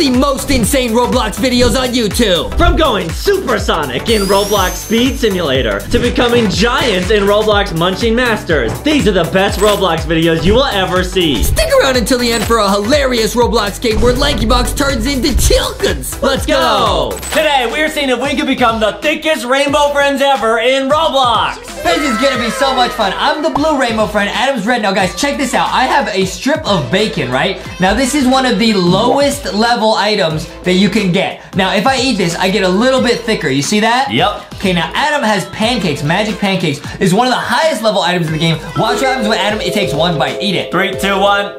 the most insane Roblox videos on YouTube. From going supersonic in Roblox Speed Simulator to becoming giants in Roblox Munching Masters. These are the best Roblox videos you will ever see. Stick around until the end for a hilarious Roblox game where LankyBox turns into Chilkins. Let's go. Today, we're seeing if we can become the thickest rainbow friends ever in Roblox. This is gonna be so much fun. I'm the blue rainbow friend, Adam's red. Now guys, check this out. I have a strip of bacon, right? Now this is one of the lowest level items that you can get. Now if I eat this, I get a little bit thicker. You see that? Yep. Okay, now Adam has pancakes. Magic pancakes is one of the highest level items in the game. Watch what happens when Adam, it takes one bite. Eat it. Three, two, one.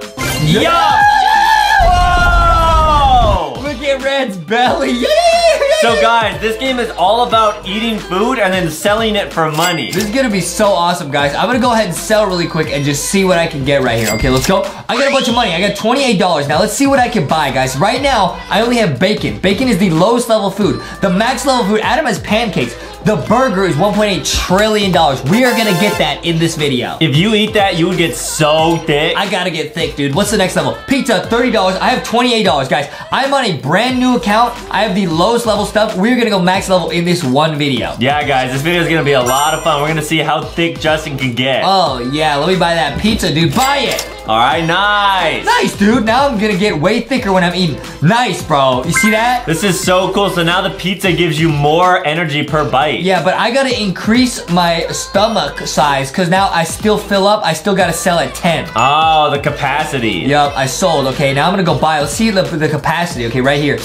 Whoa! Look at Red's belly. Yeah! So guys, this game is all about eating food and then selling it for money. This is gonna be so awesome, guys. I'm gonna go ahead and sell really quick and just see what I can get right here. Okay, let's go. I got a bunch of money. I got $28. Now, let's see what I can buy, guys. Right now, I only have bacon. Bacon is the lowest level food. The max level food, Adam has pancakes. The burger is $1.8 trillion. We are gonna get that in this video. If you eat that, you would get so thick. I gotta get thick, dude. What's the next level? Pizza, $30. I have $28, guys. I'm on a brand new account. I have the lowest level stuff. We're gonna go max level in this one video. yeah, guys, this video is gonna be a lot of fun. We're gonna see how thick Justin can get. Oh, yeah, let me buy that pizza, dude. Buy it. All right, nice. Nice, dude. Now I'm gonna get way thicker when I'm eating. Nice, bro. You see that? This is so cool. So now the pizza gives you more energy per bite. Yeah, but I gotta increase my stomach size because now I still fill up. I still gotta sell at 10. Oh, the capacity. Yup, I sold. Okay, now I'm gonna go buy. Let's see the, the capacity. Okay, right here.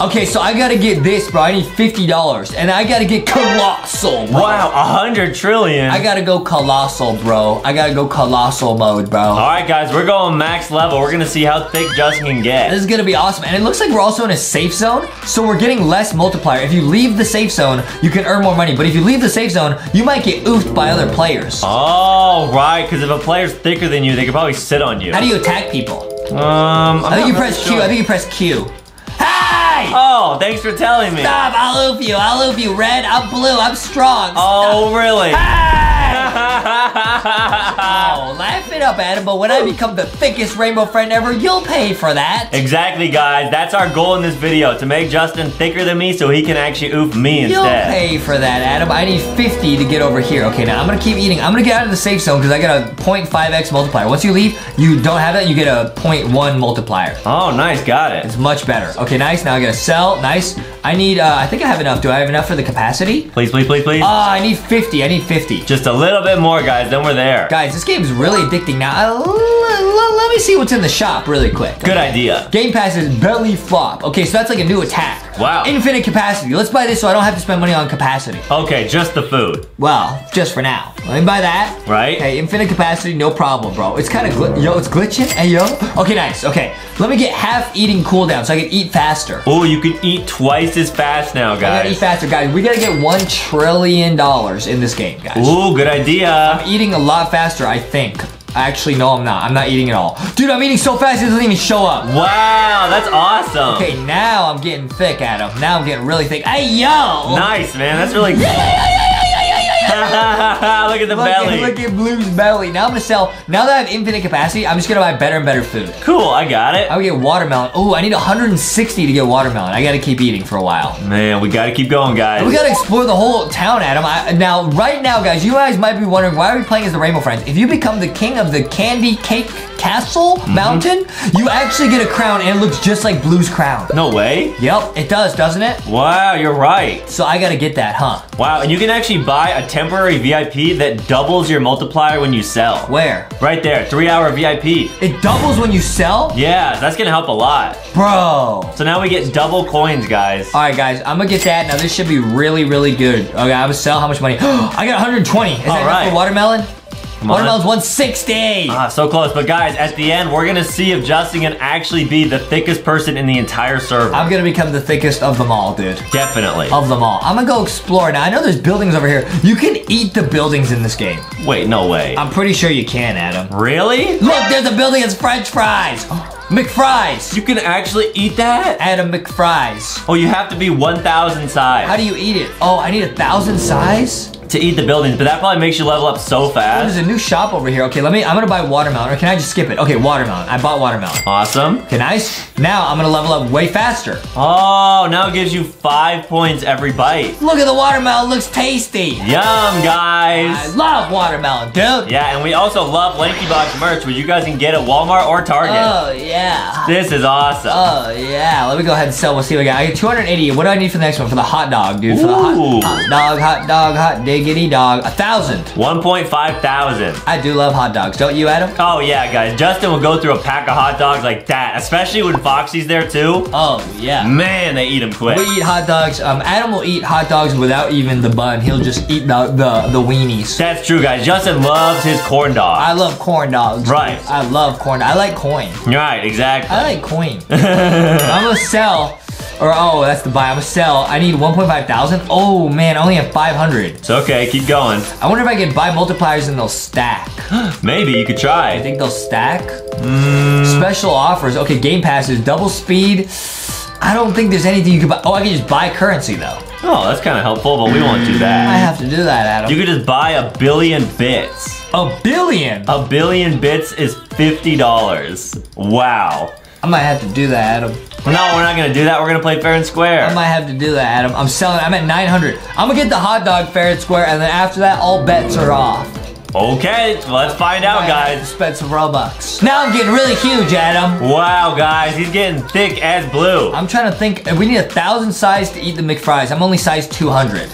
Okay, so I gotta get this, bro. I need $50. And I gotta get colossal, bro. Wow, a hundred trillion. I gotta go colossal, bro. I gotta go colossal mode, bro. All right, guys, we're going max level. We're gonna see how thick Justin can get. This is gonna be awesome. And it looks like we're also in a safe zone, so we're getting less multiplier. If you leave the safe zone, you can earn more money. But if you leave the safe zone, you might get oofed by other players. Oh, right, because if a player's thicker than you, they could probably sit on you. How do you attack people? Um, I'm I think you press Q. sure. I think you press Q. Oh, thanks for telling me. Stop! I'll oof you. I'll oof you. Red, I'm blue. I'm strong. Oh, really? Hey! Oh, laugh it up, Adam. But when I become the thickest rainbow friend ever, you'll pay for that. exactly, guys. That's our goal in this video, to make Justin thicker than me so he can actually oof me You'll instead. pay for that, Adam. I need 50 to get over here. Okay, now I'm gonna keep eating. I'm gonna get out of the safe zone because I got a 0.5x multiplier. Once you leave, you don't have that, you get a 0.1 multiplier. Oh, nice, got it. It's much better. Okay, nice. Now I gotta sell. Nice. I need, uh, I think I have enough. Do I have enough for the capacity? Please, please, please, please. Ah, I need 50. I need 50. Just a little bit more, guys, then we're there. Guys, this game is really addicting. Now, let me see what's in the shop really quick. Good idea. Game Pass is belly flop. Okay, so that's like a new attack. Wow. Infinite capacity. Let's buy this so I don't have to spend money on capacity. Okay, just the food, Well, just for now. Let me buy that. right? Okay, infinite capacity, no problem, bro. It's kind of yo, it's glitching. Hey, yo. Okay, nice. Okay, let me get half eating cooldown so I can eat faster. Oh, you can eat twice as fast now, guys. I gotta eat faster, guys. We gotta get one trillion dollars in this game, guys. Ooh, good idea. I'm eating a lot faster, I think. Actually, no, I'm not. I'm not eating at all. Dude, I'm eating so fast it doesn't even show up. Wow, that's awesome. Okay, now I'm getting thick, Adam. Now I'm getting really thick. Hey, yo! Nice, man. That's really cool. Look at the Look belly. at, look at Blue's belly. Now I'm gonna sell. Now that I have infinite capacity, I'm just gonna buy better and better food. Cool, I got it. I would get watermelon. Oh, I need 160 to get watermelon. I gotta keep eating for a while. Man, we gotta keep going, guys. We gotta explore the whole town, Adam. I, now, right now, guys, you guys might be wondering why are we playing as the Rainbow Friends? If you become the king of the Candy Cake Castle Mm-hmm. Mountain, you actually get a crown and it looks just like Blue's crown. No way. Yep, it does, doesn't it? Wow, you're right. So I gotta get that, huh? Wow, and you can actually buy a temporary VIP that doubles your multiplier when you sell. Where? Right there, three hour VIP. It doubles when you sell? Yeah, that's gonna help a lot. Bro. So now we get double coins, guys. All right, guys, I'm gonna get that. Now this should be really, really good. Okay, I'm gonna sell how much money? I got 120. Is that All enough right. for watermelon? Watermelon's 160. Ah, so close. But guys, at the end, we're gonna see if Justin can actually be the thickest person in the entire server. I'm gonna become the thickest of them all, dude. Definitely. Of them all. I'm gonna go explore. Now, I know there's buildings over here. You can eat the buildings in this game. Wait, no way. I'm pretty sure you can, Adam. really? Look, there's a building that's french fries. McFries. You can actually eat that? Adam McFries. Oh, you have to be 1,000 size. How do you eat it? Oh, I need a thousand size? To eat the buildings, but that probably makes you level up so fast. There's a new shop over here. Okay, let me, I'm gonna buy watermelon, or can I just skip it? Okay, watermelon. I bought watermelon. Awesome. Okay, nice. Now I'm gonna level up way faster. Oh, now it gives you five points every bite. Look at the watermelon, looks tasty. Yum, guys. I love watermelon, dude. Yeah, and we also love Lanky Box merch, which you guys can get at Walmart or Target. Oh, yeah. this is awesome. Oh, yeah. Let me go ahead and sell. We'll see what we got. I got 280. What do I need for the next one? For the hot dog, dude. For the hot, Ooh. hot dog, hot dog, hot diggity dog. A thousand. 1.5 thousand. I do love hot dogs. Don't you, Adam? Oh yeah, guys. Justin will go through a pack of hot dogs like that, especially when Foxy's there too. Oh, yeah. Man, they eat them quick. We eat hot dogs. Um, Adam will eat hot dogs without even the bun. He'll just eat the the, the weenies. That's true, guys. Justin loves his corn dog. I love corn dogs. Right. I love corn. I like coin. right, exactly. I like coin. I'm gonna sell, or oh, that's the buy. I'm gonna sell. I need 1.5 thousand. Oh man, I only have 500. it's okay. Keep going. I wonder if I can buy multipliers and they'll stack. Maybe you could try. I think they'll stack. Mm. Special offers. Okay, game passes, double speed. I don't think there's anything you can buy. Oh, I can just buy currency though. Oh, that's kind of helpful, but we won't do that. I have to do that, Adam. You could just buy a billion bits. a billion. A billion bits is fifty dollars. Wow. I might have to do that, Adam. No, we're not gonna do that. We're gonna play fair and square. I might have to do that, Adam. I'm selling. I'm at 900. I'm gonna get the hot dog fair and square, and then after that, all bets are off. Okay, let's find out, I have to guys. Spend some robux. Now I'm getting really huge, Adam. Wow, guys, he's getting thick as blue. I'm trying to think. We need a thousand size to eat the McFries. I'm only size 200.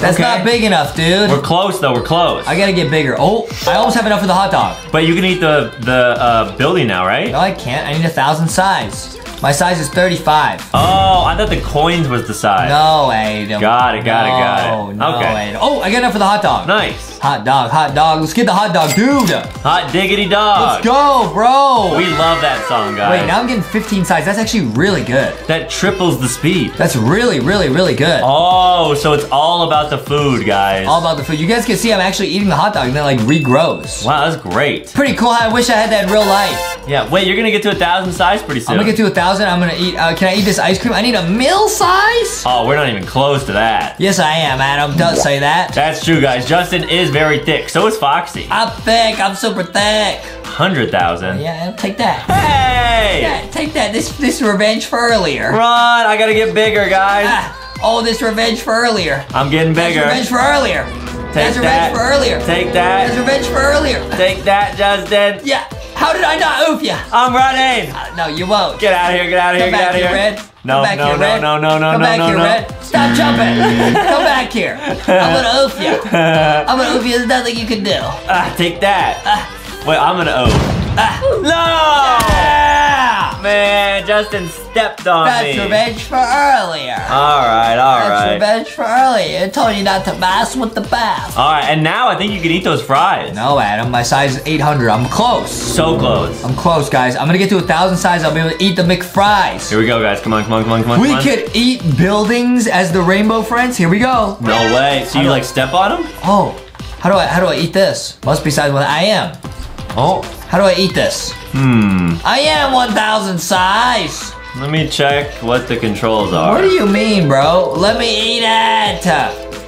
That's okay. not big enough, dude. We're close though. We're close. I gotta get bigger. Oh, I almost have enough for the hot dog. But you can eat the the uh, building now, right? No, I can't. I need a thousand size. My size is 35. Oh, I thought the coins was the size. No, Adam. Got it, got it, got it. No, no, Okay. Adam. Oh, I got enough for the hot dog. Nice. Hot dog, hot dog. Let's get the hot dog, dude. Hot diggity dog. Let's go, bro. We love that song, guys. Wait, now I'm getting 15 size. That's actually really good. that triples the speed. That's really, really, really good. Oh, so it's all about the food, guys. All about the food. You guys can see I'm actually eating the hot dog and then like regrows. wow, that's great. Pretty cool. I wish I had that in real life. Yeah, wait, you're gonna get to a thousand size pretty soon. I'm gonna get to a thousand. I'm gonna eat. Uh, can I eat this ice cream? I need a meal size. Oh, we're not even close to that. Yes, I am, Adam. Don't say that. That's true, guys. Justin is very thick. So is Foxy. I'm thick. I'm super thick. Hundred thousand. Yeah, take that. Hey! Yeah, take that. This this revenge for earlier. Run! I gotta get bigger, guys. Ah, oh, this revenge for earlier. I'm getting That's bigger. revenge for earlier. Take That's revenge for earlier. Take That's that. revenge for earlier. Take that, Justin. Yeah. How did I not oof you? I'm running. Uh, no, you won't. Get out of here. Get out of here. Come Get out of here. Red. No, Come back no, here, no, Red. no, no, no, Come no, back no, here, no. Red. Stop jumping. Come back here. I'm gonna oof you. I'm gonna oof you. There's nothing you can do. Ah, take that. Ah. Wait, I'm gonna open. Ah. No! Yeah. Man, Justin stepped on That's me. revenge for earlier. All right, all That's right. revenge for earlier. I told you not to mess with the bath. All right, and now I think you can eat those fries. No, Adam. My size is 800. I'm close. So close. I'm close, guys. I'm gonna get to a thousand size. I'll be able to eat the McFries. Here we go, guys. Come on, come on, come on, come on. We come on. could eat buildings as the Rainbow Friends. Here we go. No way. So you like step on them? Oh, how do I how do I eat this? Must be size one. I am. Oh. How do I eat this? Hmm. I am 1,000 size. Let me check what the controls are. What do you mean, bro? Let me eat it.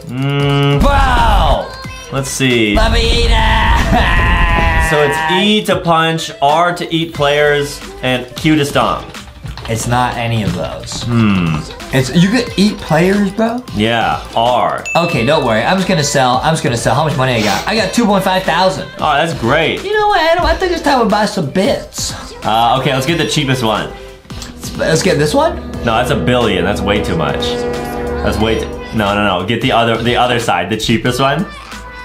Mm, Wow. let's see. Let me eat it. So it's E to punch, R to eat players, and Q to stomp. It's not any of those. Hmm. It's you could eat players, bro. Yeah, R. Okay, don't worry. I'm just gonna sell. I'm just gonna sell. How much money I got? I got 2.5 thousand. Oh, that's great. You know what, Adam? I think it's time to buy some bits. Uh, okay, let's get the cheapest one. Let's get this one. No, that's a billion. That's way too much. That's way too. No, no, no. Get the other, the other side, the cheapest one.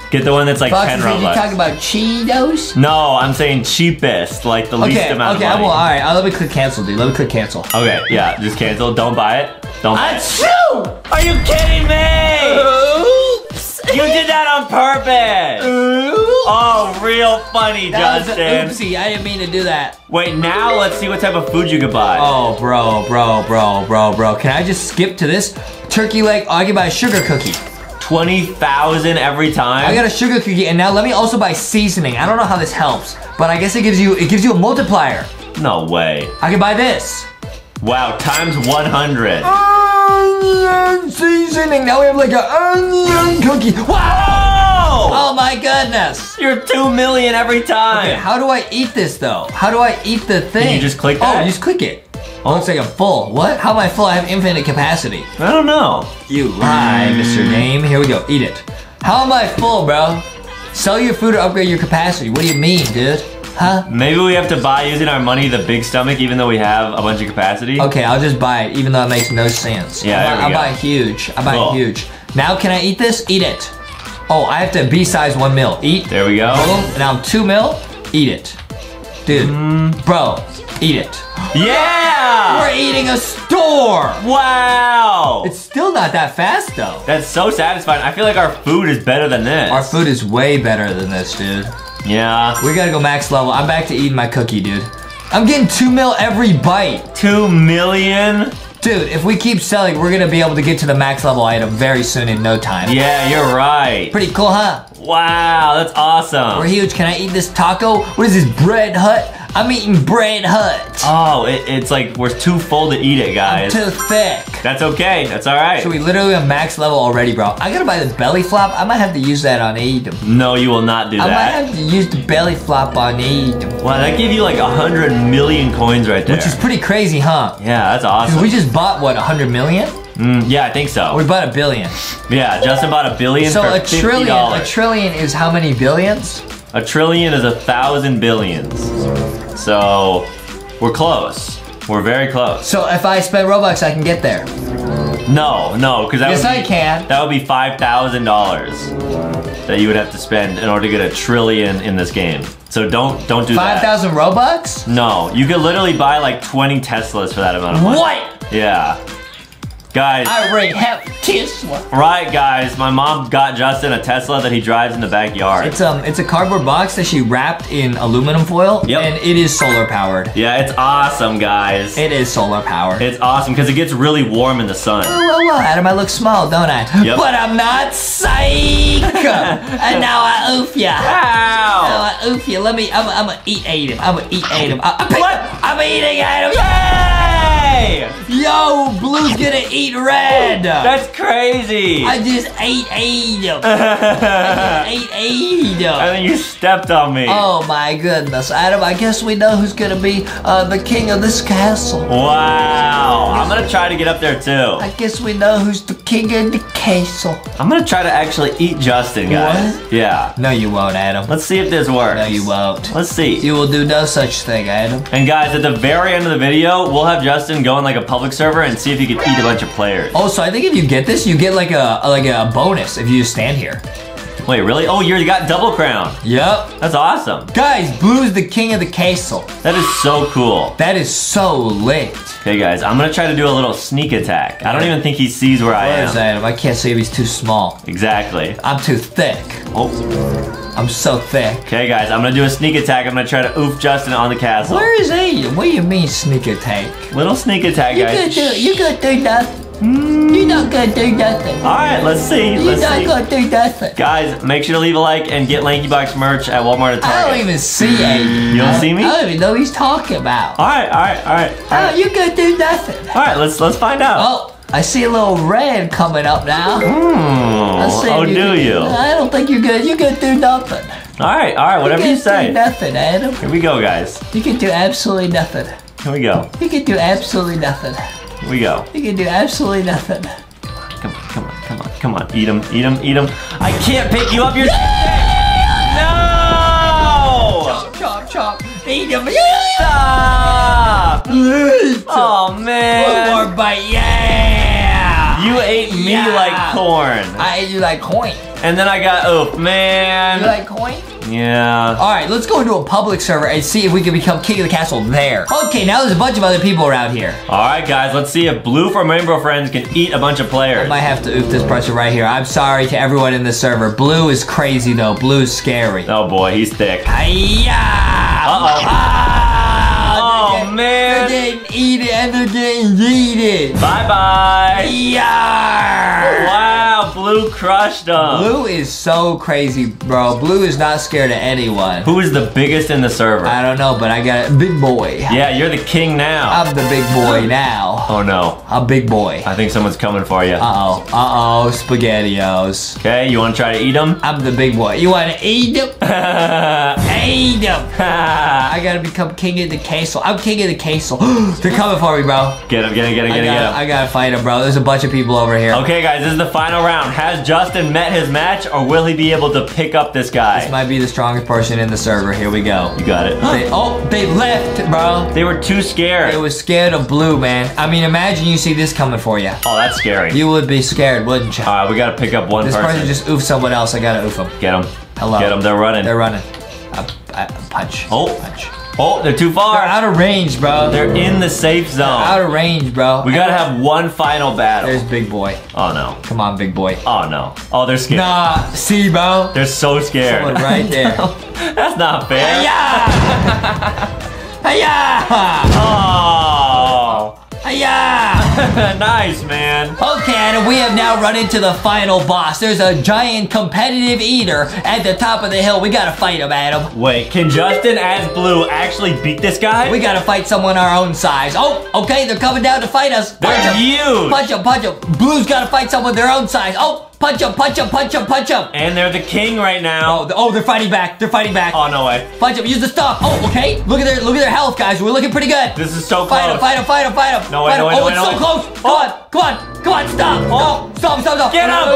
Get the one that's like Fox, ten you talking about Cheetos? No, I'm saying cheapest, like the least amount okay. of money. will. All right. Uh, let me click cancel, dude. Let me click cancel. Okay, yeah, just cancel. Don't buy it. Don't buy it. Are you kidding me? Oops. You did that on purpose. Oh, real funny, That Justin. an oopsie. I didn't mean to do that. Wait, now let's see what type of food you could buy. Oh, bro, bro, bro, bro, bro. Can I just skip to this? Turkey leg. Oh, I can buy a sugar cookie. 20,000 every time? I got a sugar cookie, and now let me also buy seasoning. I don't know how this helps, but I guess it gives you it gives you a multiplier. No way. I can buy this. Wow, times 100. onion seasoning. Now we have like an onion cookie. Wow! Oh my goodness. You're two million every time. Okay, how do I eat this though? How do I eat the thing? you just click oh, that? Oh, you just click it. Oh, looks like I'm full. What? How am I full? I have infinite capacity. I don't know. You lie, Mr. Name. Here we go. Eat it. How am I full, bro? Sell your food or upgrade your capacity. What do you mean, dude? Huh? Maybe we have to buy using our money the big stomach, even though we have a bunch of capacity. Okay, I'll just buy it, even though it makes no sense. Yeah, I'll, there I'll buy huge. I'll buy Cool. huge. Now, can I eat this? Eat it. Oh, I have to B size one mil. Eat. There we go. Boom. Now I'm two mil. Eat it. Dude, Mm. bro, eat it. Yeah! We're eating a store. Wow! It's still not that fast though. That's so satisfying. I feel like our food is better than this. Our food is way better than this, dude. Yeah. We gotta go max level. I'm back to eating my cookie, dude. I'm getting two mil every bite. Two million? Dude, if we keep selling, we're gonna be able to get to the max level item very soon in no time. Yeah, you're right. Pretty cool, huh? Wow, that's awesome. We're huge. Can I eat this taco? What is this, bread hut? I'm eating bread hut. Oh, it, it's like we're too full to eat it, guys. I'm Too thick. That's okay. That's all right. So we literally are max level already, bro. I gotta buy the belly flop. I might have to use that on Adam. no, you will not do that. I might have to use the belly flop on Adam. Wow, that gave you like a hundred million coins right there. Which is pretty crazy, huh? yeah, that's awesome. we just bought, what, 100 million? Mm, yeah, I think so. We bought a billion. Yeah, Justin bought a billion So a $50. trillion, a trillion is how many billions? A trillion is a thousand billions. So we're close. We're very close. So if I spend Robux, I can get there. No, no, because that Yes, would I can. That would be five thousand dollars that you would have to spend in order to get a trillion in this game. So don't don't do that. 5,000 Robux? No, you could literally buy like 20 Teslas for that amount of money. What? Yeah. Guys, I already have Tesla. right guys, my mom got Justin a Tesla that he drives in the backyard. It's um, it's a cardboard box that she wrapped in aluminum foil, Yep. and it is solar powered. yeah, it's awesome, guys. It is solar powered. It's awesome because it gets really warm in the sun. Oh, well, well, Adam, I look small, don't I? Yep. But I'm not psych. and now I oof ya. Wow. Now I oof ya. Let me. I'm. I'm gonna eat Adam. I'm gonna eat Adam. I, I, What? I'm eating Adam. Yay! Yo, Blue's gonna eat red. That's crazy! I just ate Adam. I just ate Adam. and then you stepped on me. Oh my goodness, Adam, I guess we know who's gonna be uh, the king of this castle. Wow! I'm gonna try to get up there too. I guess we know who's the king of the castle. I'm gonna try to actually eat Justin, guys. What? Yeah. No, you won't, Adam. Let's see if this works. No, you won't. Let's see. You will do no such thing, Adam. And guys, at the very end of the video, we'll have Justin go in like a public server and see if you can eat a bunch of players. Oh, so I think if you get this, you get like a like a bonus if you just stand here. Wait, really? Oh, you got double crown. Yep. That's awesome. Guys, Blue's the king of the castle. That is so cool. That is so lit. Okay, guys, I'm gonna try to do a little sneak attack. I don't even think he sees where I am. Where is. Adam? I can't see if he's too small. Exactly. I'm too thick. Oh. I'm so thick. Okay, guys, I'm gonna do a sneak attack. I'm gonna try to oof Justin on the castle. Where is Adam? What do you mean sneak attack? Little sneak attack, You guys. do you gonna do nothing. You're not gonna do nothing. All right, let's see. You're Let's not see. gonna do nothing. Guys, make sure to leave a like and get LankyBox merch at Walmart and I don't even see Aiden. You don't see me? I don't even know what he's talking about. All right, all right, all right, all Oh, right. you gonna do nothing. All right, let's let's find out. Oh, I see a little red coming up now. Hmm. Oh, you do you? I don't think you're good. You gonna do nothing. All right, all right, whatever you you say. Do nothing, Adam. Here we go, guys. You can do absolutely nothing. Here we go. You can do absolutely nothing. We go. You can do absolutely nothing. Come on, come on, come on, come on. Eat them, eat them, eat them. I can't pick you up. You're. No! Chop, chop. Chop. Eat him. Stop! Oh One man! more bite. Yeah. You ate me Yeah. like corn, I ate you like coin. and then I got oof, You man. like coin? Yeah. All right, let's go into a public server and see if we can become king of the castle there. Okay, now there's a bunch of other people around here. All right, guys. Let's see if Blue from Rainbow Friends can eat a bunch of players. I might have to oof this person right here. I'm sorry to everyone in the server. Blue is crazy though. Blue is scary. Oh boy, he's thick. Hiya! Uh-oh. Ah, Oh, man. They're getting eaten and they're getting. Bye bye. Yeah! Wow, Blue Blue crushed him. Blue is so crazy, bro. Blue is not scared of anyone. Who is the biggest in the server? I don't know, but I got a big boy. yeah, you're the king now. I'm the big boy now. oh no. A big boy. I think someone's coming for you. Uh-oh. Uh-oh. Spaghettios. Okay, you want to try to eat them? I'm the big boy. You want to eat them? Eat them. I gotta become king of the castle. I'm king of the castle. They're coming for me, bro. get him, get him, get him, get him, gotta, get him. I gotta fight him, bro. There's a bunch of people over here. Okay, guys, this is the final round. Has Justin met his match, or will he be able to pick up this guy? This might be the strongest person in the server. Here we go. you got it. They, oh, they left, bro. They were too scared. They was scared of blue, man. I mean, imagine you see this coming for you. oh, that's scary. You would be scared, wouldn't you? All right, we gotta pick up one This person. person just oofed someone else. I gotta oof them. Get them. Hello. Get them. They're running. They're running. A, a punch. Oh. Punch. Oh, they're too They're far. out of range, bro. They're in the safe zone. out of range, bro. we gotta have one final battle. There's big boy. Oh no. Come on, big boy. Oh no. Oh, they're scared. Nah, see, bro. They're so scared. Someone right there. That's not fair. Hiya! Hiya! Oh. Hiya! nice, man. Okay, and we have now run into the final boss. There's a giant competitive eater at the top of the hill. We gotta fight him, Adam. Wait, can Justin as Blue actually beat this guy? We gotta fight someone our own size. Oh, okay, they're coming down to fight us. They're huge. Punch him, punch him. Blue's gotta fight someone their own size. Oh, punch him, punch him, punch him, punch him. and they're the king right now. Oh, oh, they're fighting back. They're fighting back. Oh, no way. Punch him. Use the stuff. Oh, okay. Look at their look at their health, guys. We're looking pretty good. This is so Fight him, close. fight him, fight him, fight him. No way, fight no him. way, Oh, no it's way, so close. Come oh. on, come on, come on, stop. Oh. Stop, stop, stop. Get him. Oh!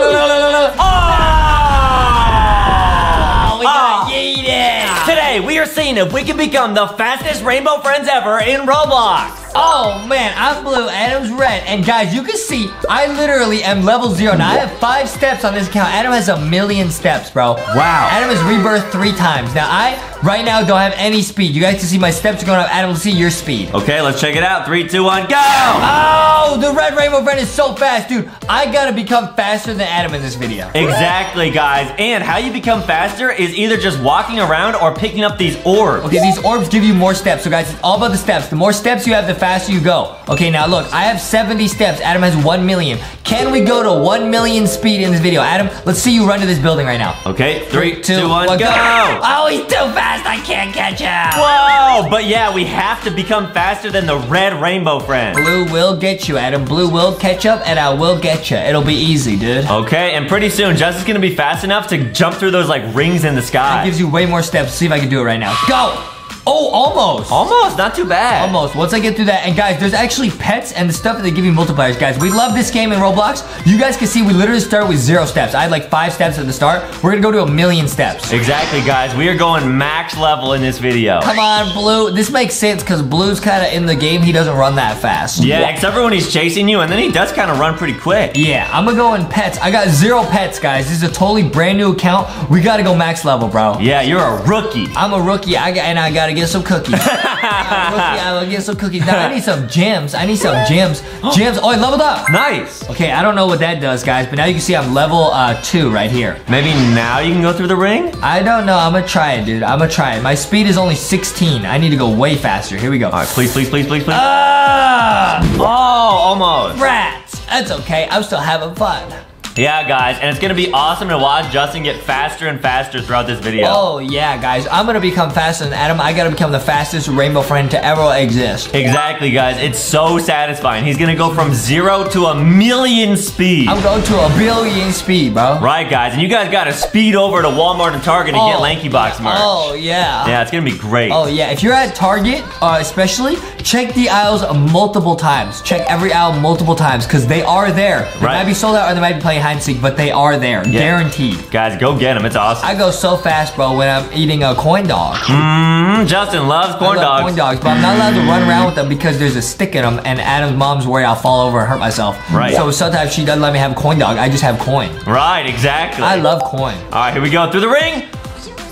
Oh, we got Oh. yeeted. Today, we are seeing if we can become the fastest rainbow friends ever in Roblox. Oh man, I'm blue, Adam's red. And guys, you can see I literally am level zero. Now I have five steps on this account. Adam has a million steps, bro. Wow. Adam has rebirthed three times. Now I right now don't have any speed. You guys can see my steps are going up. Adam, let's see your speed. Okay, let's check it out. Three, two, one, go! Oh, the red rainbow friend is so fast, dude. I gotta become faster than Adam in this video. Exactly, guys. And how you become faster is either just walking around or picking up these orbs. Okay, these orbs give you more steps. So guys, it's all about the steps. The more steps you have, the faster you go. Okay, now look, I have 70 steps. Adam has 1 million. Can we go to 1 million speed in this video? Adam, let's see you run to this building right now. Okay, three, Three, two, two, one, go! Oh, he's too fast. I can't catch him. Whoa! But yeah, we have to become faster than the red rainbow friend. Blue will get you, Adam. Blue will catch up, and I will get you. It'll be easy, dude. Okay, and pretty soon, Justin's gonna be fast enough to jump through those like rings in the sky. It sky. gives you way more steps. See if I can do it right now. Go! Oh, almost. Almost, not too bad. Almost. Once I get through that, and guys, there's actually pets and the stuff that they give you multipliers. Guys, we love this game in Roblox. You guys can see we literally start with zero steps. I had like five steps at the start. We're gonna go to a million steps. Exactly, guys. We are going max level in this video. Come on, Blue. This makes sense because Blue's kind of in the game. He doesn't run that fast. Yeah, except for when he's chasing you, and then he does kind of run pretty quick. Yeah, I'm gonna go in pets. I got zero pets, guys. This is a totally brand new account. We gotta go max level, bro. Yeah, you're a rookie. I'm a rookie, I got, and I gotta get some cookies. I'm a rookie, I will get some cookies. Now I need some gems. I need some gems. Gems. Oh, I leveled up. Nice. Okay, I don't know what that does, guys, but now you can see I'm level uh, two right here. Maybe now you can go through the ring? I don't know. I'm gonna try it, dude. I'm gonna try it. My speed is only 16. I need to go way faster. Here we go. All right, please, please, please, please, please. Ah, oh, almost. rats. That's okay. I'm still having fun. Yeah, guys, and it's gonna be awesome to watch Justin get faster and faster throughout this video. Oh yeah, guys. I'm gonna become faster than Adam. I gotta become the fastest rainbow friend to ever exist. Exactly, guys. It's so satisfying. He's gonna go from zero to a million speed. I'm going to a billion speed, bro. Right, guys, and you guys gotta speed over to Walmart and Target and get Oh, Lanky Box merch. Oh yeah. Yeah, it's gonna be great. Oh yeah, if you're at Target, uh, especially, check the aisles multiple times. Check every aisle multiple times, because they are there. They Right. might be sold out or they might be playing hide and seek, but they are there. Yeah. Guaranteed. Guys, go get them. It's awesome. I go so fast, bro, when I'm eating a coin dog. Mm, Justin loves corn I love dogs. Coin dogs, but I'm not allowed to run around with them because there's a stick in them, and Adam's mom's worried I'll fall over and hurt myself. Right. So sometimes she doesn't let me have a coin dog. I just have coin. Right, exactly. I love coin. All right, here we go. Through the ring.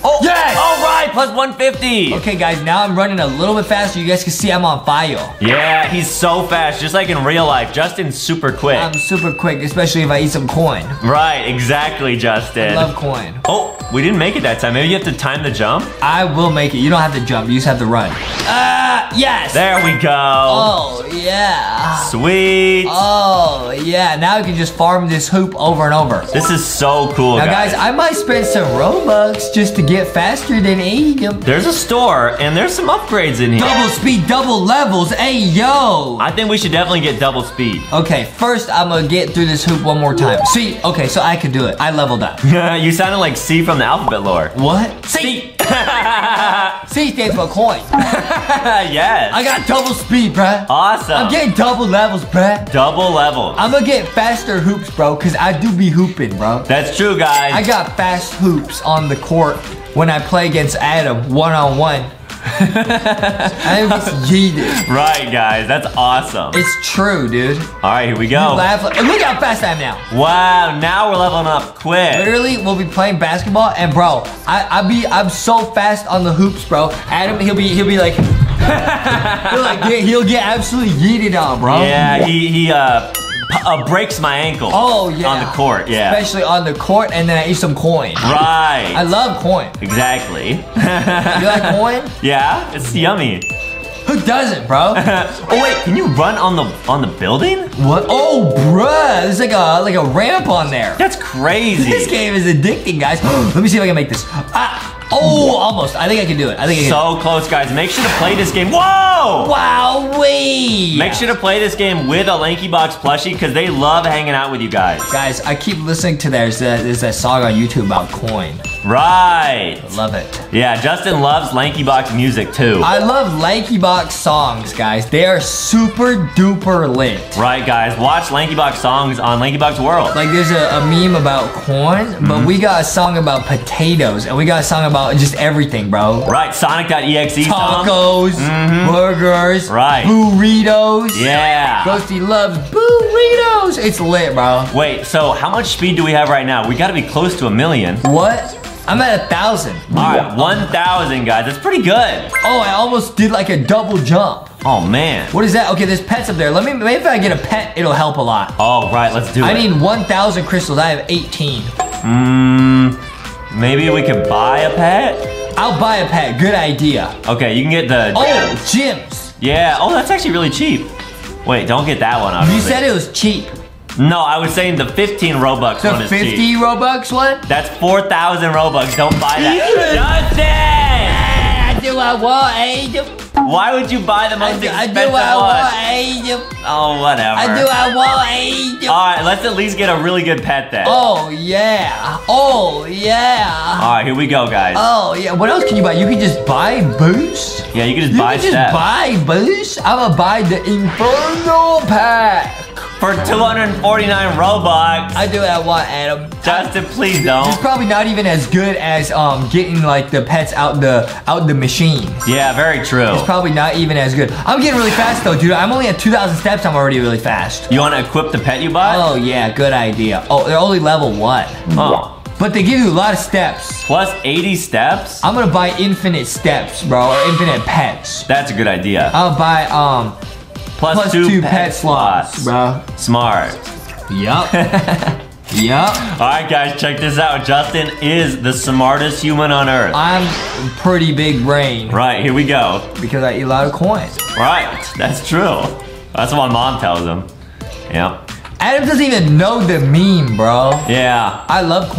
Oh, Yes! All right, plus 150. Okay, guys, now I'm running a little bit faster. You guys can see I'm on fire. Yeah, he's so fast, just like in real life. Justin's super quick. I'm super quick, especially if I eat some coin. right, exactly, Justin. Love coin. oh, we didn't make it that time. Maybe you have to time the jump. I will make it. You don't have to jump. You just have to run. Ah! Yes. There we go. Oh, yeah. Sweet. Oh, yeah. Now I can just farm this hoop over and over. This is so cool, Now, guys, I might spend some Robux just to get faster than Adam. There's a store and there's some upgrades in here. Double speed, double levels. Hey, yo. I think we should definitely get double speed. Okay, first I'm gonna get through this hoop one more time. See, okay, so I could do it. I leveled up. you sounded like C from the alphabet lore. What? C. C stands for coin. yes. I got double speed, bruh. awesome. I'm getting double levels, bruh. double level. I'm gonna get faster hoops, bro, because I do be hooping, bro. That's true, guys. I got fast hoops on the court when I play against Adam one on one. I'm just yeeted. right, guys. That's awesome. It's true, dude. All right, here we go. look how fast I am now. Wow, now we're leveling up quick. Literally, we'll be playing basketball, and bro, I I be I'm so fast on the hoops, bro. Adam, he'll be he'll be like, he'll like get, he'll get absolutely yeeted on, bro. Yeah, he he uh, uh breaks my ankle. Oh yeah. On the court, yeah. Especially on the court, and then I eat some coin. Right. I love coin. exactly. You like coin? Yeah, it's yummy. Who doesn't, bro? oh wait, can you run on the on the building? What? Oh, bruh, there's like a like a ramp on there. That's crazy. This game is addicting, guys. Let me see if I can make this. Ah, oh, almost. I think I can do it. I think I can. So close, guys. Make sure to play this game. Whoa! wow, wee. Make sure to play this game with a Lanky Box plushie because they love hanging out with you guys. Guys, I keep listening to there's that there's that song on YouTube about coin. Right. Love it. Yeah, Justin loves Lanky Box music too. I love Lanky Box songs, guys. They are super duper lit. right, guys. Watch Lanky Box songs on Lanky Box World. Like there's a, a meme about corn, but mm-hmm. we got a song about potatoes, and we got a song about just everything, bro. Right, Sonic.exe. Tacos, burgers, Mm-hmm. Right. burritos. Yeah. Ghosty loves burritos. It's lit, bro. Wait, so how much speed do we have right now? We gotta be close to a million. What? I'm at a thousand. Alright, 1,000 guys. That's pretty good. Oh, I almost did like a double jump. Oh man. What is that? Okay, there's pets up there. Let me, maybe if I get a pet, it'll help a lot. Oh, right, let's do I it. I need 1,000 crystals. I have 18. Mmm, maybe we could buy a pet? I'll buy a pet. Good idea. Okay, you can get the. Oh, gyms. Yeah, oh, that's actually really cheap. Wait, don't get that one, obviously. You said it was cheap. No, I was saying the 15 Robux The one is 50 cheap. Robux one? That's 4,000 Robux. Don't buy that. I do I want. Why would you buy the I most do I, expensive do I want. Oh, whatever. I do I want Adam. Alright, let's at least get a really good pet then. Oh, yeah. Oh, yeah. Alright, here we go, guys. Oh, yeah. What else can you buy? You can just buy boost. yeah, you can just You buy can just stuff. buy boost. I'm gonna buy the Inferno pack. For 249 Robux. I do what I want, Adam. Justin, please It's don't. probably not even as good as um getting like the pets out the out the machine. Yeah, very true. It's probably not even as good. I'm getting really fast though, dude. I'm only at 2,000 steps. I'm already really fast. You want to equip the pet you bought? Oh yeah, good idea. Oh, they're only level one, Oh. but they give you a lot of steps. Plus 80 steps? I'm gonna buy infinite steps, bro, or infinite pets. That's a good idea. I'll buy um Plus, plus two, two, pet, pet slots, bro. Smart. Yup. yup. Alright, guys, check this out. Justin is the smartest human on earth. I'm pretty big brain Right, here we go. because I eat a lot of coins. Right, that's true. That's what my mom tells him. Yep. Adam doesn't even know the meme, bro. Yeah. I love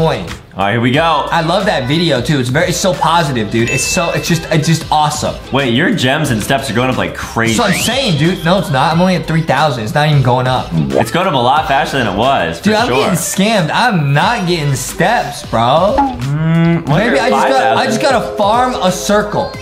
coin. Alright, here we go. I love that video too. It's very it's so positive, dude. It's so it's just it's just awesome. Wait, your gems and steps are going up like crazy. That's what I'm saying, dude. No, it's not. I'm only at 3,000. It's not even going up. It's going up a lot faster than it was, Dude, I'm sure. getting scammed. I'm not getting steps, bro. Hmm, wonder Maybe I just got I just gotta farm a circle.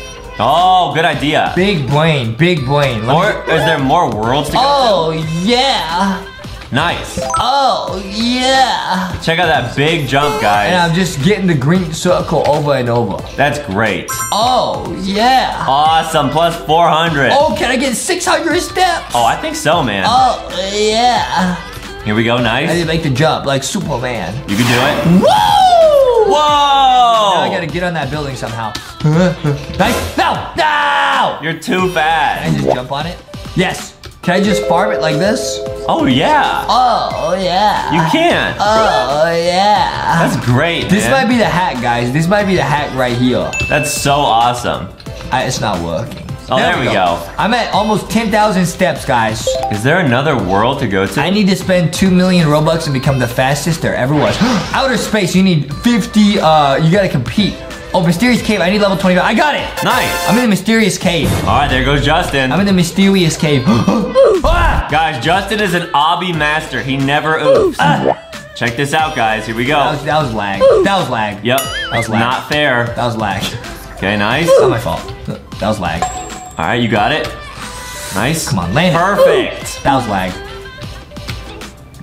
Oh, good idea. Big Blaine, big Blaine. Let Or me- is there more worlds to go oh yeah. To? Nice. Oh yeah. Check out that big jump, guys. And. I'm just getting the green circle over and over. That's great. Oh yeah. Awesome. Plus 400. Oh, can I get 600 steps? Oh, I think so, man. Oh yeah. Here we go. Nice. I Nice. did make the jump like Superman. You can do it. Woo! Whoa! Now I gotta get on that building somehow. nice. No! No! You're too Can I fast. just jump on it? Yes. Can I just farm it like this? Oh, yeah. Oh yeah. You can. Oh yeah. That's great, This man. might be the hack, guys. This might be the hack right here. That's so awesome. I, it's not working. Oh, there we go. I'm at almost 10,000 steps, guys. Is there another world to go to? I need to spend 2 million Robux and become the fastest there ever was. Outer space, you need 50, uh, you gotta compete. Oh, mysterious cave, I need level 25. I got it! Nice. I'm in the mysterious cave. All right, there goes Justin. I'm in the mysterious cave. ah! Guys, Justin is an obby master. He never oops. Ah! Check this out, guys. Here we That go. was, that was lag. That was lag. Yep. That was lag. Not fair. That was lag. Okay, nice. Not my fault. That was lag. All right, you got it. Nice. Come on, land. Perfect. That was lag.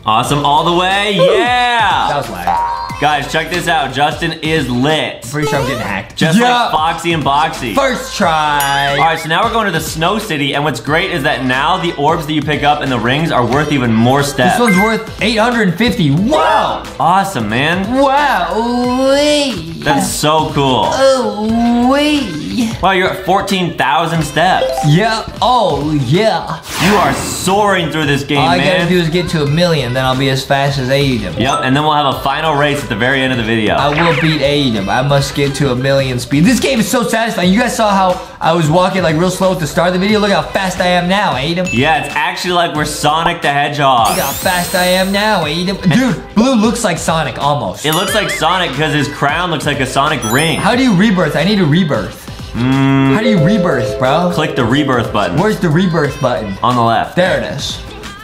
Awesome all the way. Yeah. That was lag. Guys, check this out. Justin is lit. I'm Pretty sure I'm getting hacked. Just Yeah. like Foxy and Boxy. First try. All right, so now we're going to the Snow City, and what's great is that now the orbs that you pick up and the rings are worth even more steps. This one's worth 850. Wow. awesome, man. Wow. Wee. That's so cool. Oh, Wow, you're at 14,000 steps. Yeah. Oh, yeah. You are soaring through this game, All I man. gotta do is get to a million, then I'll be as fast as Aiden. Yep, and then we'll have a final race at the very end of the video. I will beat Aiden. I must get to a million speed. This game is so satisfying. You guys saw how I was walking like real slow at the start of the video. Look how fast I am now, Aiden. yeah, it's actually like we're Sonic the Hedgehog. Look how fast I am now, Aiden. Dude, Blue looks like Sonic almost. It looks like Sonic because his crown looks like a Sonic ring. How do you rebirth? I need a rebirth. How do you rebirth, bro? Click the rebirth button Where's the rebirth button? on the left. There it is.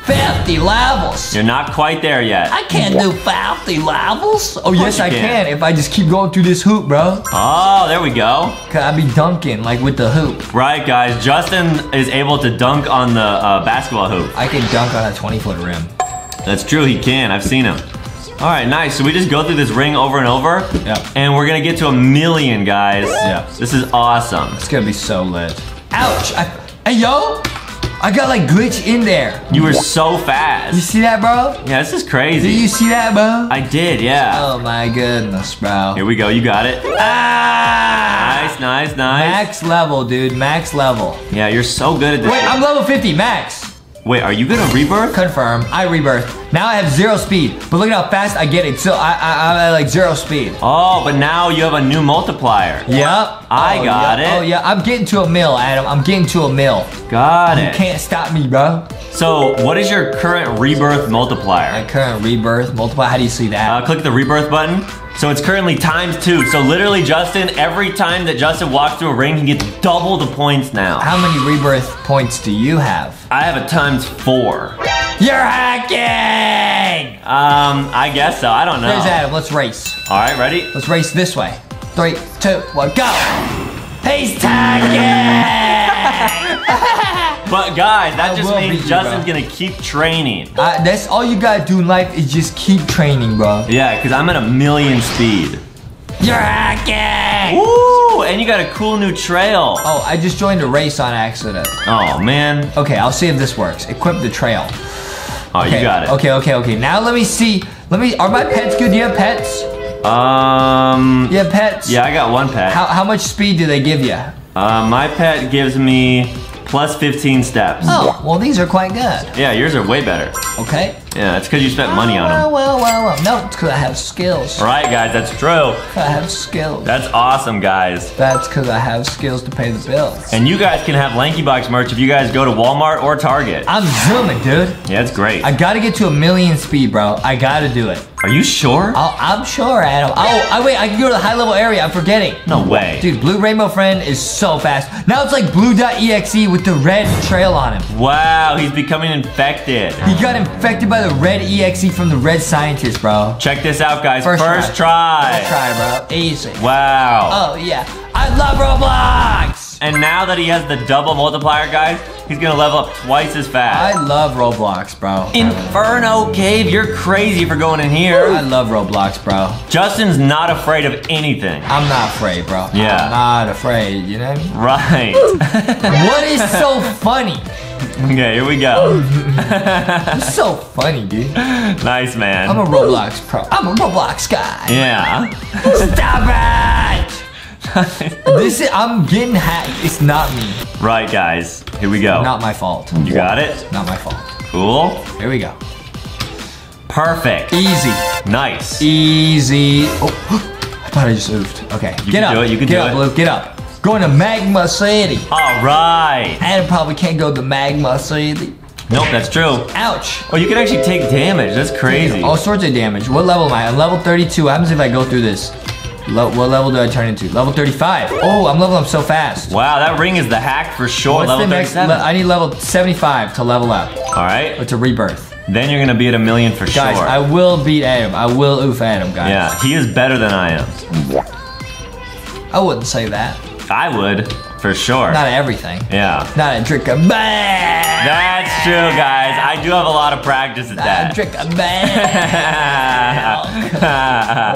50 levels. You're not quite there yet. I can't do 50 levels. Oh, yes, I can. can. if I just keep going through this hoop, bro. Oh, there we go. Cause I be dunking like with the hoop. Right, guys. Justin is able to dunk on the uh, basketball hoop. I can dunk on a 20 foot rim. That's true, he can. I've seen him. All right, nice. So we just go through this ring over and over. Yep. And we're gonna get to a million, guys. Yeah. This is awesome. It's gonna be so lit. Ouch! I, hey, yo! I got like glitch in there. You were so fast. You see that, bro? Yeah, this is crazy. Did you see that, bro? I did, yeah. oh my goodness, bro. Here we go. You got it. Ah! Nice, nice, nice. Max level, dude. Max level. Yeah, you're so good at this. Wait, I'm level 50, max. Wait, are you gonna rebirth? Confirm. I rebirth. Now I have zero speed, but look at how fast I get it. So I, I, I'm at like zero speed. Oh, but now you have a new multiplier. Yep. I Oh, got yeah. it. Oh yeah, I'm getting to a mill, Adam. I'm getting to a mill. Got You it. can't stop me, bro. So, what is your current rebirth multiplier? My current rebirth multiplier, How do you see that? Uh, click the rebirth button. So it's currently times two. So literally, Justin, every time that Justin walks through a ring, he gets double the points now. How many rebirth points do you have? I have a times four. You're hacking! Um, I guess so. I don't know. There's Adam. Let's race. All right, ready? Let's race this way. Three, two, one, go! He's tagging! But guys, that I just means you, Justin's gonna keep training. uh, that's all you gotta do in life is just keep training, bro. Yeah, because I'm at a million speed. You're hacking! Woo! And you got a cool new trail. Oh, I just joined a race on accident. Oh man. Okay, I'll see if this works. Equip the trail. Oh, Okay, you got it. Okay, okay, okay. Now let me see. Let me. Are my pets good? Do you have pets? Um. You have pets? Yeah, I got one pet. How, how much speed do they give you? Uh, my pet gives me plus 15 steps. Oh, well, these are quite good. Yeah, yours are way better. Okay. Yeah, it's because you spent money on well, them. well, well, well. No, it's because I have skills. All right, guys, that's true. I have skills. That's awesome, guys. That's because I have skills to pay the bills. And you guys can have Lanky Box merch if you guys go to Walmart or Target. I'm zooming, dude. Yeah, it's great. I gotta get to a million speed, bro. I gotta do it. Are you sure? Oh, I'm sure, Adam. Oh, I wait. I can go to the high level area. I'm forgetting. No way. Dude, Blue Rainbow Friend is so fast. Now it's like Blue.exe with the red trail on him. Wow, he's becoming infected. He got infected by the red EXE from the red scientist, bro. Check this out, guys. First First, try. try. Try, bro. Easy. Wow. Oh, yeah. I love Roblox. And now that he has the double multiplier, guys, he's gonna level up twice as fast. I love Roblox, bro. Inferno Cave, you're crazy for going in here. I love Roblox, bro. Justin's not afraid of anything. I'm not afraid, bro. Yeah. I'm not afraid, you know? Right. what is so funny? Okay, here we go. So funny, dude. nice, man. I'm a Roblox pro. I'm a Roblox guy. yeah. Stop it! This is, I'm getting hacked. It's not me. right, guys. Here we go. Not my fault. you got it? Not my fault. Cool. Here we go. Perfect. Easy. Nice. Easy. Oh, I thought I just oofed. Okay. You get can up. do it, you can get do up, it. Blue. Get up. Going to Magma City. All right. Adam probably can't go to Magma City. Nope, that's true. Ouch. Oh, you can actually take damage. That's crazy. All sorts of damage. What level am I? I'm level 32. What happens if I go through this? Lo- what level do I turn into? Level 35. Oh, I'm leveling up so fast. Wow, that ring is the hack for sure. What's level the next? 37. le- I need level 75 to level up. All right. Or to rebirth. Then you're gonna be at a million for Guys, sure. I will beat Adam. I will oof Adam, guys. yeah, he is better than I am. I wouldn't say that. I would, for sure. Not everything. yeah. Not a trick of bad. That's true, guys. I do have a lot of practice at Not a that. trick of bad.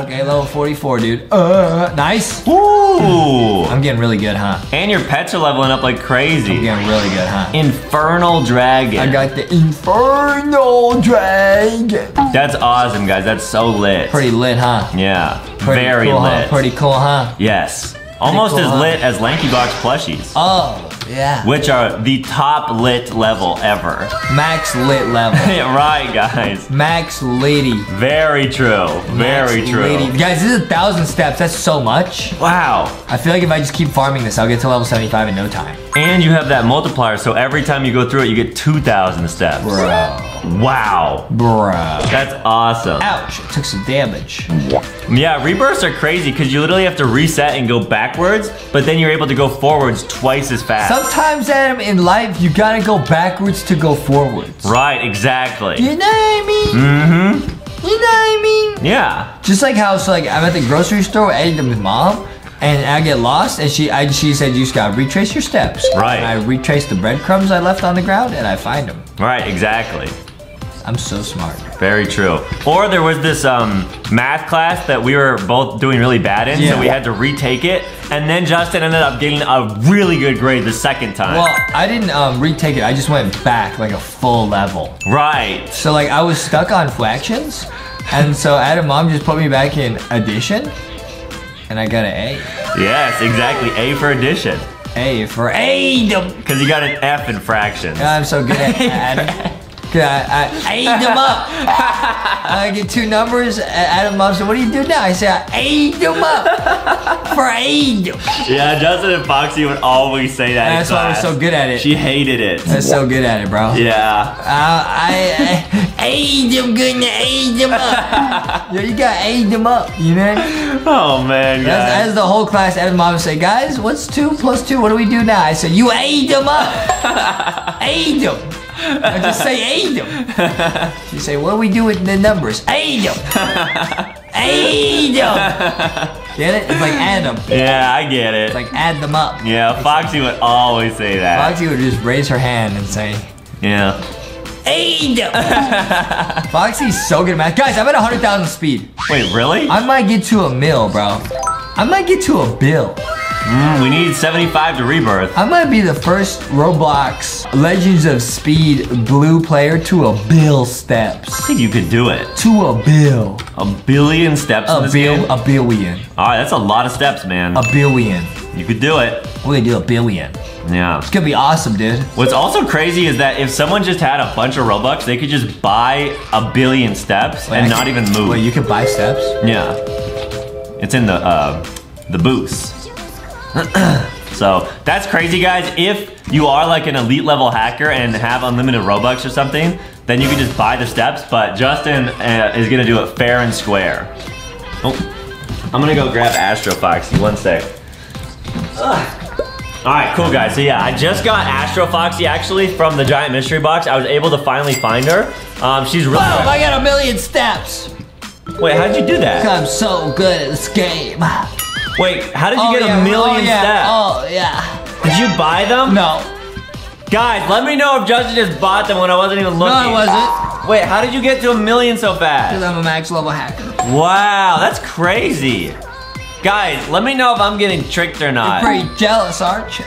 okay, level 44, dude. Uh, nice. Ooh. I'm getting really good, huh? And your pets are leveling up like crazy. I'm getting really good, huh? Infernal Dragon. I got the Infernal Dragon. That's awesome, guys. That's so lit. Pretty lit, huh? yeah. Pretty Very cool, lit. Huh? Pretty cool, huh? Yes. Almost as lit as Lanky Box plushies, Oh, yeah. which are the top lit level ever. Max lit level. right, guys. Max lady. Very true. Very true. lady. Guys, this is a thousand steps. That's so much. Wow. I feel like if I just keep farming this, I'll get to level 75 in no time. And you have that multiplier, so every time you go through it, you get 2,000 steps. Bro. Wow. Bro. That's awesome. Ouch. It took some damage. Yeah, rebirths are crazy because you literally have to reset and go backwards, but then you're able to go forwards twice as fast. Sometimes, Adam, in life, you gotta go backwards to go forwards. right, exactly. You know what I mean? Mm-hmm. You know what I mean? Yeah. Just like how, so like, I'm at the grocery store with and his mom, and I get lost, and she, I, she said, you just gotta retrace your steps. Right. And I retrace the breadcrumbs I left on the ground, and I find them. Right, exactly. I'm so smart. Very true. Or there was this um, math class that we were both doing really bad in, Yeah. so we had to retake it, and then Justin ended up getting a really good grade the second time. Well, I didn't um, retake it. I just went back like a full level. right. So like I was stuck on fractions, and so Adam mom just put me back in addition, and I got an A. Yes, exactly. A for addition. A for Adam. Because you got an F in fractions. I'm so good at Adam. Good, I, I ate them up. I get two numbers. Adam mom said, "What do you do now?" I said, "I ate them up for Adam." Yeah, Justin and Foxy would always say that. That's why I was so good at it. She hated it. That's so good at it, bro. Yeah. Uh, I, I ate them, gonna ate them up. Yo, you got ate them up, you know? Oh man, As, guys. as the whole class, Adam's mom would say, guys, what's two plus two? What do we do now? I said, you ate them up. ate them. I just say them. She say, what do we do with the numbers? Them. ate them. Get it? It's like add them. Yeah, I get it. It's like add them up. yeah, Foxy would always say that. Foxy would just raise her hand and say, Yeah. them. Foxy's so good at math. Guys, I'm at 100,000 speed. Wait, really? I might get to a mill, bro. I might get to a bill. Mm, we need 75 to rebirth. I might be the first Roblox Legends of Speed blue player to a bill steps. I think you could do it. To a bill. A billion steps in A this bill. A billion. All right, that's a lot of steps, man. A billion. You could do it. We're gonna do a billion. Yeah. It's gonna be awesome, dude. What's also crazy is that if someone just had a bunch of Robux, they could just buy a billion steps and not even move. Wait, you can buy steps? Yeah. It's in the uh, the boost. so that's crazy, guys. If you are like an elite level hacker and have unlimited Robux or something, then you can just buy the steps. But Justin uh, is gonna do it fair and square. Oh, I'm gonna go grab Astro Foxy. One sec. Ugh. All right, cool guys. So yeah, I just got Astro Foxy actually from the Giant Mystery Box. I was able to finally find her. Um, she's really. Boom! I got a million steps. Wait, how'd you do that? I'm so good at this game. Wait, how did you Oh, get yeah. a million oh, yeah. steps? Oh, yeah. Did you buy them? No. Guys, let me know if Justin just bought them when I wasn't even looking. No. I wasn't. Wait, how did you get to a million so fast? Because? I'm a max level hacker. Wow, that's crazy. Guys, let me know if I'm getting tricked or not. You're pretty jealous, aren't you?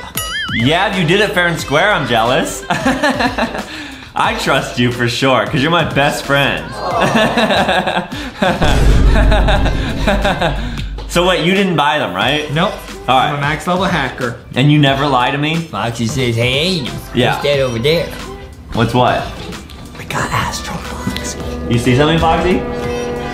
Yeah, if you did it fair and square, I'm jealous. I trust you for sure, because you're my best friend. Oh. so wait, you didn't buy them, right? Nope. All right. I'm a max level hacker. And you never lie to me? Foxy says, hey, Aiden. Yeah. What's that over there? What's what? We got Astro Foxy. You see something, Foxy?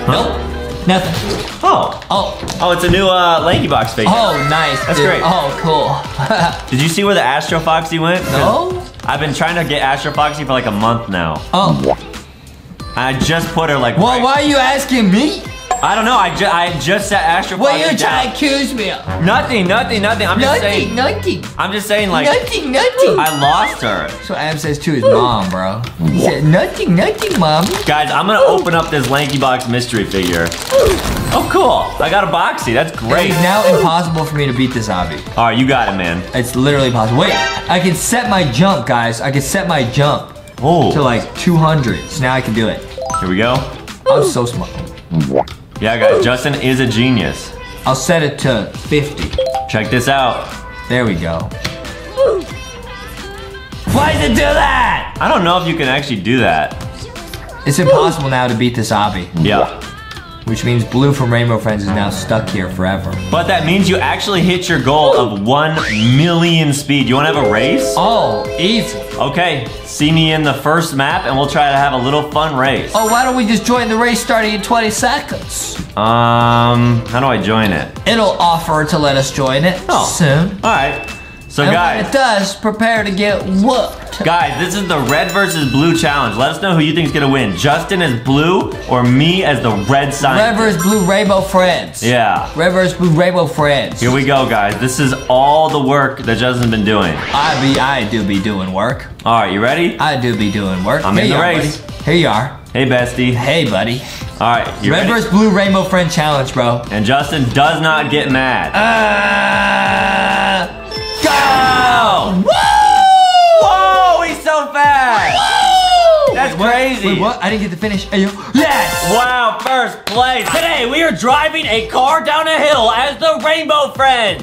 Nope. Nothing. Oh. Oh, Oh, it's a new uh, Lanky Box figure. oh, nice. That's dude. great. Oh, cool. Did you see where the Astro Foxy went? no? I've been trying to get Astro Foxy for like a month now. Oh, I just put her like. well, right- why are you asking me? I don't know. I just I just set Astro What are you trying to accuse me of? Nothing, nothing, nothing. I'm just saying. Nothing, nothing. I'm just saying like Nothing, nothing. I lost her. So Adam says to his mom, bro. He said, nothing, nothing, mom. Guys, I'm gonna open up this Lanky Box mystery figure. Oh, cool. I got a Boxy. That's great. It's now impossible for me to beat this zombie. All right, you got it, man. It's literally impossible. Wait, I can set my jump, guys. I can set my jump oh. to Oh, like 200. So now I can do it. here we go. I'm so smart. Yeah, guys, Justin is a genius. I'll set it to 50. Check this out. There we go. Why does it do that? I don't know if you can actually do that. It's impossible now to beat this zombie, Yeah. which means Blue from Rainbow Friends is now stuck here forever. But that means you actually hit your goal of 1 million speed. You wanna have a race? Oh, easy. Okay, see me in the first map and we'll try to have a little fun race. Oh, why don't we just join the race starting in 20 seconds? Um, how do I join it? It'll offer to let us join it Oh. soon. All right. So And when guys, it does, prepare to get whooped. guys, this is the red versus blue challenge. Let us know who you think is gonna win. Justin as blue or me as the red Red scientist. versus Blue Rainbow Friends. Yeah. Red versus Blue Rainbow Friends. Here we go, guys. This is all the work that Justin's been doing. I be, I do be doing work. All right, you ready? I do be doing work. I'm Here in the are, race. buddy. Here you are. Hey, bestie. Hey, buddy. All right, you Red ready? versus Blue Rainbow Friend Challenge, bro. And Justin does not get mad. Uh, go! Woo! Whoa, he's so fast! Woo! That's Wait, crazy. Wait, what? I didn't get to finish. Are you? Yes! Wow, first place. Today we are driving a car down a hill as the Rainbow Friends.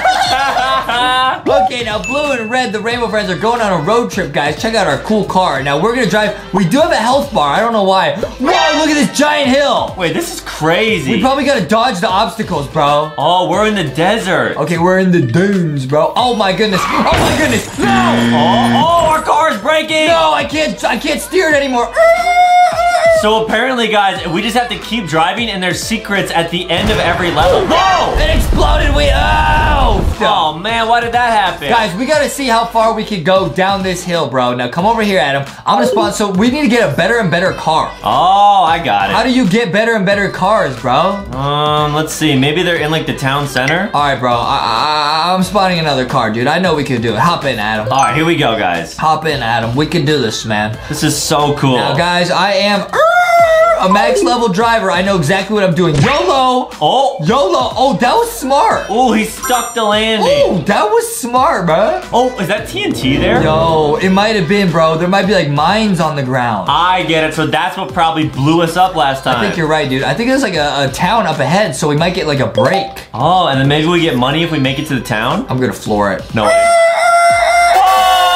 Okay, now blue and red, the Rainbow Friends are going on a road trip, guys. Check out our cool car. Now we're gonna drive. We do have a health bar. I don't know why. Whoa! Look at this giant hill. Wait, this is crazy. We probably gotta dodge the obstacles, bro. oh, we're in the desert. Okay, we're in the dunes, bro. Oh my goodness. Oh my goodness. No! Oh, oh, our car is breaking. No, I can't. I can't steer it anymore. Ah! So apparently, guys, we just have to keep driving, and there's secrets at the end of every level. Whoa! It exploded. We oh. Oh man, why did that happen? Guys, we gotta see how far we can go down this hill, bro. Now come over here, Adam. I'm gonna spawn. So we need to get a better and better car. Oh, I got it. How do you get better and better cars, bro? Um, let's see. Maybe they're in like the town center. All right, bro. I, I, I'm spawning another car, dude. I know we can do it. Hop in, Adam. All right, here we go, guys. Hop in, Adam. We can do this, man. This is so cool. Now, guys, I am a max level driver. I know exactly what I'm doing. YOLO! Oh, YOLO! Oh, that was smart. oh, he stuck the landing. Oh, that was smart, bro. Oh, is that TNT there? No, it might have been, bro. There might be like mines on the ground. I get it. So that's what probably blew us up last time. I think you're right, dude. I think there's like a, a town up ahead, so we might get like a break. Oh, and then maybe we get money if we make it to the town? I'm gonna floor it. No way. Whoa!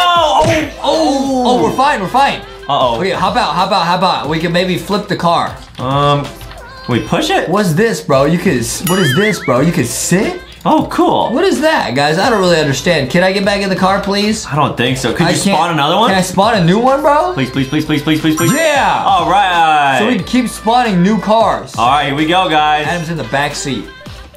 Oh! oh, oh, we're fine, we're fine. Uh-oh. Okay, how about, how about, how about we can maybe flip the car? Um, can we push it? What's this, bro? You could, what is this, bro? You could sit? Oh, cool. What is that, guys? I don't really understand. Can I get back in the car, please? I don't think so. Could I you spawn another one? Can I spawn a new one, bro? Please, please, please, please, please, please, please. Yeah! All right. So we can keep spawning new cars. All right, here we go, guys. Adam's in the back seat.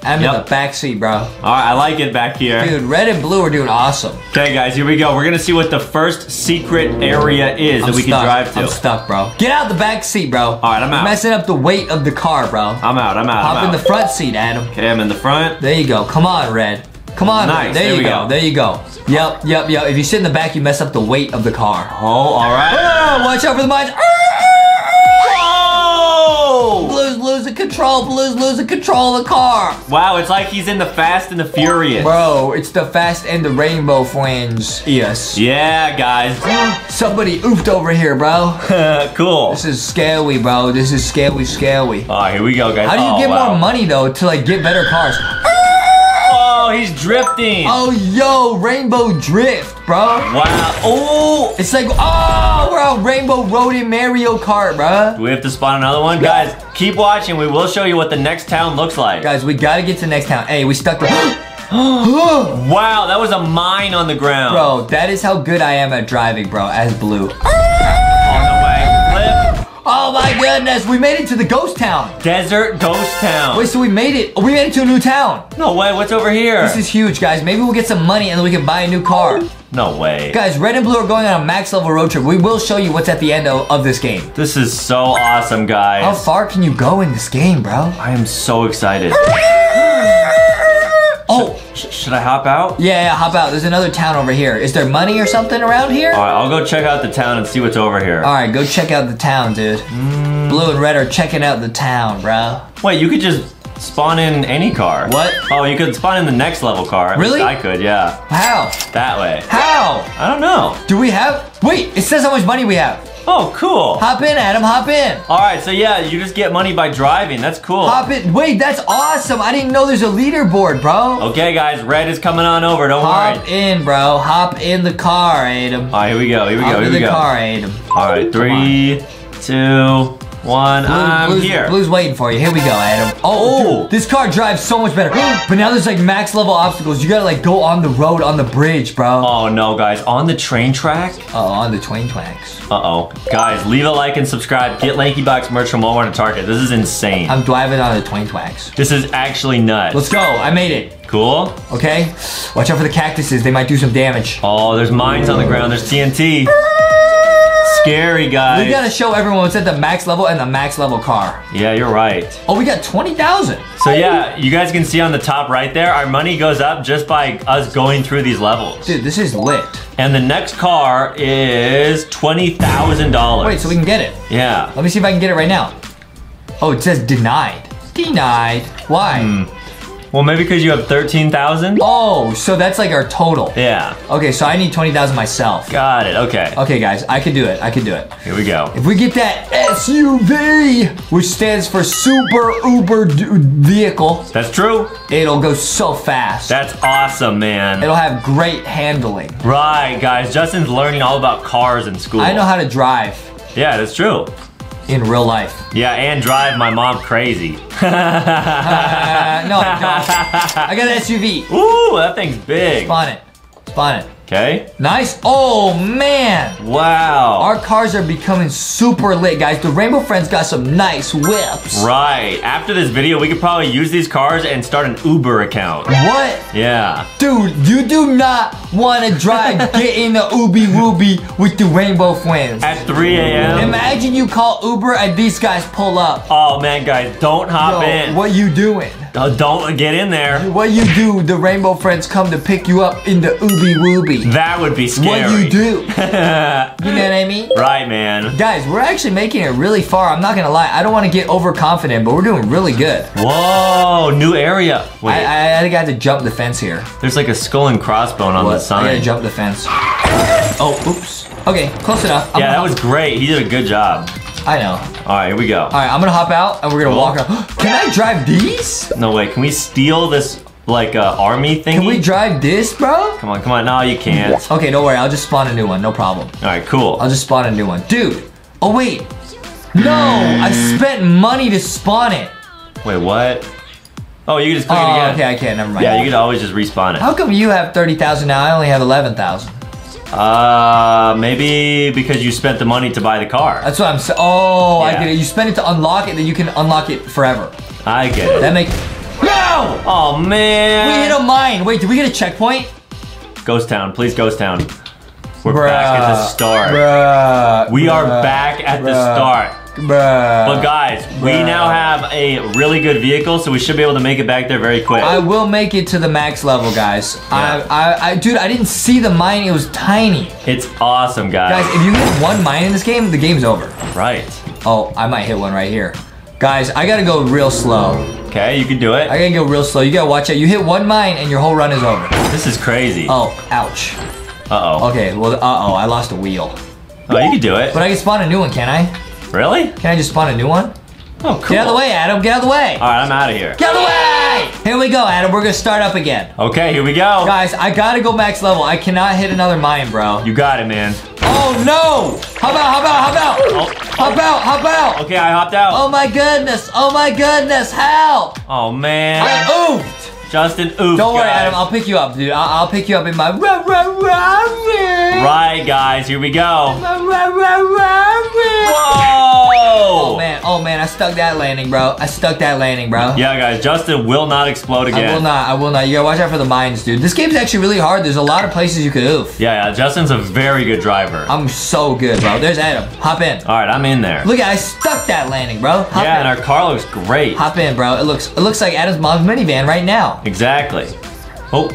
In Yep. the back seat, bro. All right, I like it back here. Dude, red and blue are doing awesome. Okay, guys, here we go. We're gonna see what the first secret area is that we stuck. can drive to. I'm stuck, bro. Get out the back seat, bro. All right, I'm out. Messing up the weight of the car, bro. I'm out. I'm out. Hop I'm in out. the front seat, Adam. okay, I'm in the front. There you go. Come on, red. Come on. Nice, There, there you go. go. There you go. Yep, yep, yep. If you sit in the back, you mess up the weight of the car. Oh, all right. Ah, watch out for the mines. Losing control. Blue's losing control of the car. Wow, it's like he's in the Fast and the Furious. Bro, it's the Fast and the Rainbow Friends. Yes. Yeah, guys. Somebody oofed over here, bro. cool. This is scary, bro. This is scary, scary. All right, here we go, guys. How do you Oh, get wow. more money though to like get better cars? Oh, he's drifting. Oh, yo, Rainbow Drift, bro. Wow. Oh. It's like, oh, we're on Rainbow Road in Mario Kart, bro. Do we have to spawn another one? Guys, keep watching. We will show you what the next town looks like. Guys, we gotta get to the next town. Hey, we stuck the. Wow, that was a mine on the ground. bro, that is how good I am at driving, bro, as blue. Oh, Way. Flip. Oh my goodness, we made it to the ghost town. Desert Ghost Town. Wait, so we made it. We made it to a new town. No way, what's over here? This is huge, guys. Maybe we'll get some money and then we can buy a new car. no way. Guys, Red and Blue are going on a max level road trip. We will show you what's at the end of, of this game. This is so awesome, guys. How far can you go in this game, bro? I am so excited. Oh, Sh- should I hop out? yeah, yeah, hop out. There's another town over here. Is there money or something around here? All right, I'll go check out the town and see what's over here. All right, go check out the town, dude. Mm. Blue and red are checking out the town, bro. Wait, you could just spawn in any car. What? Oh, you could spawn in the next level car. At Really? I could, yeah. How? That way. How? I don't know. Do we have? Wait, it says how much money we have. Oh, cool. Hop in, Adam. Hop in. All right, so yeah, you just get money by driving. That's cool. Hop in. Wait, that's awesome. I didn't know there's a leaderboard, bro. Okay, guys, red is coming on over. Don't Hop worry. Hop in, bro. Hop in the car, Adam. All right, here we go. Here we Hop go. Here in we the go. car, Adam. All right, three, two, one. Blue, I'm blue's, here. Blue's waiting for you. Here we go, Adam. Oh, Oh. dude, this car drives so much better. but now there's like max level obstacles. You gotta like go on the road, on the bridge, bro. Oh no, guys! On the train track. Oh, on the Twain Twanks. Uh oh, guys, leave a like and subscribe. Get Lanky Box merch from Walmart and Target. This is insane. I'm driving on the Twain Twanks. this is actually nuts. Let's go. I made it. Cool. Okay? Watch out for the cactuses. They might do some damage. Oh, there's mines on the ground. There's TNT. Scary, guys. We gotta show everyone what's at the max level and the max level car. Yeah, you're right. Oh, we got 20,000. So yeah, you guys can see on the top right there, our money goes up just by us going through these levels. Dude, this is lit. And the next car is $20,000. Wait, so we can get it. Yeah. Let me see if I can get it right now. Oh, it says denied. Denied. Why? Hmm. Well, maybe because you have 13,000? Oh, so that's like our total. Yeah. Okay, so I need 20,000 myself. Got it. Okay. Okay, guys, I can do it. I can do it. Here we go. If we get that SUV, which stands for Super Uber D- Vehicle, That's true. it'll go so fast. That's awesome, man. It'll have great handling. Right, guys. Justin's learning all about cars in school. I know how to drive Yeah, that's true. In real life. Yeah, and drive my mom crazy. Uh, no, I don't. I got an SUV. Ooh, that thing's big. Spawn it. Spawn it. Okay. Nice. Oh, man. Wow. Our cars are becoming super lit, guys. The Rainbow Friends got some nice whips. Right. After this video, we could probably use these cars and start an Uber account. What? Yeah. Dude, you do not want to drive get in the Ooby Wooby with the Rainbow Friends. At 3 a.m. Imagine you call Uber and these guys pull up. Oh man, guys, don't hop Yo, in. what you doing? Uh, Don't get in there. What you do? The Rainbow Friends come to pick you up in the Ooby Wooby. That would be scary. What you do? You know what I mean? right, man. Guys, we're actually making it really far. I'm not gonna lie. I don't want to get overconfident, but we're doing really good. Whoa, new area. Wait, I, I, I got to jump the fence here. there's like a skull and crossbone on the What? I sign. gotta jump the fence. Oh, oops. Okay, close enough. I'm Yeah, that was great. He did a good job. I know. All right, here we go. All right, I'm gonna hop out and we're gonna Cool. walk around. Can I drive these? No way. Can we steal this like uh, army thingy? Can we drive this, bro? Come on, come on. No, you can't. Okay, don't worry. I'll just spawn a new one. No problem. All right, cool. I'll just spawn a new one. Dude. Oh, wait. No, I spent money to spawn it. Wait, what? Oh, you can just click it Oh, again. okay, I can't. Never mind. Yeah, you can always just respawn it. How come you have 30,000 now? I only have 11,000. Uh, maybe because you spent the money to buy the car. That's what I'm saying. Oh, I get it. You spend it to unlock it, then you can unlock it forever. I get it. That makes... No! Oh man. We hit a mine. Wait, did we get a checkpoint? Ghost Town, please, Ghost Town. We're back at the start. Bruh. We are back at the start. Bruh. But guys, we now have a really good vehicle, so we should be able to make it back there very quick. I will make it to the max level, guys. I, I, I, dude, I didn't see the mine. It was tiny. it's awesome, guys. Guys, if you hit one mine in this game, the game's over. right. Oh, I might hit one right here. Guys, I gotta go real slow. Okay, you can do it. I gotta go real slow. You gotta watch out. You hit one mine and your whole run is over. This is crazy. Oh, ouch. Uh-oh. Okay, well, uh-oh, I lost a wheel. Oh, you can do it. But I can spawn a new one, can I? Really? Can I just spawn a new one? Oh, cool. Get out of the way, Adam. Get out of the way. All right, I'm out of here. Get out of the way! Here we go, Adam. We're gonna start up again. Okay, here we go. Guys, I gotta go max level. I cannot hit another mine, bro. You got it, man. Oh no! Hop out, hop out, hop out! Oh, Hop out, hop out! okay, I hopped out. Oh my goodness! Oh my goodness! Help! Oh, man. I oofed! Justin, oof, Don't worry, guys. Adam. I'll pick you up, dude. I'll, I'll pick you up in my rah, rah, rah. Right, guys, here we go. Rah, rah, rah, rah. Whoa! Oh, oh, stuck that landing, bro. I stuck that landing, bro. Yeah, guys, Justin will not explode again. I will not. I will not. You gotta watch out for the mines, dude. This game's actually really hard. There's a lot of places you could oof. Yeah, yeah, Justin's a very good driver. I'm so good, bro. There's Adam. Hop in. All right, I'm in there. Look at I stuck that landing, bro. Hop yeah, in. and our car looks great. Hop in, bro. It looks it looks like Adam's mom's minivan right now. Exactly. Oh,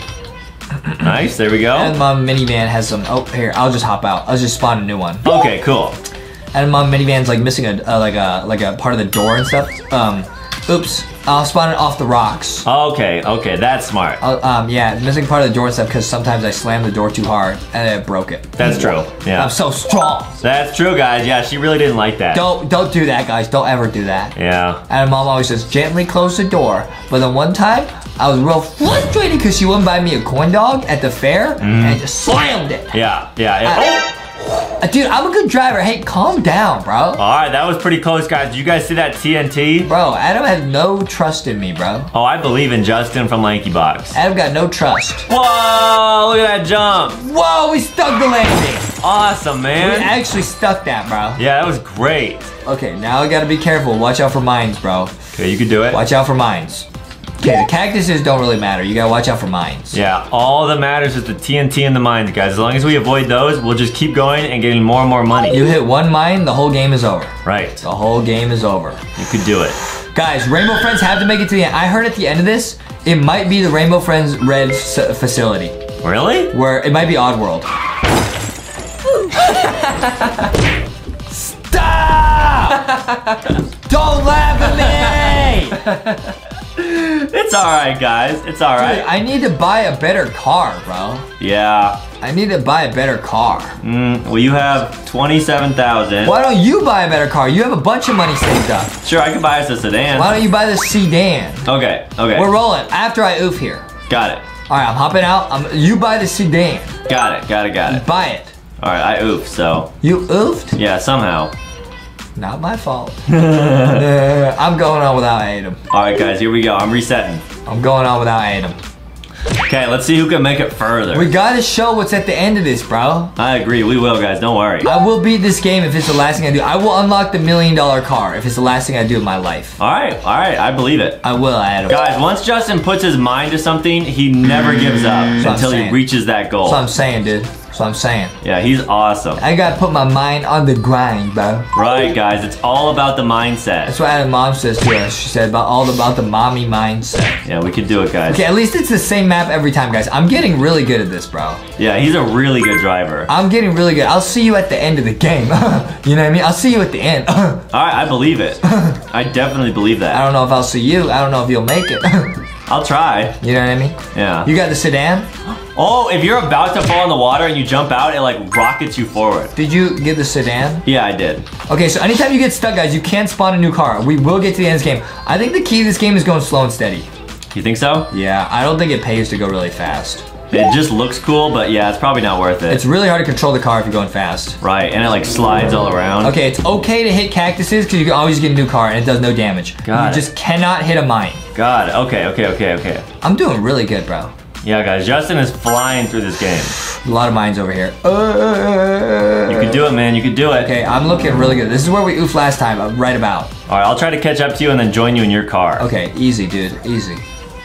nice. There we go. Adam's mom minivan has some. Oh, here. I'll just hop out. I'll just spawn a new one. Okay, cool. Adam's mom minivan's like missing a uh, like a like a part of the door and stuff. Um, oops. I'll spawn it off the rocks. Okay, okay, that's smart. I'll, um, yeah, missing part of the door stuff because sometimes I slammed the door too hard and it broke it. That's true. Yeah. I'm so strong. That's true, guys. Yeah, she really didn't like that. Don't don't do that, guys. Don't ever do that. Yeah. And mom always says gently close the door. But then one time I was real frustrated because she wouldn't buy me a corn dog at the fair and I just slammed it. Yeah, yeah. yeah. Uh, Uh, Uh, dude, I'm a good driver. Hey, calm down, bro. All right, that was pretty close, guys. Did you guys see that TNT? Bro, Adam has no trust in me, bro. Oh, I believe in Justin from Lanky Box. Adam got no trust. Whoa, look at that jump. Whoa, we stuck the landing. Awesome, man. We actually stuck that, bro. Yeah, that was great. Okay, now I gotta be careful. Watch out for mines, bro. Okay, you can do it. Watch out for mines. Okay, the cactuses don't really matter. You gotta watch out for mines. Yeah, all that matters is the TNT and the mines, guys. As long as we avoid those, we'll just keep going and getting more and more money. You hit one mine, the whole game is over. Right. The whole game is over. You could do it. Guys, Rainbow Friends have to make it to the end. I heard at the end of this, it might be the Rainbow Friends Red s- facility, Really? where it might be Oddworld. Stop! Don't laugh at me! It's all right, guys. It's all right. Dude. I need to buy a better car, bro. Yeah. I need to buy a better car. Mm, well, you have 27,000. Why don't you buy a better car? You have a bunch of money saved up. Sure, I can buy us a sedan. Why don't you buy the sedan? Okay, okay. We're rolling. After I oof here. Got it. All right, I'm hopping out. I'm, you buy the sedan. Got it, got it, got it. Buy it. All right, I oof, so You oofed? yeah, somehow. Not my fault. Uh, I'm going on without Adam. All right, guys, here we go. I'm resetting. I'm going on without Adam. Okay, let's see who can make it further. We gotta show what's at the end of this, bro. I agree, we will, guys. Don't worry. I will beat this game if it's the last thing I do. I will unlock the million dollar car if it's the last thing I do in my life. All right, all right, I believe it. I will, Adam. Guys, once Justin puts his mind to something, he never gives up until he reaches that goal. That's what I'm saying, dude. That's what I'm saying. Yeah, he's awesome. I gotta put my mind on the grind, bro. Right, guys, it's all about the mindset. That's what Adam's mom says to us. She said about all about the mommy mindset. Yeah, we can do it, guys. Okay, at least it's the same map every time, guys. I'm getting really good at this, bro. Yeah, he's a really good driver. I'm getting really good. I'll see you at the end of the game. you know what I mean? I'll see you at the end. All right, I believe it. I definitely believe that. I don't know if I'll see you. I don't know if you'll make it. I'll try. you know what I mean? Yeah. You got the sedan? Oh, if you're about to fall in the water and you jump out, it like rockets you forward. Did you get the sedan? Yeah, I did. Okay, so anytime you get stuck, guys, you can't spawn a new car. We will get to the end of this game. I think the key to this game is going slow and steady. You think so? Yeah, I don't think it pays to go really fast. It just looks cool, but yeah, it's probably not worth it. It's really hard to control the car if you're going fast. right, and it like slides all around. Okay, it's okay to hit cactuses because you can always get a new car and it does no damage. God. you just cannot hit a mine. God. Okay. Okay. Okay. Okay. I'm doing really good, bro. Yeah, guys, Justin is flying through this game. A lot of mines over here. You can do it, man. You can do it. Okay, I'm looking really good. This is where we oof last time, uh, right about. All right, I'll try to catch up to you and then join you in your car. Okay, easy, dude, easy,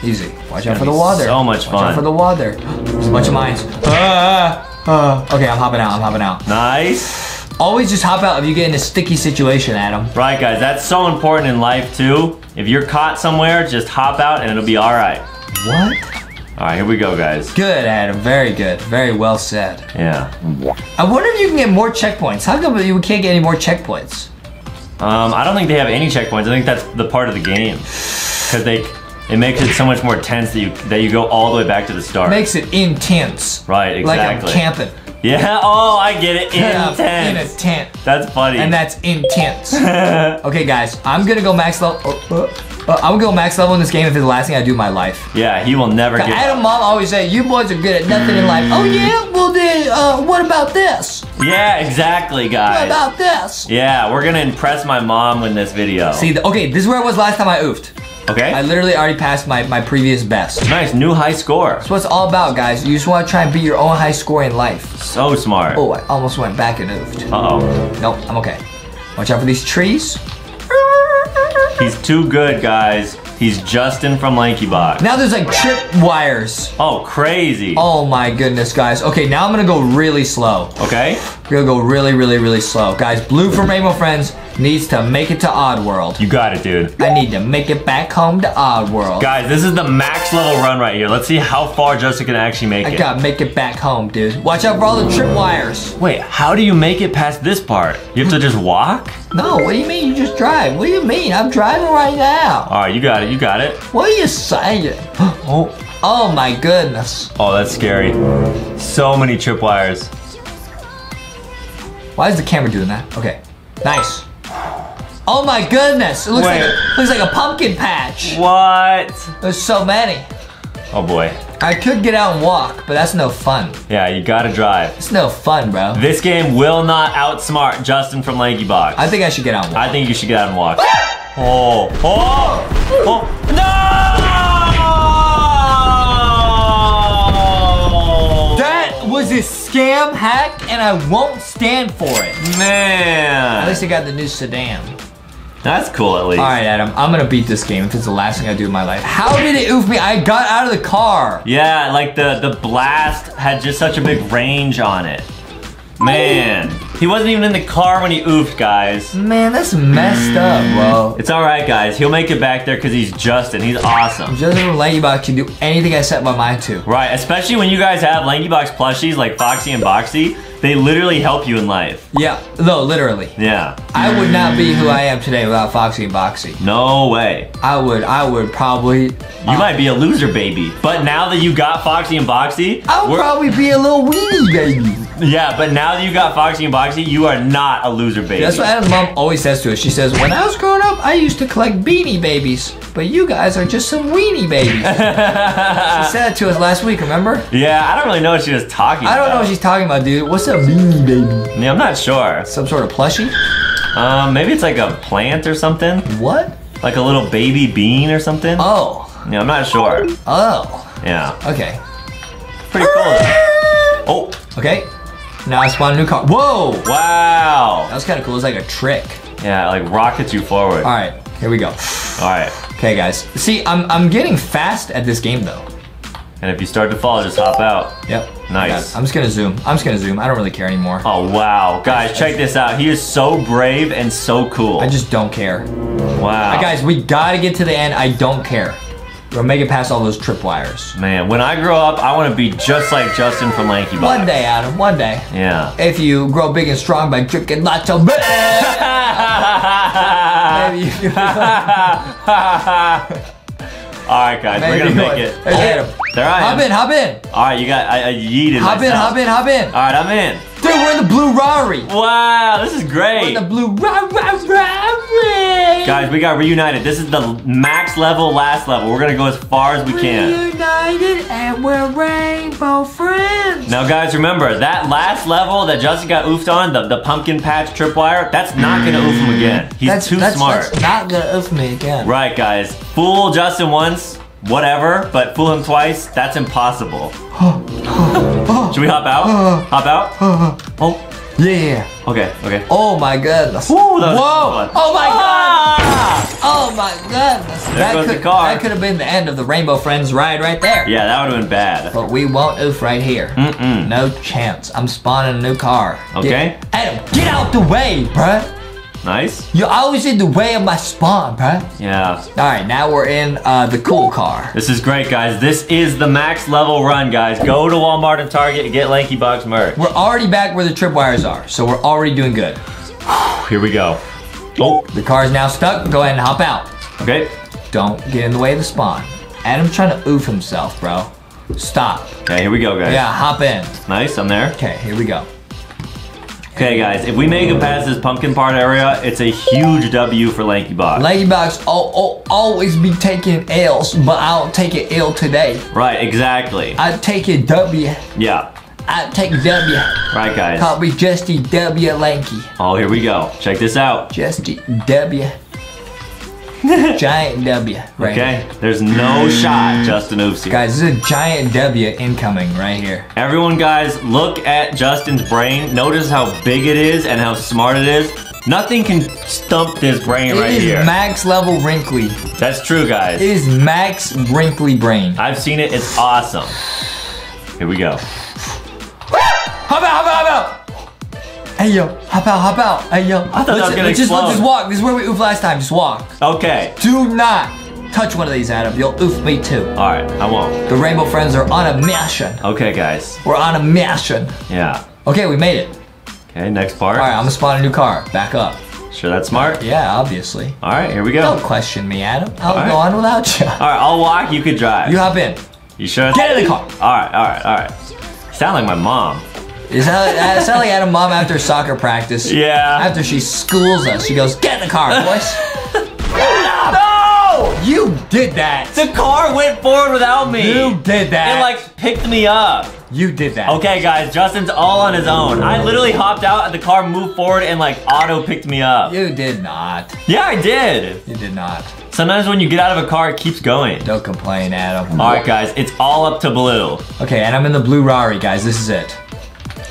easy. Watch out for the water. so much fun. Watch out for the water. There's a bunch of mines. Ah, ah. Okay, I'm hopping out. I'm hopping out. Nice. Always just hop out if you get in a sticky situation, Adam. Right, guys, that's so important in life too. If you're caught somewhere, just hop out and it'll be all right. What? All right, here we go, guys. Good, Adam. Very good. Very well said. Yeah. I wonder if you can get more checkpoints. How come you can't get any more checkpoints? Um, I don't think they have any checkpoints. I think that's the part of the game because they it makes it so much more tense that you that you go all the way back to the start. Makes it intense. right, exactly. Like I'm camping. Yeah. Oh, I get it. Intense. In a tent. That's funny. And that's intense. okay, guys, I'm gonna go max level. oh, oh, I'm gonna go max level in this game if it's the last thing I do in my life. yeah, he will never get. Adam mom always say, "You boys are good at nothing in life." Oh yeah, well then, uh, what about this? Yeah, exactly, guys. What about this? Yeah, we're gonna impress my mom in this video. See, the, okay, this is where I was last time I oofed. Okay. I literally already passed my my previous best. nice new high score. That's what it's all about, guys. You just want to try and beat your own high score in life. So smart. Oh, I almost went back and oofed. Uh oh. Nope, I'm okay. Watch out for these trees. He's too good, guys. He's Justin from Lanky Box. Now there's like trip wires. Oh, crazy. Oh my goodness, guys. Okay, now I'm gonna go really slow. Okay. We're gonna go really, really, really slow. Guys, Blue from Rainbow Friends needs to make it to Oddworld. You got it, dude. I need to make it back home to Oddworld. Guys, this is the max level run right here. Let's see how far Justin can actually make I it. I gotta make it back home, dude. Watch out for all the trip wires. Wait, how do you make it past this part? You have to just walk? No, what do you mean you just drive? What do you mean? I'm driving right now. All right, you got it. You got it. What are you saying? Oh, Oh my goodness. oh, that's scary. So many tripwires. Why is the camera doing that? Okay, nice. Oh my goodness, it looks like Wait. a, looks like a pumpkin patch. What? There's so many. Oh boy. I could get out and walk, but that's no fun. Yeah, you gotta drive. It's no fun, bro. This game will not outsmart Justin from Lanky Box. I think I should get out and walk. I think you should get out and walk. Oh, oh, oh, no! Was a scam hack, and I won't stand for it. Man. At least I got the new sedan. that's cool at least. All right, Adam, I'm gonna beat this game if it's the last thing I do in my life. How did it oof me? I got out of the car. Yeah, like the the blast had just such a big range on it. Man, he wasn't even in the car when he oofed, guys. Man, that's messed up, bro. It's all right, guys. He'll make it back there because he's Justin. He's awesome. Joseph from Lankybox can do anything I set my mind to. Right, especially when you guys have Lankybox plushies like Foxy and Boxy. They literally help you in life. Yeah, no, literally. Yeah. I would not be who I am today without Foxy and Boxy. No way. I would, I would probably, You uh, might be a loser, baby. But now that you got Foxy and Boxy, I would probably be a little weenie baby. Yeah, but now that you got Foxy and Boxy, you are not a loser, baby. That's what Adam's mom always says to us. She says, when I was growing up, I used to collect beanie babies, but you guys are just some weenie babies. she said that to us last week, remember? yeah, I don't really know what she was talking I don't know what she's talking about, dude. What's a beanie baby? Yeah, I'm not sure. Some sort of plushie? Um, maybe it's like a plant or something, What? like a little baby bean or something. Oh. Yeah, I'm not sure. Oh. Yeah, Okay. pretty cool. Oh, Okay. Now I spawn a new car. Whoa! Wow! That was kind of cool. It's like a trick. Yeah, like rockets you forward. All right, here we go. All right. Okay, guys. See, I'm I'm getting fast at this game though. And if you start to fall, just hop out. Yep. Nice. I'm just gonna zoom. I'm just gonna zoom. I don't really care anymore. Oh wow, guys, check this out. He is so brave and so cool. I just don't care. wow, Guys, we gotta get to the end. I don't care. We're making past all those tripwires. man, when I grow up, I want to be just like Justin from Lanky Box. One day, Adam. One day. Yeah. If you grow big and strong by drinking lots of beer, maybe you All right, guys, we're gonna make it. Hey, Adam. There I am. Hop in, hop in. All right, you got I, I yeeted Hop in, myself. hop in, hop in. All right, I'm in. Dude, we're in the blue Rari. Wow, this is great. The blue Rari. Guys, we got reunited. This is the max level, last level. We're gonna go as far as we can. Reunited and we're rainbow friends. Now, guys, remember that last level that Justin got oofed on, the, the pumpkin patch tripwire, that's not gonna oof him again. He's too smart. That's not gonna oof me again. Right, guys. Fool Justin once, whatever, but fool him twice, that's impossible. Should we hop out? Hop out? Oh, Yeah. okay, okay. Oh my goodness. Ooh, Whoa. Oh my god. Ah! Oh my goodness. that goes could, the car. That could have been the end of the Rainbow Friends ride right there. Yeah, that would have been bad. But we won't oof right here. Mm-mm. No chance. I'm spawning a new car. Okay. Get- Adam, get out the way, bruh. Nice. You're always in the way of my spawn, bruh. Yeah. All right, now we're in uh, the cool car. This is great, guys. This is the max level run, guys. Go to Walmart and Target and get Lanky Box merch. We're already back where the tripwires are, so we're already doing good. Here we go. Oh, The car is now stuck. Go ahead and hop out. okay. Don't get in the way of the spawn. Adam's trying to oof himself, bro. Stop. Okay, here we go, guys. Yeah, hop in. Nice, I'm there. Okay, here we go. Okay, guys, if we make it past this pumpkin part area, it's a huge W for Lanky Box. Ladybugs will, will always be taking L's, but I don't take it L today. right, exactly. I take it W. Yeah. I take W. Right, guys. Call me Justy W Lanky. Oh, here we go. Check this out. Justy W. giant W. Right Okay, here. there's no shot Justin Oofs here. Guys, this is a giant W incoming right here. Everyone, guys, look at Justin's brain. Notice how big it is and how smart it is. Nothing can stump this brain It right is here. max level wrinkly. That's true, guys. It is max wrinkly brain. I've seen it. It's awesome. Here we go. Hop out, hop out, hop out. Hey yo, hop out, hop out. Hey yo. I thought that was let's, gonna let's just let's just walk. This is where we oof last time. Just walk. Okay. Do not touch one of these, Adam. You'll oof me too. All right. I won't. The Rainbow Friends are on a mission. Okay, guys. We're on a mission. Yeah. Okay, we made it. Okay. Next part. All right, I'm gonna spawn a new car. Back up. Sure, that's smart. Yeah, obviously. All right. Here we go. Don't question me, Adam. I'll All go on without you. All right. I'll walk. You could drive. You hop in. You sure? Get in the car. All right. All right. All right. You sound like my mom. That, uh, that sound like Adam mom after soccer practice? Yeah. After she schools us, she goes, "Get in the car, boys." no! you did that. The car went forward without me. You did that. It like picked me up. You did that. Okay, guys, Justin's all on his own. I literally hopped out and the car moved forward and like auto picked me up. You did not. Yeah, I did. You did not. Sometimes when you get out of a car, it keeps going. Don't complain, Adam. All right, guys, it's all up to Blue. Okay, and I'm in the blue Rari, guys. This is it.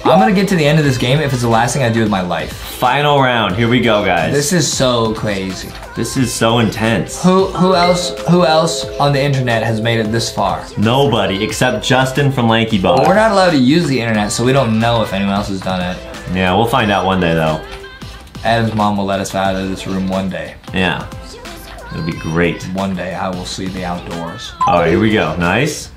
I'm gonna get to the end of this game if it's the last thing I do with my life. Final round. Here we go, guys. This is so crazy. This is so intense. Who who else who else on the internet has made it this far? Nobody except Justin from Lanky Well, Box. we're not allowed to use the internet, so we don't know if anyone else has done it. Yeah, we'll find out one day though. Adam's mom will let us out of this room one day. Yeah. It'll be great. One day I will see the outdoors. All right, here we go. Nice.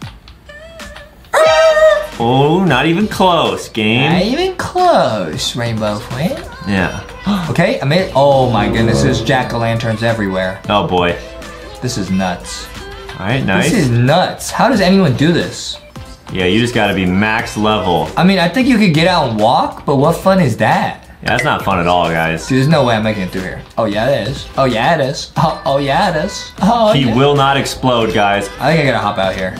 Ah! Oh, not even close, game. Not even close, Rainbow Friend. Yeah. Okay, I made. Oh my goodness, there's jack-o'-lanterns everywhere. Oh boy. This is nuts. All right, nice. This is nuts. How does anyone do this? Yeah, you just gotta be max level. I mean, I think you could get out and walk, but what fun is that? Yeah, that's not fun at all, guys. Dude, there's no way I'm making it through here. Oh yeah, it is. Oh yeah, it is. Oh, oh yeah, it is. Oh, He yeah. will not explode, guys. I think I gotta hop out here.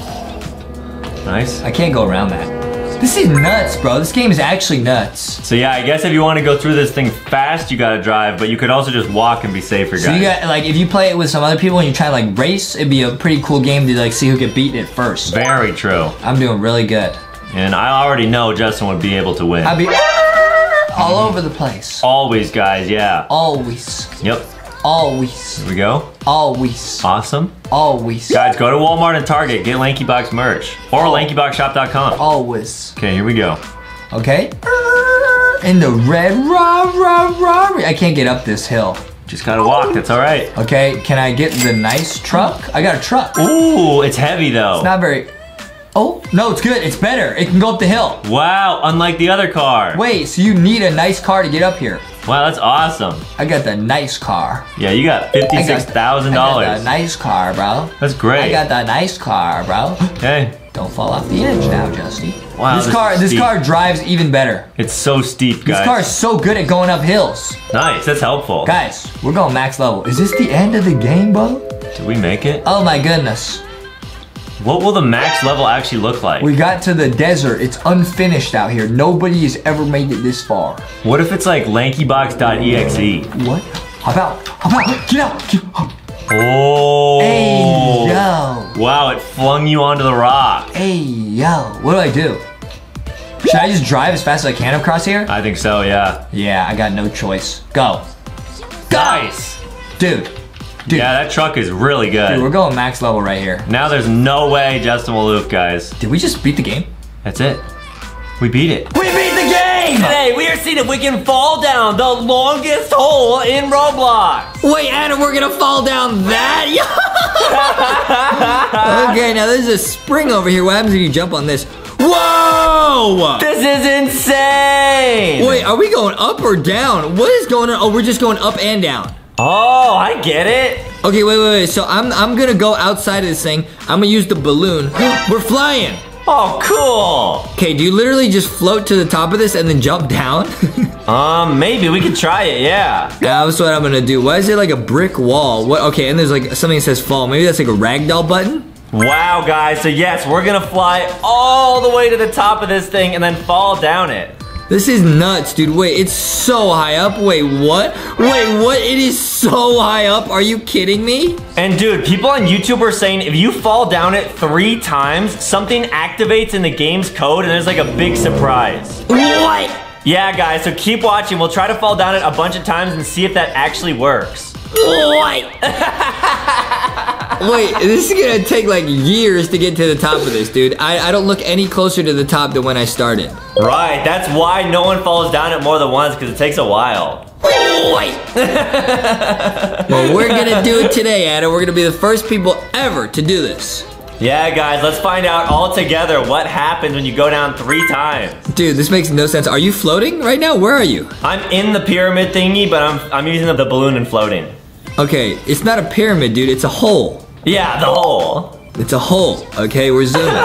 Nice. I can't go around that. This is nuts, bro. This game is actually nuts. So yeah, I guess if you want to go through this thing fast, you gotta drive, but you could also just walk and be safer, guys. So you got like if you play it with some other people and you try to like race, it'd be a pretty cool game to like see who can beat it first. Very true. I'm doing really good. And I already know Justin would be able to win. I'd be all over the place. Always, guys, yeah. Always, Yep. always, Here we go. Always, Awesome. always, Guys, go to Walmart and Target, get LankyBox merch. Or LankyBoxShop.com. always. Okay, here we go. Okay. In the red rah rah rah. I can't get up this hill. Just gotta walk, that's alright. Okay, can I get the nice truck? I got a truck. Ooh, it's heavy though. It's not very. Oh no, it's good. It's better. It can go up the hill. wow, unlike the other car. Wait, so you need a nice car to get up here? Wow, that's awesome. I got the nice car. Yeah, you got I got- I got the $56,000. nice car, bro. That's great. I got the nice car, bro. Okay. Don't fall off the edge now, Justy. Wow, this this car this steep. car drives even better. It's so steep, guys. This car is so good at going up hills. nice, that's helpful. Guys, we're going max level. Is this the end of the game, bro? Did we make it? Oh my goodness. What will the max level actually look like? We got to the desert. It's unfinished out here. Nobody has ever made it this far. What if it's like lankybox.exe? What? Hop out. Hop out. Get out. Get out. Oh. Hey, yo. Wow, it flung you onto the rock. Hey, yo. What do I do? Should I just drive as fast as I can across here? I think so, yeah. Yeah, I got no choice. Go. Go. Nice. Dude. Dude. Yeah, that truck is really good. Dude, we're going max level right here. Now there's no way Justin will loop, guys. Did we just beat the game? That's it. We beat it. We beat the game! Today, we are seeing if we can fall down the longest hole in Roblox. Wait, Adam, we're gonna fall down that? okay, now there's a spring over here. What happens if you jump on this? Whoa! This is insane. Wait, are we going up or down? What is going on? Oh, we're just going up and down. Oh, I get it. Okay, wait, wait, wait. So I'm I'm gonna go outside of this thing. I'm gonna use the balloon. we're flying. Oh, cool. Okay, do you literally just float to the top of this and then jump down? Um, maybe we could try it, yeah. Yeah, that's what I'm gonna do. Why is it like a brick wall? What? Okay, and there's like something that says fall. Maybe that's like a ragdoll button. Wow, guys. So yes, we're gonna fly all the way to the top of this thing and then fall down it. This is nuts, dude. Wait, it's so high up. Wait, what? Wait, what? It is so high up. Are you kidding me? And dude, people on YouTube are saying if you fall down it three times, something activates in the game's code and there's like a big surprise. What? Yeah, guys, so keep watching. We'll try to fall down it a bunch of times and see if that actually works. Wait. Wait, this is gonna take like years to get to the top of this, dude. I, I don't look any closer to the top than when I started. Right, that's why no one falls down it more than once, because it takes a while. Wait. well, we're gonna do it today, Adam. We're gonna be the first people ever to do this. Yeah, guys, let's find out all together what happens when you go down three times. Dude, this makes no sense. Are you floating right now? Where are you? I'm in the pyramid thingy, but I'm, I'm using the balloon and floating. Okay, it's not a pyramid, dude. It's a hole. Yeah, the hole. It's a hole. Okay, we're zooming.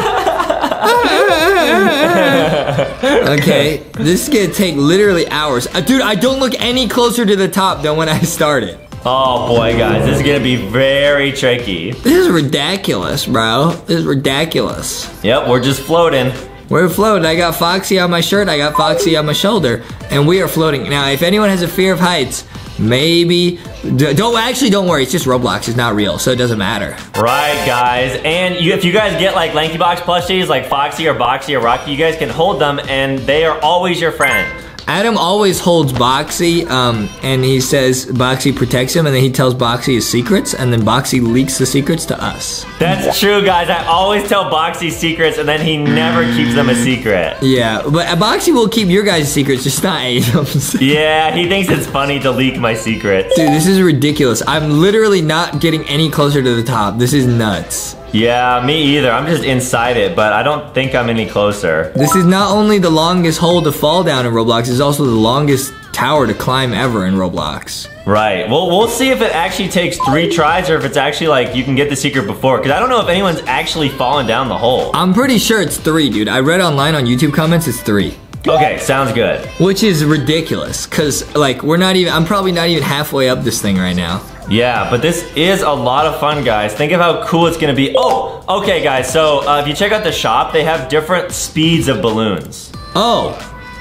okay, this is gonna take literally hours. Uh, dude, I don't look any closer to the top than when I started. Oh boy, guys, this is gonna be very tricky. This is ridiculous, bro. This is ridiculous. Yep, we're just floating. We're floating. I got Foxy on my shirt. I got Foxy on my shoulder, and we are floating. Now, if anyone has a fear of heights, maybe don't actually don't worry. It's just Roblox. It's not real, so it doesn't matter. Right, guys. And you, if you guys get like Lankybox plushies, like Foxy or Boxy or Rocky, you guys can hold them, and they are always your friend. Adam always holds Boxy, um, and he says Boxy protects him, and then he tells Boxy his secrets, and then Boxy leaks the secrets to us. That's true, guys. I always tell Boxy secrets, and then he never keeps them a secret. Yeah, but Boxy will keep your guys' secrets, just not Adam's. yeah, he thinks it's funny to leak my secrets. Dude, this is ridiculous. I'm literally not getting any closer to the top. This is nuts. Yeah, me either. I'm just inside it, but I don't think I'm any closer. This is not only the longest hole to fall down in Roblox, it's also the longest tower to climb ever in Roblox. Right. Well, we'll see if it actually takes three tries or if it's actually like you can get the secret before. Because I don't know if anyone's actually fallen down the hole. I'm pretty sure it's three, dude. I read online on YouTube comments, it's three. Okay, sounds good. Which is ridiculous, because, like, we're not even, I'm probably not even halfway up this thing right now. Yeah, but this is a lot of fun, guys. Think of how cool it's gonna be. Oh, okay, guys, so uh, if you check out the shop, they have different speeds of balloons. Oh,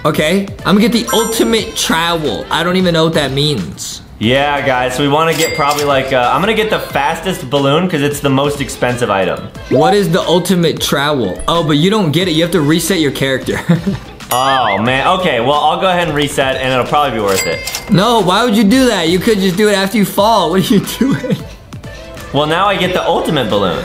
okay. I'm gonna get the ultimate travel. I don't even know what that means. Yeah, guys, so we wanna get probably like, uh, I'm gonna get the fastest balloon because it's the most expensive item. What is the ultimate travel? Oh, but you don't get it. You have to reset your character. Oh, man. Okay, well, I'll go ahead and reset, and it'll probably be worth it. No, why would you do that? You could just do it after you fall. What are you doing? Well, now I get the ultimate balloon.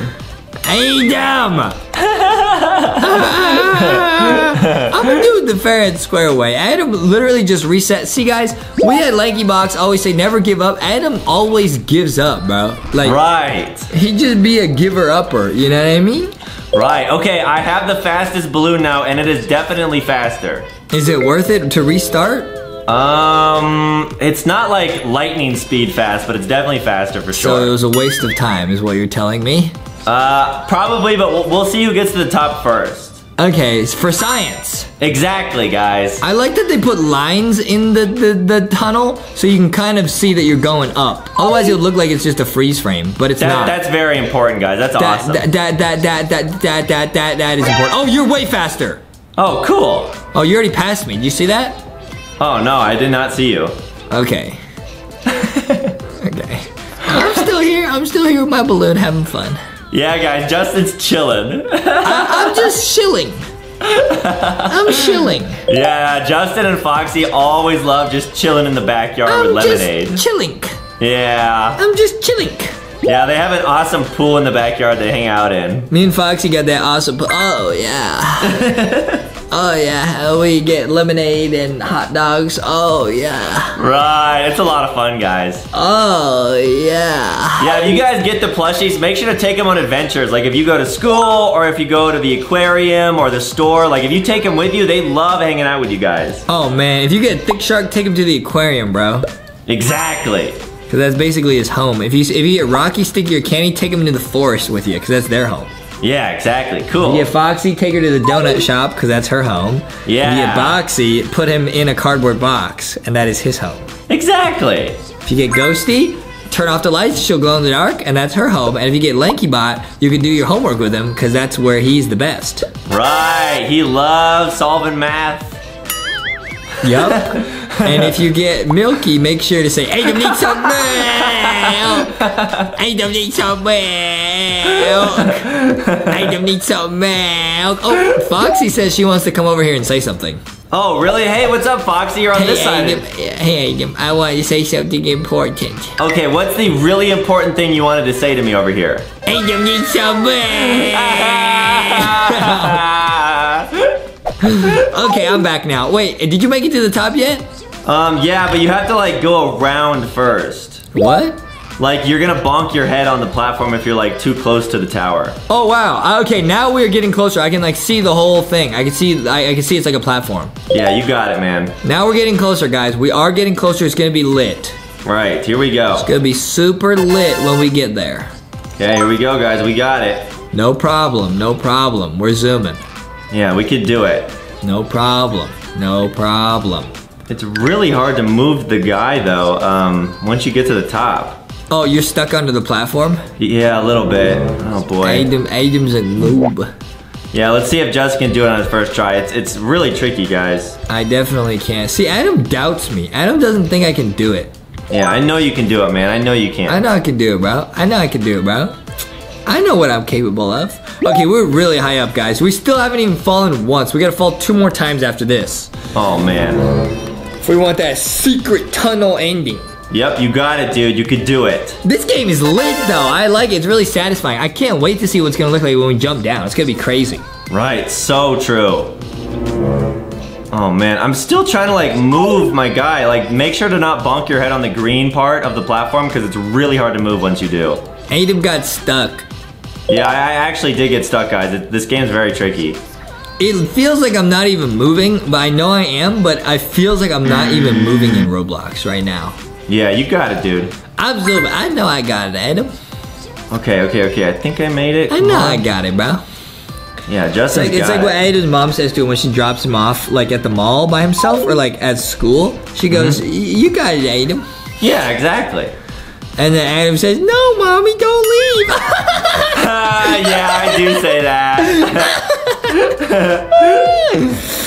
Hey, Adam! I'm gonna do it the fair and square way. Adam literally just reset. See, guys, we had Lankybox always say never give up. Adam always gives up, bro. Like, right. He just be a giver upper. You know what I mean? Right. Okay, I have the fastest balloon now, and it is definitely faster. Is it worth it to restart? Um, it's not like lightning speed fast, but it's definitely faster for sure. So it was a waste of time, is what you're telling me? Uh, probably, but we'll, we'll see who gets to the top first. Okay, it's for science. Exactly, guys. I like that they put lines in the, the, the tunnel so you can kind of see that you're going up. Otherwise, it'll look like it's just a freeze frame, but it's that, not. That's very important, guys. That's that, awesome. That, that, that, that, that, that, that, that, that is important. Oh, you're way faster. Oh, cool. Oh, you already passed me. Did you see that? Oh, no, I did not see you. Okay. okay. I'm still here. I'm still here with my balloon having fun. Yeah, guys, Justin's chilling. I, I'm just chilling. I'm chilling. Yeah, Justin and Foxy always love just chilling in the backyard I'm with lemonade. Just chilling. Yeah. I'm just chilling. Yeah, they have an awesome pool in the backyard they hang out in. Me and Foxy got that awesome. pool. Oh yeah. oh yeah. We get lemonade and hot dogs. Oh yeah. Right, it's a lot of fun, guys. Oh yeah. Yeah, if you guys get the plushies, make sure to take them on adventures. Like if you go to school or if you go to the aquarium or the store, like if you take them with you, they love hanging out with you guys. Oh man, if you get a Thicc Shark, take him to the aquarium, bro. Exactly. Cause that's basically his home. If you if you get Rocky, Sticky, or Candy, take him into the forest with you, cause that's their home. Yeah, exactly. Cool. If you get Foxy, take her to the donut shop, cause that's her home. Yeah. If you get Boxy, put him in a cardboard box, and that is his home. Exactly. If you get Ghosty, turn off the lights, she'll glow in the dark, and that's her home. And if you get Lankybot, you can do your homework with him, cause that's where he's the best. Right. He loves solving math. Yup. and if you get milky, make sure to say, Adam needs some milk. Adam needs some milk. Adam need some milk. Oh, Foxy says she wants to come over here and say something. Oh, really? Hey, what's up, Foxy? You're on this side. Adam, hey Adam, I want to say something important. Okay, what's the really important thing you wanted to say to me over here? Adam needs some milk. okay, I'm back now. Wait, did you make it to the top yet? um, yeah, but you have to like go around first. What? Like you're gonna bonk your head on the platform if you're like too close to the tower. Oh wow. Okay, now we're getting closer. I can like see the whole thing. I can see I, I can see it's like a platform. Yeah, you got it, man. Now we're getting closer, guys. We are getting closer. It's gonna be lit. Right, here we go. It's gonna be super lit when we get there. Okay, here we go, guys. We got it. No problem. No problem. We're zooming. Yeah, we could do it. No problem. No problem. It's really hard to move the guy though. Um, once you get to the top. Oh, you're stuck under the platform? Yeah, a little bit. Oh boy. Adam, Adam's a noob. Yeah, let's see if Jess can do it on his first try. It's it's really tricky, guys. I definitely can't. See, Adam doubts me. Adam doesn't think I can do it. Yeah, I know you can do it, man. I know you can. I know I can do it, bro. I know I can do it, bro. I know what I'm capable of. Okay, we're really high up, guys. We still haven't even fallen once. We gotta fall two more times after this. Oh man. If we want that secret tunnel ending. Yep, you got it, dude. You could do it. This game is lit, though. I like it. It's really satisfying. I can't wait to see what's gonna look like when we jump down. It's gonna be crazy. Right, so true. Oh man, I'm still trying to like move my guy. Like make sure to not bonk your head on the green part of the platform because it's really hard to move once you do. Adam got stuck. Yeah, I, I actually did get stuck, guys. It, this game's very tricky. It feels like I'm not even moving, but I know I am, but I feels like I'm not even moving in Roblox right now. Yeah, you got it, dude. I'm zooming. I know I got it, Adam. Okay, okay, okay. I think I made it. I Come know on. I got it, bro. Yeah, Justin. It's like, it's like what it. Adam's mom says to him when she drops him off, like at the mall by himself or like at school. She mm-hmm. goes, "Y- "You got it, Adam." Yeah, exactly. And then Adam says, "No, mommy, don't leave." yeah, I do say that.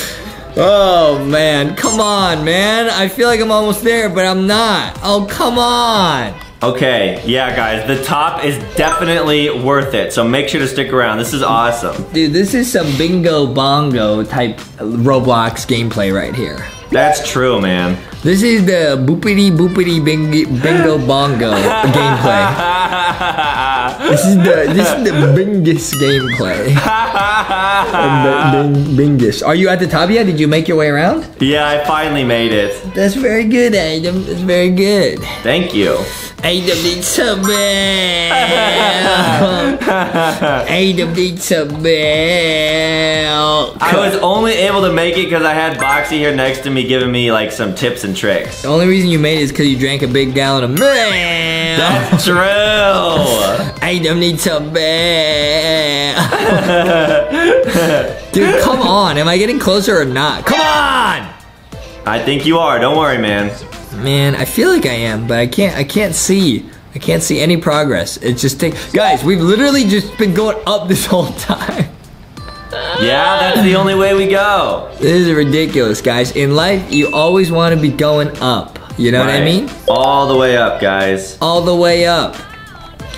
oh man, come on, man. I feel like I'm almost there, but I'm not. Oh, come on. Okay, yeah, guys, the top is definitely worth it. So make sure to stick around. This is awesome. Dude, this is some bingo bongo type Roblox gameplay right here. That's true, man. This is the boopity boopity bing, bingo bongo gameplay. This is the this is the bingus gameplay. Bing, bingus. Are you at the top yet? Did you make your way around? yeah, I finally made it. That's very good, Adam. That's very good. Thank you. Adam needs some milk. Adam needs some milk. I was only able to make it because I had Boxy here next to me giving me like some tips and tricks. The only reason you made it is because you drank a big gallon of milk. That's true. I don't need some milk. Dude, come on. Am I getting closer or not? Come on! I think you are. Don't worry, man. Man, I feel like I am, but I can't I can't see. I can't see any progress. It's just take guys, we've literally just been going up this whole time. Yeah, that's the only way we go. This is ridiculous, guys. In life, you always want to be going up. You know what I mean? All the way up, guys. All the way up.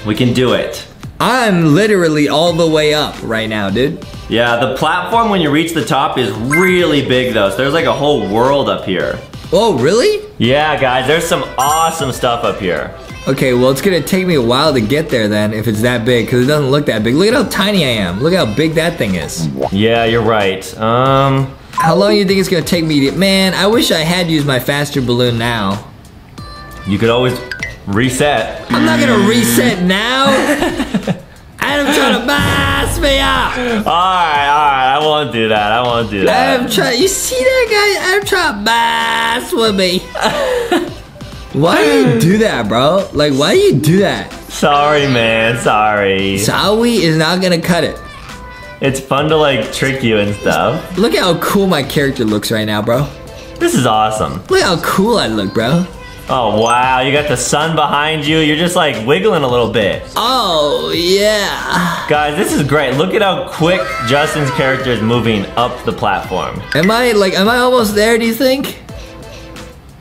We can do it. I'm literally all the way up right now, dude. Yeah, the platform when you reach the top is really big though. So there's like a whole world up here. Oh, really? Yeah, guys, there's some awesome stuff up here. Okay, well, it's gonna take me a while to get there then, if it's that big, because it doesn't look that big. Look at how tiny I am. Look how big that thing is. Yeah, you're right. Um, How long do you think it's gonna take me to Man, I wish I had used my faster balloon now. you could always reset. I'm not gonna reset now. Adam trying to mask me up. Alright, alright, I won't do that. I won't do that. Adam trying, you see that guy? Adam trying to mask with me. Why do you do that, bro? Like, why do you do that? Sorry, man. Sorry. Zowie is not gonna cut it. It's fun to like trick you and stuff. Look at how cool my character looks right now, bro. This is awesome. Look how cool I look, bro. Oh, wow. You got the sun behind you. You're just like wiggling a little bit. Oh, yeah. Guys, this is great. Look at how quick Justin's character is moving up the platform. Am I, like, am I almost there, do you think?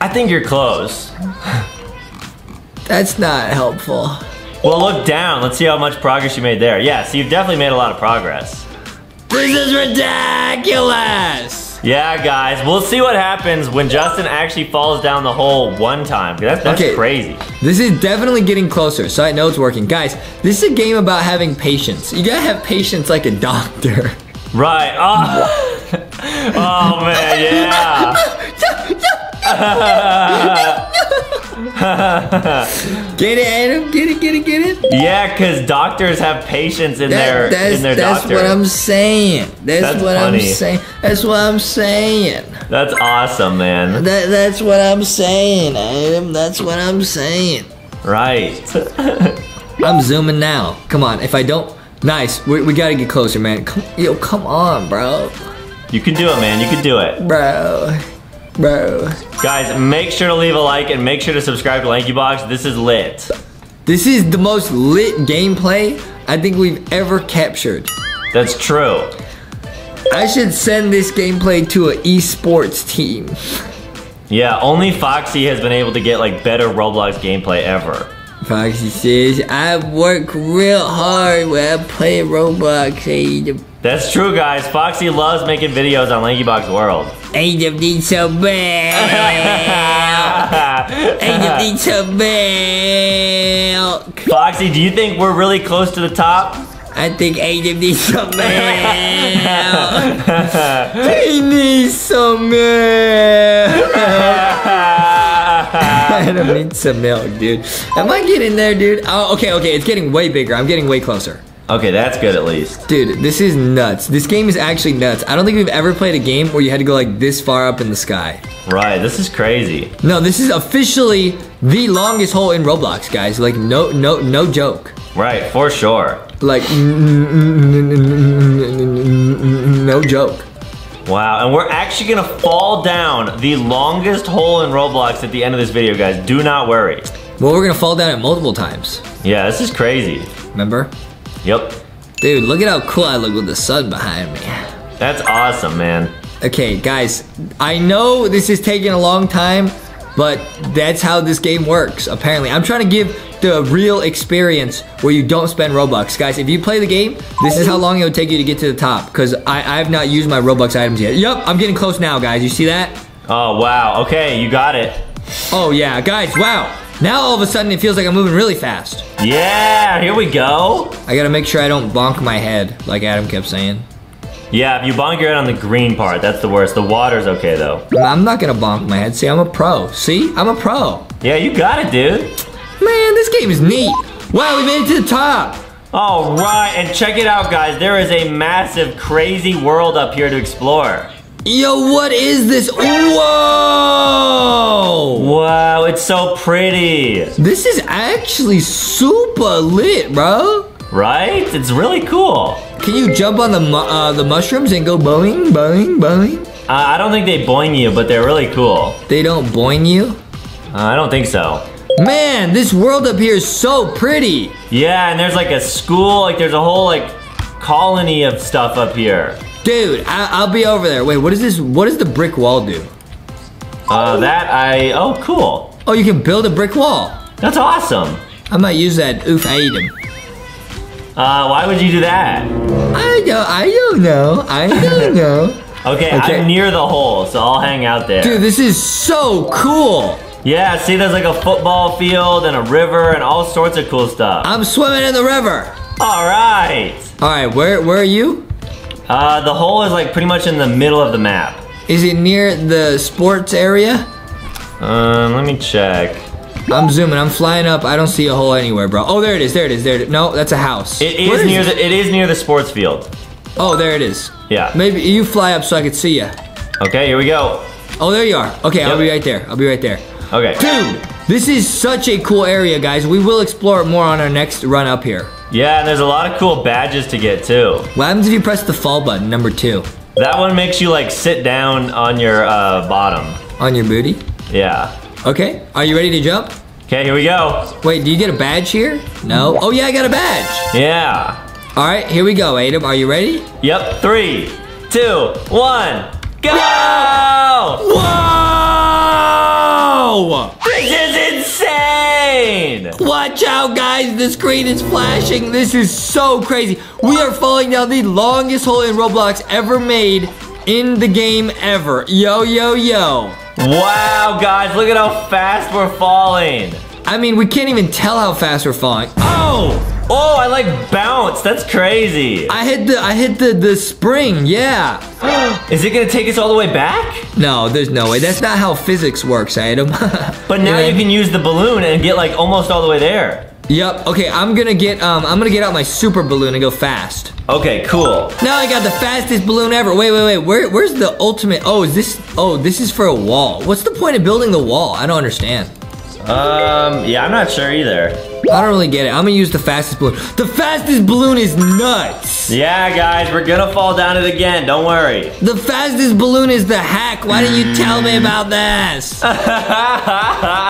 I think you're close. That's not helpful. Well, look down. Let's see how much progress you made there. Yeah, so you've definitely made a lot of progress. This is ridiculous. Yeah, guys, we'll see what happens when Justin actually falls down the hole one time. That's, that's Okay. crazy. This is definitely getting closer, so I know it's working. Guys, this is a game about having patience. You gotta have patience like a doctor. Right. Oh, oh man, yeah. Get it, Adam? Get it, get it, get it? Yeah, because doctors have patience in their That- that's in their that's doctor. what I'm saying. That's, That's what funny. I'm saying. That's what I'm saying. That's awesome, man. That, that's what I'm saying, Adam. That's what I'm saying. Right. I'm zooming now. Come on. If I don't, nice. We, we gotta get closer, man. Come, yo, come on, bro, you can do it, man. You can do it. bro, bro. Guys, make sure to leave a like and make sure to subscribe to LankyBox. This is lit. This is the most lit gameplay I think we've ever captured. That's true. I should send this gameplay to an esports team. Yeah, only Foxy has been able to get like better Roblox gameplay ever. Foxy says, I work real hard when I play Roblox. That's true, guys. Foxy loves making videos on LankyBox World. Adam needs so bad. Adam needs some milk. Foxy, do you think we're really close to the top? I think Adam needs some milk. he needs some milk. Adam needs some milk, dude. Am I getting there, dude? Oh, okay, okay. It's getting way bigger. I'm getting way closer. Okay, that's good at least. Dude, this is nuts. This game is actually nuts. I don't think we've ever played a game where you had to go like this far up in the sky. Right, this is crazy. No, this is officially the longest hole in Roblox, guys. Like no no no joke. Right, for sure. Like no joke. Wow, and we're actually gonna fall down the longest hole in Roblox at the end of this video, guys. Do not worry. Well, we're gonna fall down it multiple times. Yeah, this is crazy. Remember? Yep. Dude, look at how cool I look with the sun behind me. That's awesome, man. Okay, guys, I know this is taking a long time, but that's how this game works, apparently. I'm trying to give the real experience where you don't spend Robux. Guys, if you play the game, this is how long it would take you to get to the top, because I, I have not used my Robux items yet. Yup, I'm getting close now, guys. You see that? Oh, wow. Okay, you got it. Oh, yeah, guys, wow. Now all of a sudden it feels like I'm moving really fast. Yeah, here we go. I gotta make sure I don't bonk my head, like Adam kept saying. Yeah, if you bonk your head on the green part, that's the worst. The water's okay, though. I'm not gonna bonk my head. See, I'm a pro. See, I'm a pro. Yeah, you got it, dude. Man, this game is neat. Wow, we made it to the top. All right, and check it out, guys. There is a massive, crazy world up here to explore. Yo, what is this? Whoa! Wow, it's so pretty, This is actually super lit, bro. right? It's really cool. Can you jump on the mu- uh, the mushrooms and go boing, boing, boing? Uh, I don't think they boing you, but they're really cool. They don't boing you? Uh, I don't think so. Man, this world up here is so pretty. Yeah, and there's like a school, like there's a whole like colony of stuff up here. Dude, I- I'll be over there. Wait, what is this? What does the brick wall do? Uh, that I, oh, cool. Oh, you can build a brick wall. That's awesome. I might use that oof item. Uh, why would you do that? I don't, I don't know. I don't know. Okay, Okay. I'm near the hole, so I'll hang out there. Dude, this is so cool. Yeah, see, there's like a football field and a river and all sorts of cool stuff. I'm swimming in the river. All right. All right, where where are you? Uh, the hole is like pretty much in the middle of the map. Is it near the sports area? Um, let me check. I'm zooming. I'm flying up. I don't see a hole anywhere, bro. Oh, there it is. There it is. There it is. No, that's a house. It is Where near it? the it is near the sports field. Oh, there it is. Yeah. Maybe you fly up so I could see you. Okay, here we go. Oh, there you are. Okay, I'll be right there. I'll be right there. Okay. Dude, this is such a cool area, guys. We will explore it more on our next run up here. Yeah, and there's a lot of cool badges to get too. What happens if you press the fall button, number two, That one makes you like sit down on your uh, bottom. on your booty? Yeah. Okay, are you ready to jump? Okay, here we go. Wait, do you get a badge here? No. Oh yeah, I got a badge. Yeah. All right, here we go, Adam. Are you ready? Yep. Three, two, one, go! Whoa! This is insane! Watch out, guys. The screen is flashing. This is so crazy. We are falling down the longest hole in Roblox ever made in the game ever. Yo, yo, yo. Wow, guys, look at how fast we're falling. I mean, we can't even tell how fast we're falling. Oh! Oh, I like bounce. That's crazy. I hit the I hit the the spring. Yeah. Is it gonna take us all the way back? No, there's no way. That's not how physics works, Adam. But now you can use the balloon and get like almost all the way there. Yep. Okay, I'm gonna get um I'm gonna get out my super balloon and go fast. Okay, cool. Now I got the fastest balloon ever. Wait, wait, wait. Where where's the ultimate? Oh, is this? Oh, this is for a wall. What's the point of building the wall? I don't understand. Um, yeah, I'm not sure either. I don't really get it. I'm gonna use the fastest balloon. The fastest balloon is nuts. Yeah, guys, we're gonna fall down it again. Don't worry. The fastest balloon is the hack. Why didn't you tell me about this?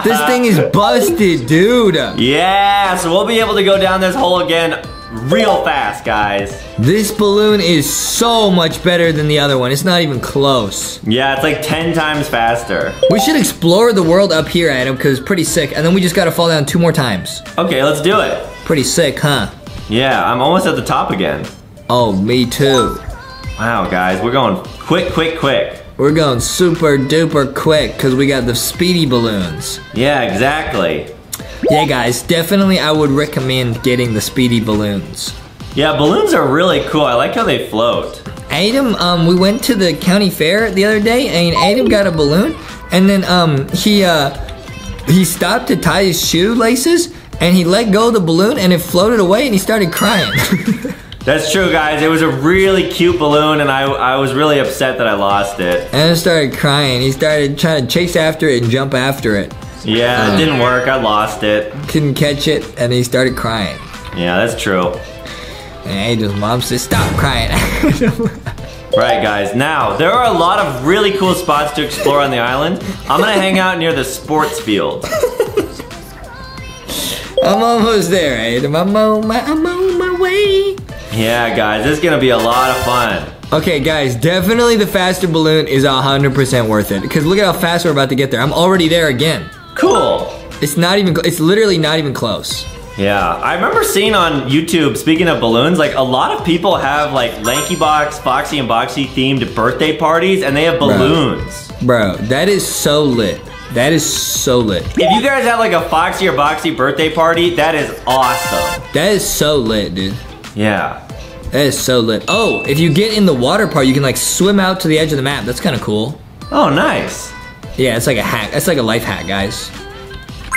This thing is busted, dude. Yeah, so we'll be able to go down this hole again real fast, guys. This balloon is so much better than the other one. It's not even close. Yeah, it's like 10 times faster. We should explore the world up here, Adam, because it's pretty sick. And then we just gotta fall down two more times. Okay, let's do it. Pretty sick, huh? Yeah, I'm almost at the top again. Oh, me too. Wow, guys, we're going quick, quick, quick. We're going super duper quick because we got the speedy balloons. Yeah, exactly. Yeah, guys, definitely I would recommend getting the speedy balloons. Yeah, balloons are really cool. I like how they float. Adam, um, we went to the county fair the other day, and Adam got a balloon, and then um, he uh, he stopped to tie his shoelaces, and he let go of the balloon, and it floated away, and he started crying. That's true, guys. It was a really cute balloon, and I, I was really upset that I lost it. and he started crying. He started trying to chase after it and jump after it. Yeah, it uh, didn't work. I lost it. Couldn't catch it, and he started crying. Yeah, that's true. And Adam's mom said, "Stop crying." Right, guys. Now, there are a lot of really cool spots to explore on the island. I'm gonna hang out near the sports field. I'm almost there, Adam. I'm on my, I'm on my way. Yeah, guys, this is gonna be a lot of fun. Okay, guys, definitely the faster balloon is 100% worth it. Because look at how fast we're about to get there. I'm already there again. Cool. It's not even, it's literally not even close. Yeah, I remember seeing on YouTube, speaking of balloons, like a lot of people have like Lanky Box, Foxy and Boxy themed birthday parties and they have balloons. Bro, that is so lit. That is so lit. If you guys have like a Foxy or Boxy birthday party, that is awesome. That is so lit, dude. Yeah. That is so lit. Oh, if you get in the water part, you can like swim out to the edge of the map. That's kind of cool. Oh, nice. Yeah, it's like a hack. It's like a life hack, guys.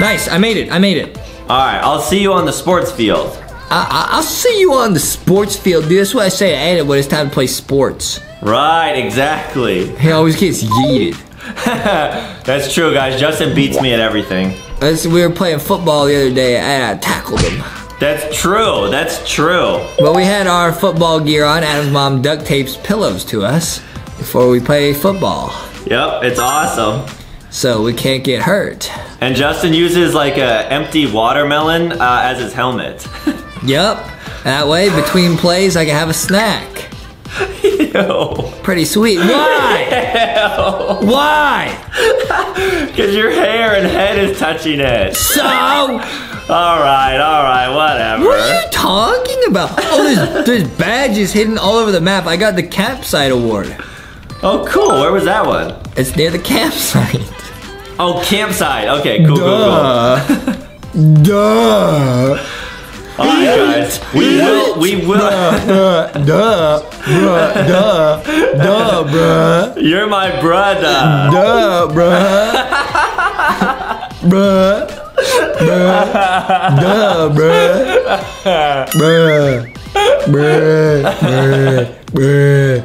Nice, I made it. I made it. All right, I'll see you on the sports field. I, I, I'll see you on the sports field, dude. That's what I say to Adam when it's time to play sports. Right, exactly. He always gets yeeted. That's true, guys. Justin beats me at everything. That's, we were playing football the other day, and I tackled him. That's true. That's true. But we had our football gear on. Adam's mom duct tapes pillows to us before we play football, Yep, it's awesome. so we can't get hurt. And Justin uses like a empty watermelon uh, as his helmet. yep, That way, between plays, I can have a snack. Ew. Pretty sweet. Why? Why? Because your hair and head is touching it. So, All right, all right, whatever. what are you talking about? Oh, there's, there's badges hidden all over the map. I got the campsite award. Oh, cool. Where was that one? It's near the campsite. Oh, campsite. Okay, cool, cool, cool. Duh. Duh. All right, guys. We will, we will. Duh, duh, bruh, duh, duh, bruh, You're my brother. duh, bruh, bruh, bruh, duh, bruh, bruh, bruh, bruh, bruh.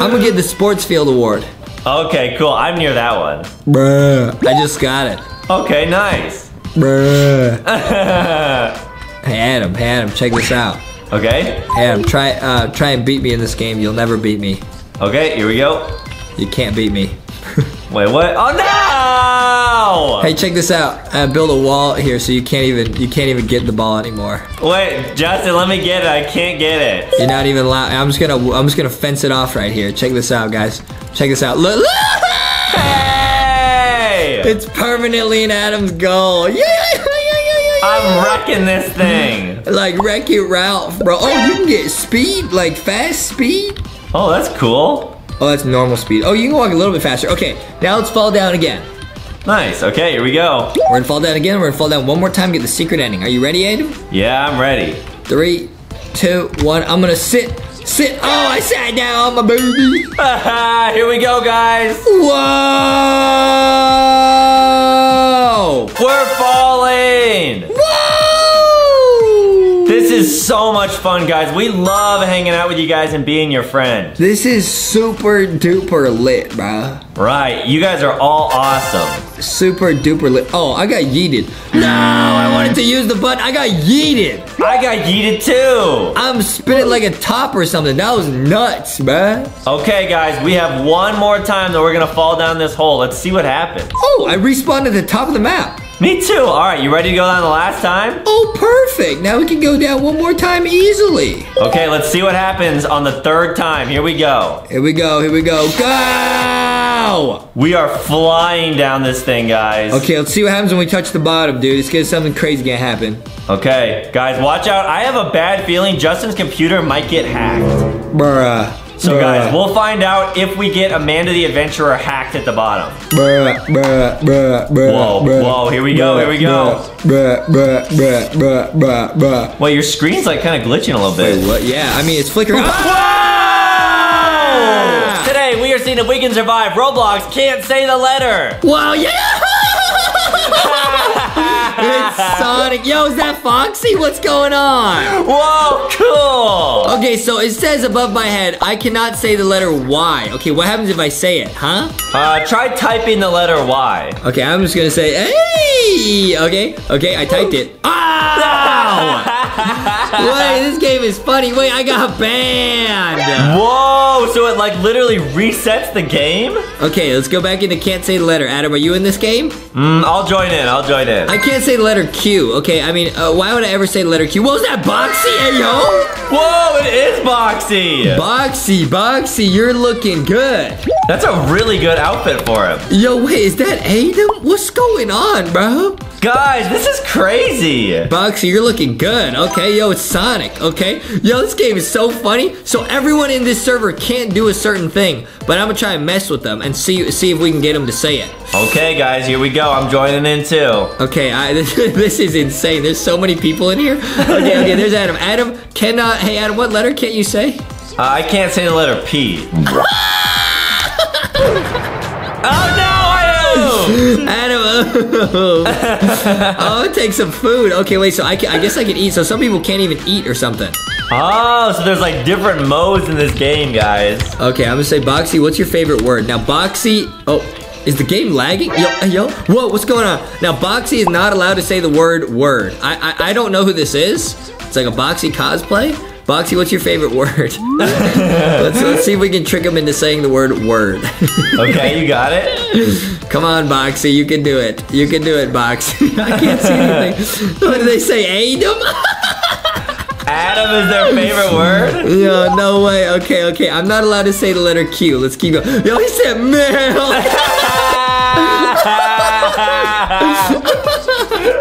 I'm gonna get the sports field award, Okay, cool. I'm near that one. bruh. I just got it, Okay, nice. bruh. Hey Adam, hey Adam, check this out. Okay, Hey Adam, try, uh, try and beat me in this game. You'll never beat me. okay, here we go. You can't beat me. Wait, what? Oh no! Hey, check this out. Uh, I built a wall here, so you can't even you can't even get the ball anymore. Wait, Justin, let me get it. I can't get it. You're not even allowed. I'm just gonna I'm just gonna fence it off right here. Check this out, guys. Check this out. Look! Hey! It's permanently in Adam's goal. Yeah, yeah, yeah, yeah, yeah, I'm wrecking this thing. Like Wreck It Ralph, bro. Oh, you can get speed, like fast speed. Oh, that's cool. Oh, that's normal speed. Oh, you can walk a little bit faster. Okay, now let's fall down again. Nice. Okay, here we go. We're gonna fall down again. We're gonna fall down one more time, get the secret ending. Are you ready, Adam? Yeah, I'm ready. Three, two, one. I'm gonna sit, sit. Oh, I sat down, my baby. here we go, guys. Whoa! So much fun, guys. We love hanging out with you guys and being your friend. This is super duper lit, bro. Right. You guys are all awesome. Super duper lit. Oh, I got yeeted. No, I wanted to use the button. I got yeeted. I got yeeted too. I'm spinning like a top or something. That was nuts, bruh. Okay, guys, we have one more time that we're gonna fall down this hole. Let's see what happens. Oh, I respawned at the top of the map. Me too. All right, you ready to go down the last time? Oh, perfect. Now we can go down one more time easily. Okay, let's see what happens on the third time. Here we go. Here we go. Here we go. Go! We are flying down this thing, guys. Okay, let's see what happens when we touch the bottom, dude. It's gonna something crazy gonna happen. Okay, guys, watch out. I have a bad feeling Justin's computer might get hacked. Bruh. So, bruh, guys, we'll find out if we get Amanda the Adventurer hacked at the bottom. Bruh, bruh, bruh, bruh. Whoa, bruh, whoa, here we go, bruh, here we go. Bruh, bruh, bruh, bruh, bruh, bruh. Well, your screen's like kind of glitching a little bit. Wait, what? Yeah, I mean, it's flickering. Whoa! Ah! Today we are seeing if we can survive Roblox Can't Say the Letter. Wow, yeah! It's Sonic. Yo, is that Foxy? What's going on? Whoa, cool! Okay, so it says above my head, I cannot say the letter Y. Okay, what happens if I say it, huh? Uh, try typing the letter Y. Okay, I'm just gonna say, hey! Okay, okay, I typed it. Ow! Wait, this game is funny. Wait, I got banned. Whoa, so it like literally resets the game? Okay, let's go back into can't say the letter. Adam, are you in this game? Mm, I'll join in, I'll join in. I can't say the letter Q. Okay, I mean, uh, why would I ever say the letter Q? What was that, Boxy? Hey, yo! Whoa, it is Boxy! Boxy, Boxy, you're looking good. That's a really good outfit for him. Yo, wait, is that Adam? What's going on, bro? Guys, this is crazy. Boxy, you're looking good. Okay, yo, it's Sonic. Okay, yo, this game is so funny. So everyone in this server can't do a certain thing, but I'm gonna try and mess with them and see see if we can get them to say it. Okay, guys, here we go. I'm joining in too. Okay, I, this, this is insane. There's so many people in here. Okay, okay, there's Adam. Adam cannot. Hey, Adam, what letter can't you say? Uh, I can't say the letter P. oh no, I am! Adam, oh, oh, it takes some food. Okay, wait. So I, can, I guess I can eat. So some people can't even eat or something. Oh, so there's like different modes in this game, guys. Okay, I'm gonna say Boxy. What's your favorite word? Now, Boxy. Oh, is the game lagging? Yo, yo. Whoa, what's going on? Now, Boxy is not allowed to say the word word. I, I, I don't know who this is. It's like a Boxy cosplay. Boxy, what's your favorite word? let's, let's see if we can trick him into saying the word word. Okay, you got it? Come on, Boxy, you can do it. You can do it, Boxy. I can't see anything. What did they say? Adam? Adam is their favorite word? Yo, no way. Okay, okay. I'm not allowed to say the letter Q. Let's keep going. Yo, he said male.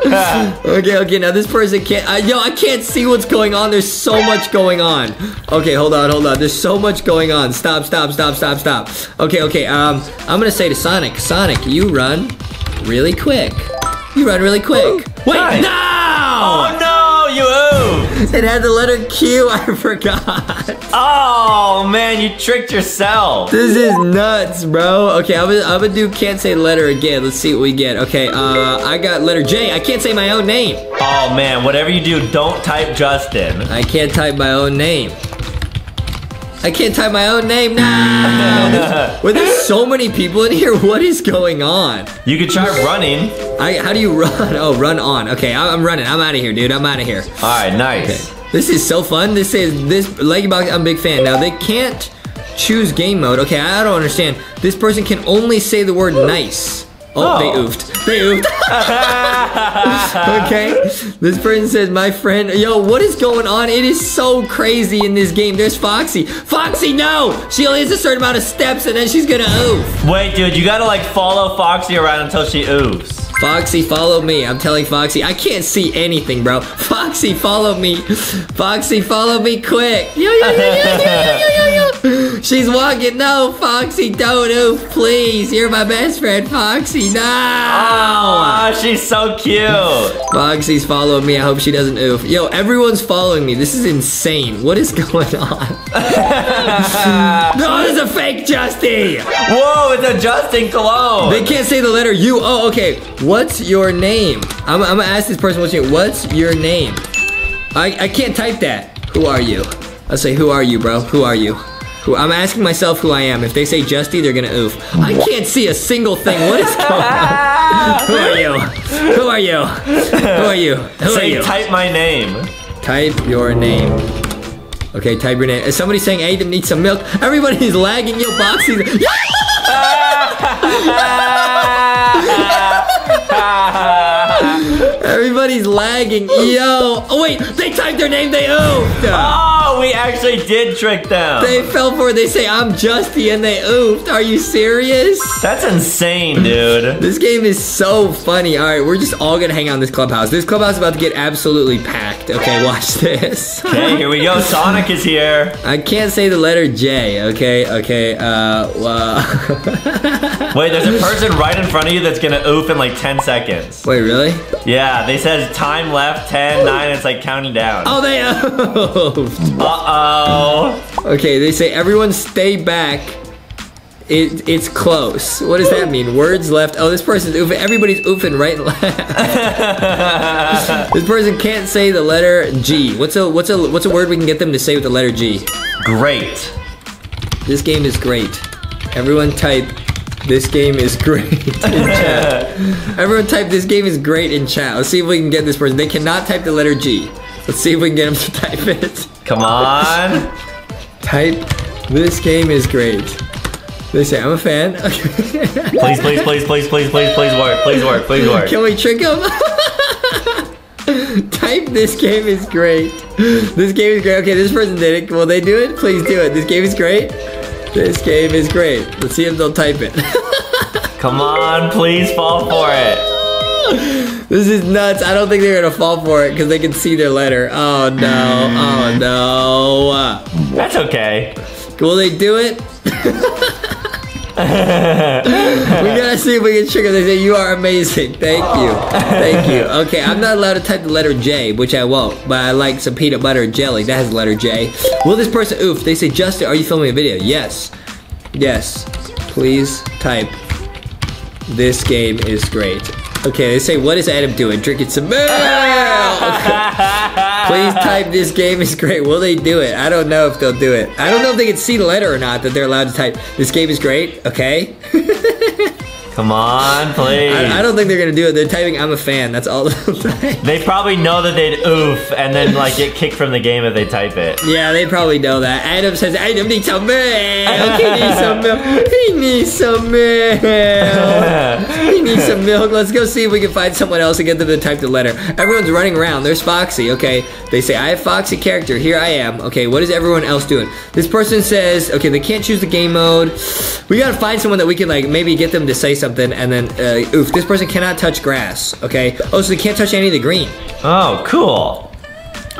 okay, okay. Now this person can't. Uh, yo, I can't see what's going on. There's so much going on. Okay, hold on, hold on. There's so much going on. Stop, stop, stop, stop, stop. Okay, okay. Um, I'm gonna say to Sonic, Sonic, you run really quick. You run really quick. Wait, no! It had the letter Q. I forgot. Oh man, you tricked yourself. This is nuts, bro. Okay, I'm gonna, I'm gonna do can't say letter again. Let's see what we get. Okay, uh, I got letter J. I can't say my own name. Oh man, whatever you do, don't type Justin. I can't type my own name. I can't type my own name now. Well, there's so many people in here. What is going on? You could try running. I, how do you run? Oh, run on. Okay, I, I'm running. I'm out of here, dude. I'm out of here. All right, nice. This is so fun. This is this Leggy Box. I'm a big fan. Now they can't choose game mode. Okay, I don't understand. This person can only say the word nice. Oh, oh, they Oh. oofed. They oofed. okay. This person says, my friend, yo, what is going on? It is so crazy in this game. There's Foxy. Foxy, no! She only has a certain amount of steps and then she's gonna oof. Wait, dude, you gotta like follow Foxy around until she oofs. Foxy, follow me. I'm telling Foxy, I can't see anything, bro. Foxy, follow me. Foxy, follow me quick. Yo, yo, yo, yo, yo, yo, yo, yo. She's walking. No, Foxy, don't oof, please. You're my best friend, Foxy. No. Oh, she's so cute. Foxy's following me. I hope she doesn't oof. Yo, everyone's following me. This is insane. What is going on? no, it's a fake Justy. Whoa, it's a Justin clone. They can't say the letter U. Oh, okay. What's your name? I'm, I'm gonna ask this person what's your What's your name? I, I can't type that. Who are you? I'll say, who are you, bro? Who are you? Who, I'm asking myself who I am. If they say Justy, they're gonna oof. I can't see a single thing. What is going on? Who are you? Who are you? Who are you? Who are Say, you? type my name. Type your name. Okay, type your name. Is somebody saying Adam needs some milk? Everybody's lagging. Yo, Boxy's. Everybody's lagging. Yo. Oh, wait. They typed their name. They oofed. Oh, we actually did trick them. They fell for it. They say, I'm Justy, and they oofed. Are you serious? That's insane, dude. This game is so funny. All right, we're just all gonna hang out in this clubhouse. This clubhouse is about to get absolutely packed. Okay, watch this. Okay, here we go. Sonic is here. I can't say the letter J. Okay, okay. Uh, well. Wait, there's a person right in front of you that's gonna oof in like 10 seconds. Wait, really? Yeah, they says time left 10, 9, it's like counting down. Oh, they. Uh-oh. Okay, they say everyone stay back. It, it's close. What does that mean? Words left. Oh, this person's oofing. Everybody's oofing right and left. this person can't say the letter G. What's a what's a what's a word we can get them to say with the letter G? Great. This game is great. Everyone type. This game is great in chat. Everyone type. This game is great in chat. Let's see if we can get this person. They cannot type the letter G. Let's see if we can get them to type it. Come on. Type. This game is great. They say I'm a fan. Please, please, please, please, please, please, please work. Please work. Please work. Can we trick them? Type this game is great. This game is great. Okay, this person did it. Will they do it? Please do it. This game is great. This game is great. Let's see if they'll type it. Come on, please fall for it. this is nuts. I don't think they're gonna fall for it because they can see their letter. Oh no. Oh no. That's okay. Will they do it? we gotta see if we can trigger. They say you are amazing. Thank you, thank you. Okay, I'm not allowed to type the letter J, which I won't. But I like some peanut butter and jelly. That has the letter J. Will this person oof? They say Justin, are you filming a video? Yes, yes. Please type. This game is great. Okay, they say what is Adam doing? Drinking some milk. Please type this game is great. Will they do it? I don't know if they'll do it. I don't know if they can see the letter or not that they're allowed to type this game is great. Okay. Come on, please. I, I don't think they're gonna do it. They're typing I'm a fan. That's all. They probably know that they'd oof and then like get kicked from the game if they type it. Yeah, they probably know that. Adam says Adam needs some milk. He needs some milk. He needs some milk. He needs some milk. Let's go see if we can find someone else and get them to type the letter. Everyone's running around. There's Foxy. Okay. They say I have Foxy character. Here I am. Okay. What is everyone else doing? This person says okay. They can't choose the game mode. We gotta find someone that we can like maybe get them to say something and then uh, oof. This person cannot touch grass. Okay. Oh, so they can't touch any of the green. Oh, cool.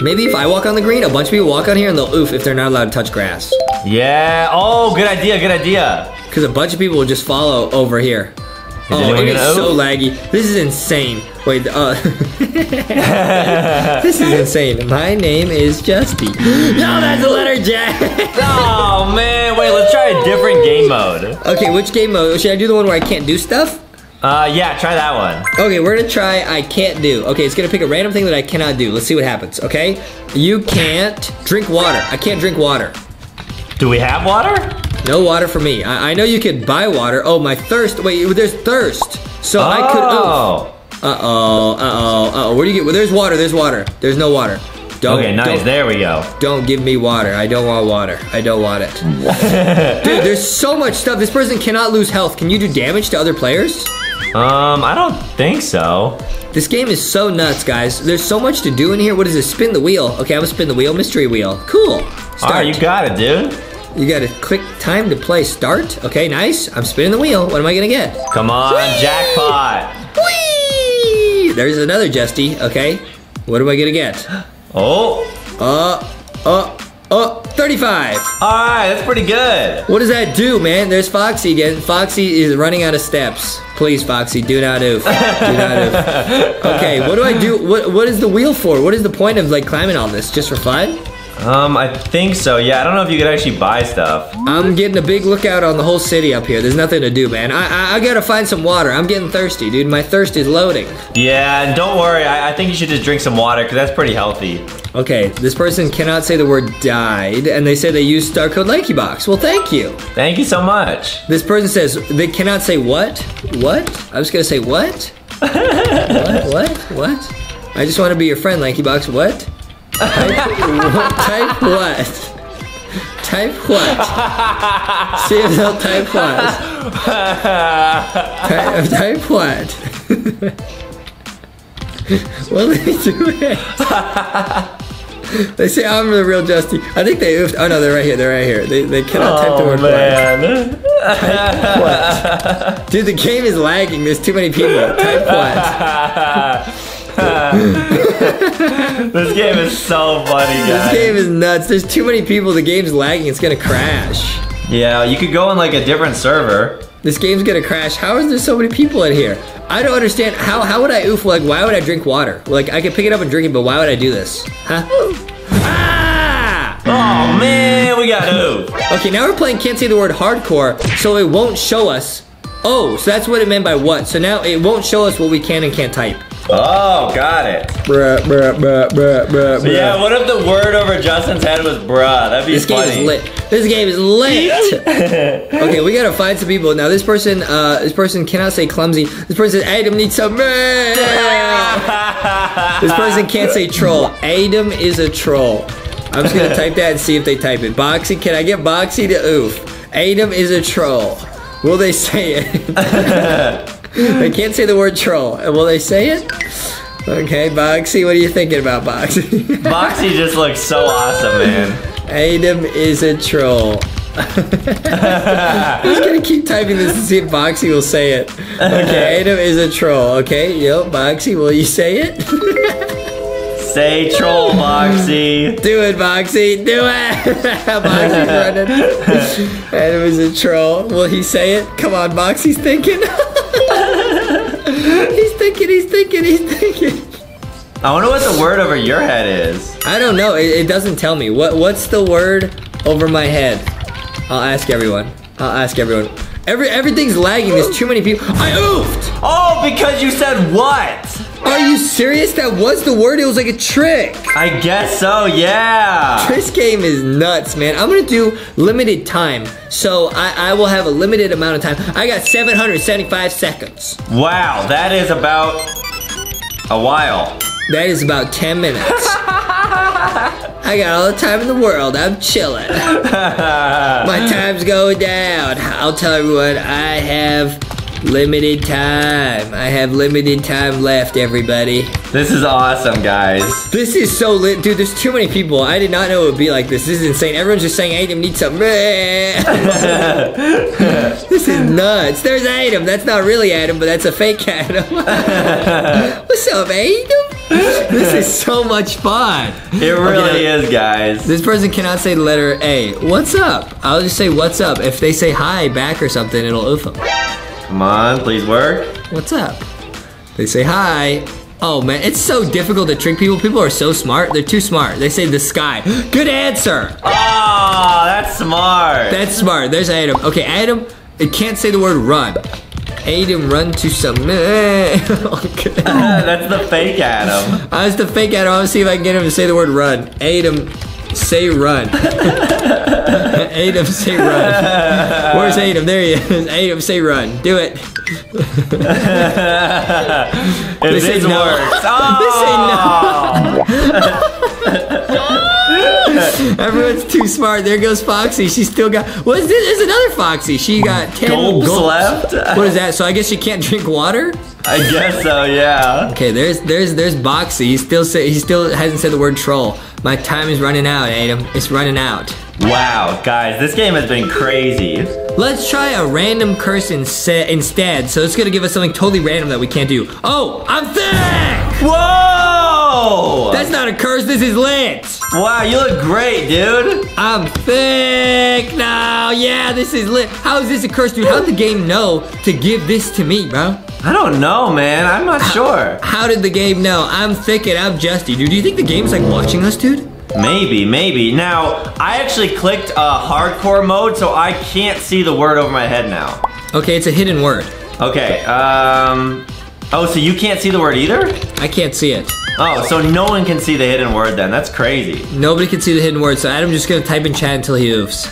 Maybe if I walk on the green, a bunch of people walk on here and they'll oof if they're not allowed to touch grass. Yeah. Oh, good idea. Good idea. Because a bunch of people will just follow over here. Oh, it is so laggy. This is insane. Wait, uh, this is insane. My name is Justy. No, that's a letter J. Oh man. Wait. Let's try a different game mode. okay, which game mode? Should I do the one where I can't do stuff? Uh, yeah. Try that one. Okay, we're gonna try I can't do. Okay, it's gonna pick a random thing that I cannot do. Let's see what happens, okay? You can't drink water. I can't drink water. Do we have water? No water for me. I, I know you could buy water. Oh, my thirst. Wait, there's thirst. So I could. Oh. Oh. Uh oh. Uh oh. Uh oh. Where do you get? Well, there's water. There's water. There's no water. Don't. Okay. Nice. Don't, There we go. don't give me water. I don't want water. I don't want it. Dude, there's so much stuff. This person cannot lose health. Can you do damage to other players? Um, I don't think so. This game is so nuts, guys. There's so much to do in here. What is this? Spin the wheel. Okay, I'm gonna spin the wheel. Mystery wheel. Cool. Start. All right, you got it, dude. You got a quick time to play start. Okay, nice. I'm spinning the wheel. What am I gonna get? Come on, Whee! jackpot. Whee! There's another Justy. Okay. What am I gonna get? Oh, Uh, uh, uh, 35. all right, that's pretty good. What does that do, man? There's Foxy again. Foxy is running out of steps. Please, Foxy, do not oof. Do not oof. Okay, what do I do? What What is the wheel for? What is the point of like climbing on this? Just for fun? Um, I think so. Yeah, I don't know if you could actually buy stuff. I'm getting a big lookout on the whole city up here. There's nothing to do, man. I I, I gotta find some water. I'm getting thirsty, dude. My thirst is loading. Yeah, and don't worry. I, I think you should just drink some water because that's pretty healthy. Okay, this person cannot say the word died, and they say they used Star Code Lanky Box. Well, thank you. Thank you so much. This person says they cannot say what? What? I was gonna say what? what? What? What? I just want to be your friend, Lanky Box. What? Type, what? Type what? Type what? See if they'll type what. Type, type what? what are they doing? They say I'm the real Justy. I think they oofed. Oh no, they're right here. They're right here. They, they cannot type the Oh word what. man. What? Dude, the game is lagging. There's too many people. Type what? this game is so funny, guys. This game is nuts. There's too many people. The game's lagging. It's gonna crash. Yeah, you could go on like a different server. This game's gonna crash. How is there so many people in here? I don't understand. How how would I oof? Like, why would I drink water? Like, I could pick it up and drink it, but why would I do this? Huh? Ah! Oh man, we got oof. Okay, now we're playing can't say the word hardcore, so it won't show us. Oh, so that's what it meant by what? So now it won't show us what we can and can't type. Oh, got it. Bruh, bruh, bruh, bruh, bruh, bruh. Yeah, what if the word over Justin's head was bruh? That'd be This game is lit. This game is lit. okay, we gotta find some people now. This person, uh, this person cannot say clumsy. This person Adam needs some. this person can't say troll. Adam is a troll. I'm just gonna type that and see if they type it. Boxy, can I get Boxy to oof? Adam is a troll. Will they say it? they can't say the word troll. Will they say it? Okay, Boxy, what are you thinking about Boxy? Boxy just looks so awesome, man. Adam is a troll. I'm just gonna keep typing this to see if Boxy will say it. Okay, Adam is a troll. Okay, yep, Boxy, will you say it? Say troll, Boxy. Do it, Boxy. Do it. Boxy's running. Adam is a troll. Will he say it? Come on, Boxy's thinking. He's thinking. He's thinking. He's thinking. I wonder what the word over your head is. I don't know. It, it doesn't tell me. What What's the word over my head? I'll ask everyone. I'll ask everyone. Every everything's lagging. There's too many people. I oofed. Oh, because you said what? Are you serious? That was the word. It was like a trick. I guess so, yeah. This game is nuts, man. I'm gonna do limited time, so I, I will have a limited amount of time. I got 775 seconds. Wow, that is about a while. That is about 10 minutes. I got all the time in the world. I'm chilling. My time's going down. I'll tell everyone I have limited time. I have limited time left, everybody. This is awesome, guys. This is so lit. Dude, there's too many people. I did not know it would be like this. This is insane. Everyone's just saying, Adam needs some. this is nuts. There's Adam. That's not really Adam, but that's a fake Adam. What's up, Adam? This is so much fun. It really Okay. is, guys. This person cannot say the letter A. What's up? I'll just say what's up. If they say hi back or something, it'll oof them. Come on, please work. What's up? They say hi. Oh man, it's so difficult to trick people. People are so smart. They're too smart. They say the sky. Good answer. Oh, that's smart. That's smart. There's Adam. Okay, Adam, it can't say the word run. Adam, run to some. okay. that's the fake Adam. Oh, I was the fake Adam. I want to see if I can get him to say the word run. Adam, say run. Adam, say run. Where's Adam? There he is. Adam, say run. Do it. If They say this no. works. They say Oh. Everyone's too smart. There goes Foxy. She still got. What is this? There's another Foxy. She got 10 Gulps left? What is that? So I guess she can't drink water? I guess so, yeah. Okay, there's there's there's Boxy. He still say he still hasn't said the word troll. My time is running out, Adam. It's running out. Wow, guys, this game has been crazy. Let's try a random curse instead. So it's gonna give us something totally random that we can't do. Oh, I'm thick! Whoa! That's not a curse, this is lit! wow, you look great, dude. I'm thick now. Yeah, this is lit. How is this a curse, dude? How'd the game know to give this to me, bro? I don't know, man. I'm not sure. How did the game know? I'm thick and I'm Justy, dude. Do you think the game's like watching us, dude? Maybe, maybe. Now, I actually clicked uh, hardcore mode, so I can't see the word over my head now. Okay, it's a hidden word. Okay, um... Oh, so you can't see the word either? I can't see it. Oh, so no one can see the hidden word then. That's crazy. Nobody can see the hidden word, so Adam's just gonna type in chat until he moves.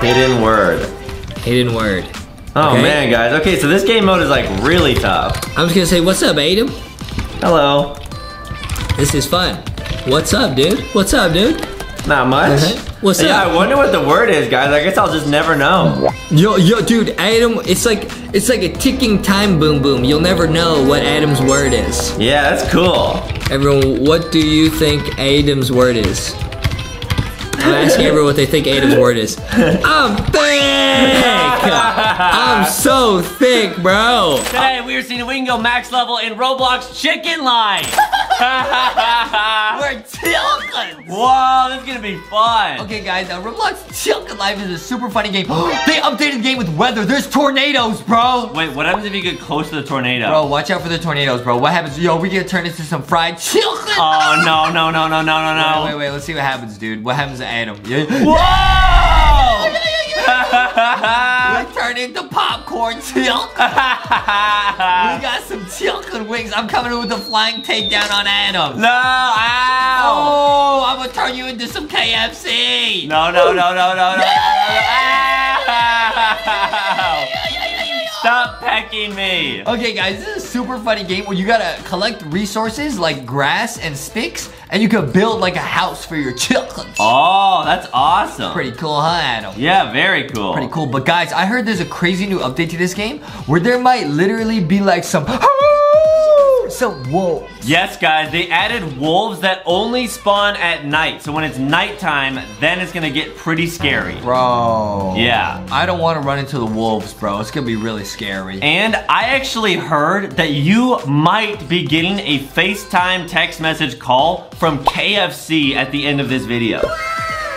Hidden word. Hidden word. Oh Okay. man, guys. Okay, so this game mode is like really tough. I'm just gonna say, what's up, Adam? Hello. This is fun. What's up, dude? What's up, dude? Not much. Uh-huh. What's yeah, up? I wonder what the word is, guys. I guess I'll just never know. Yo, yo, dude, Adam, it's like it's like a ticking time boom boom. You'll never know what Adam's word is. Yeah, that's cool. Everyone, what do you think Adam's word is? I'm asking everyone what they think Adam's word is. I'm thick! I'm so thick, bro. Today we are seeing we can go max level in Roblox Chicken Life. We're tilting! Whoa, this is gonna be fun. Okay, guys, now Roblox Chilkin Life is a super funny game. they updated the game with weather. There's tornadoes, bro. Wait, what happens if you get close to the tornado? Bro, watch out for the tornadoes, bro. What happens? Yo, we get turned into some fried chilkin. Oh no no no no no no no. Wait, wait, wait. Let's see what happens, dude. What happens to Adam? Yeah. Whoa! We turn into popcorn chilk. we got some chilkin wings. I'm coming in with a flying takedown on Adam. no! Ow! Oh, I'm gonna turn you into some KFC. No no no no no no! Ow! Stop pecking me! Okay, guys, this is a super funny game where you gotta collect resources like grass and sticks, and you could build like a house for your chickens. Oh, that's awesome. Pretty cool, huh, Adam? Yeah, very cool. Pretty cool. But guys, I heard there's a crazy new update to this game where there might literally be like some some wolves. Yes, guys, they added wolves that only spawn at night. So when it's nighttime, then it's gonna get pretty scary. Bro. Yeah. I don't want to run into the wolves, bro. It's gonna be really scary. And I actually heard that you might be getting a FaceTime text message call from KFC at the end of this video.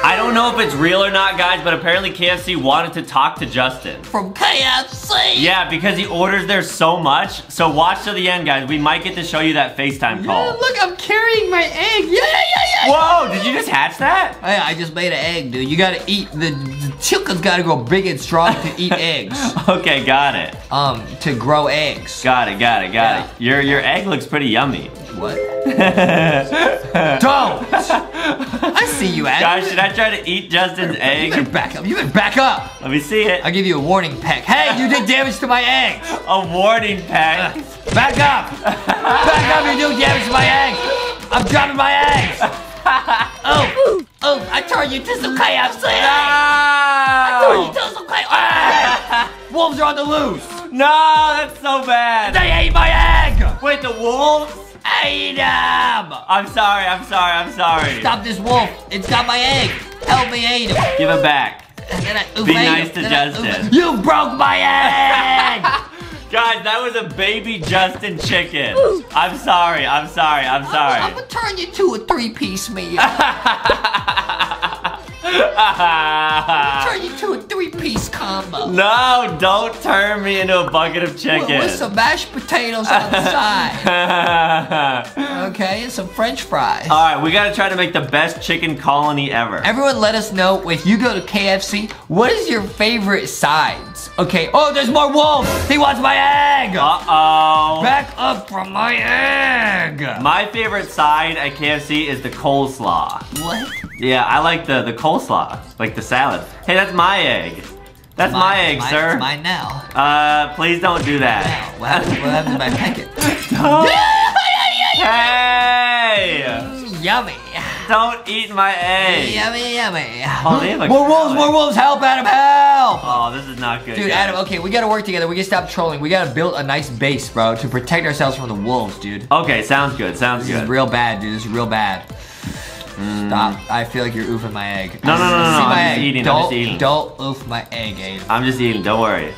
I don't know if it's real or not, guys, but apparently KFC wanted to talk to Justin. From KFC. Yeah, because he orders there so much. So watch to the end, guys. We might get to show you that FaceTime Yeah, call. look, I'm carrying my egg. Yeah, yeah, yeah, yeah. Whoa, did you just hatch that? Hey, I just made an egg, dude. You gotta eat the, the chicken's gotta grow big and strong to eat eggs. Okay, got it. Um, to grow eggs. Got it, got it, got Yeah. it. Your your egg looks pretty yummy. What? Don't! I see you, Adam. Guys, should I try to eat Justin's You better back up. You better back up. Let me see it. I'll give you a warning peck. Hey, you did damage to my eggs. A warning pack. Back up. Back up. You do damage to my eggs. I'm dropping my eggs. Oh, oh, I turned you to some KFC. I turned you to some KFC. Wolves are on the loose. No, that's so bad. They ate my egg. Wait, the wolves? Ate them. I'm sorry, I'm sorry, I'm sorry. Stop this wolf. It's got my egg. Help me eat him. Give it back. I Be nice him. to Justin. You broke my egg. Guys, that was a baby Justin chicken. I'm sorry, I'm sorry, I'm sorry. I'm sorry. gonna turn you to a three-piece meal. turn you to a three-piece combo. no, don't turn me into a bucket of chicken. with some mashed potatoes on the side. Okay, and some french fries. All right, we gotta try to make the best chicken colony ever. Everyone let us know if you go to KFC, what is your favorite sides? Okay, oh, there's more wolves. He wants my egg. Uh-oh. Back up from my egg. My favorite side at KFC is the coleslaw. What? Yeah, I like the, the coleslaw, like the salad. Hey, that's my egg. That's my Mine- egg, sir. Mine now. Uh, please don't do that. Now, what happens, what happens if I peck it? Hey! Mm, yummy. Don't eat my egg. Yummy, yummy. Oh, they have a more wolves, more wolves, help, Adam, help! Oh, this is not good. Dude, guys. Adam, okay, we gotta work together. We gotta stop trolling. We gotta build a nice base, bro, to protect ourselves from the wolves, dude. Okay, sounds good. Sounds This good. is real bad, dude. This is real bad. Stop. I feel like you're oofing my egg. No, no, no, no, no, I'm just egg. eating, I'm Don't, just eating. Don't oof my egg, Abe. I'm just eating. Don't worry.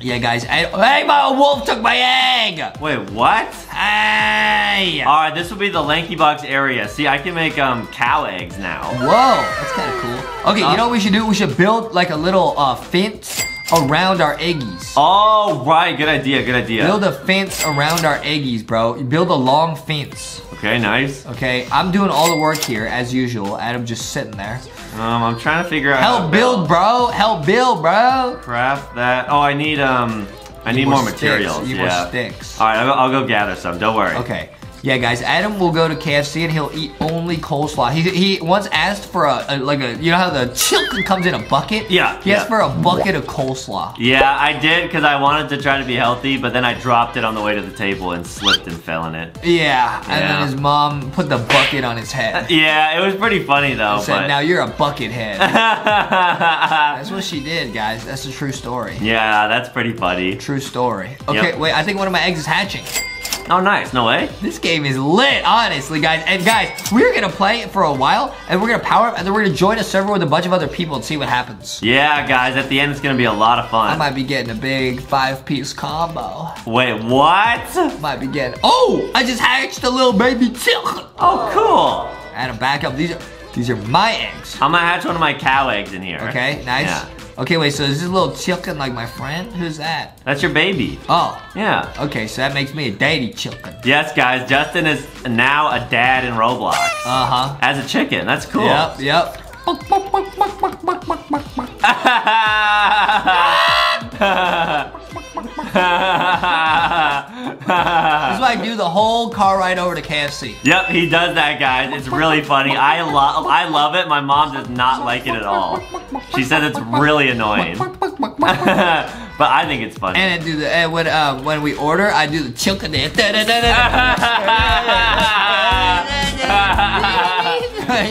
Yeah, guys. Hey, hey, my wolf took my egg! Wait, what? Hey! All right, this will be the Lanky Box area. See, I can make um cow eggs now. Whoa, that's kind of cool. Okay, you know what we should do? We should build like a little uh, fence around our eggies. Oh, right. Good idea. Good idea. Build a fence around our eggies, bro. Build a long fence. Okay, nice. Okay, I'm doing all the work here as usual. Adam just sitting there. Um, I'm trying to figure out how Help to build, bro. Help build, bro. Craft that. Oh, I need um, I need, more, sticks. materials. Need yeah. more sticks. All right, I'll I'll go gather some. Don't worry. Okay. Yeah, guys. Adam will go to KFC and he'll eat only coleslaw. He, he once asked for a, a like a you know how the chicken comes in a bucket. Yeah, He asked for a bucket of coleslaw. Yeah, I did because I wanted to try to be healthy, but then I dropped it on the way to the table and slipped and fell in it. Yeah. And Yeah. then his mom put the bucket on his head. Yeah, it was pretty funny though. Said, but... "Now you're a bucket head." That's what she did, guys. That's a true story. yeah, that's pretty funny. True story. Okay, Yep. wait. I think one of my eggs is hatching. Oh, nice. No way. This game is lit, honestly, guys. And guys, we're gonna play it for a while, and we're gonna power up, and then we're gonna join a server with a bunch of other people and see what happens. Yeah, guys. At the end, it's gonna be a lot of fun. I might be getting a big five-piece combo. Wait, what? Might be getting. Oh, I just hatched a little baby chicken. Oh, cool. Adam, back up. These are these are my eggs. I'm gonna hatch one of my cow eggs in here. Okay, nice. Yeah. Okay, wait. So is this little chicken like my friend? Who's that? That's your baby. Oh, Yeah. okay. So that makes me a daddy chicken. Yes, guys. Justin is now a dad in Roblox. Uh huh. As a chicken. That's cool. Yep. Yep. This is why I do the whole car ride over to KFC. Yep, he does that, guys. It's really funny. I love, I love it. My mom does not like it at all. She says it's really annoying, but I think it's funny. And I do the and when uh, when we order, I do the dance.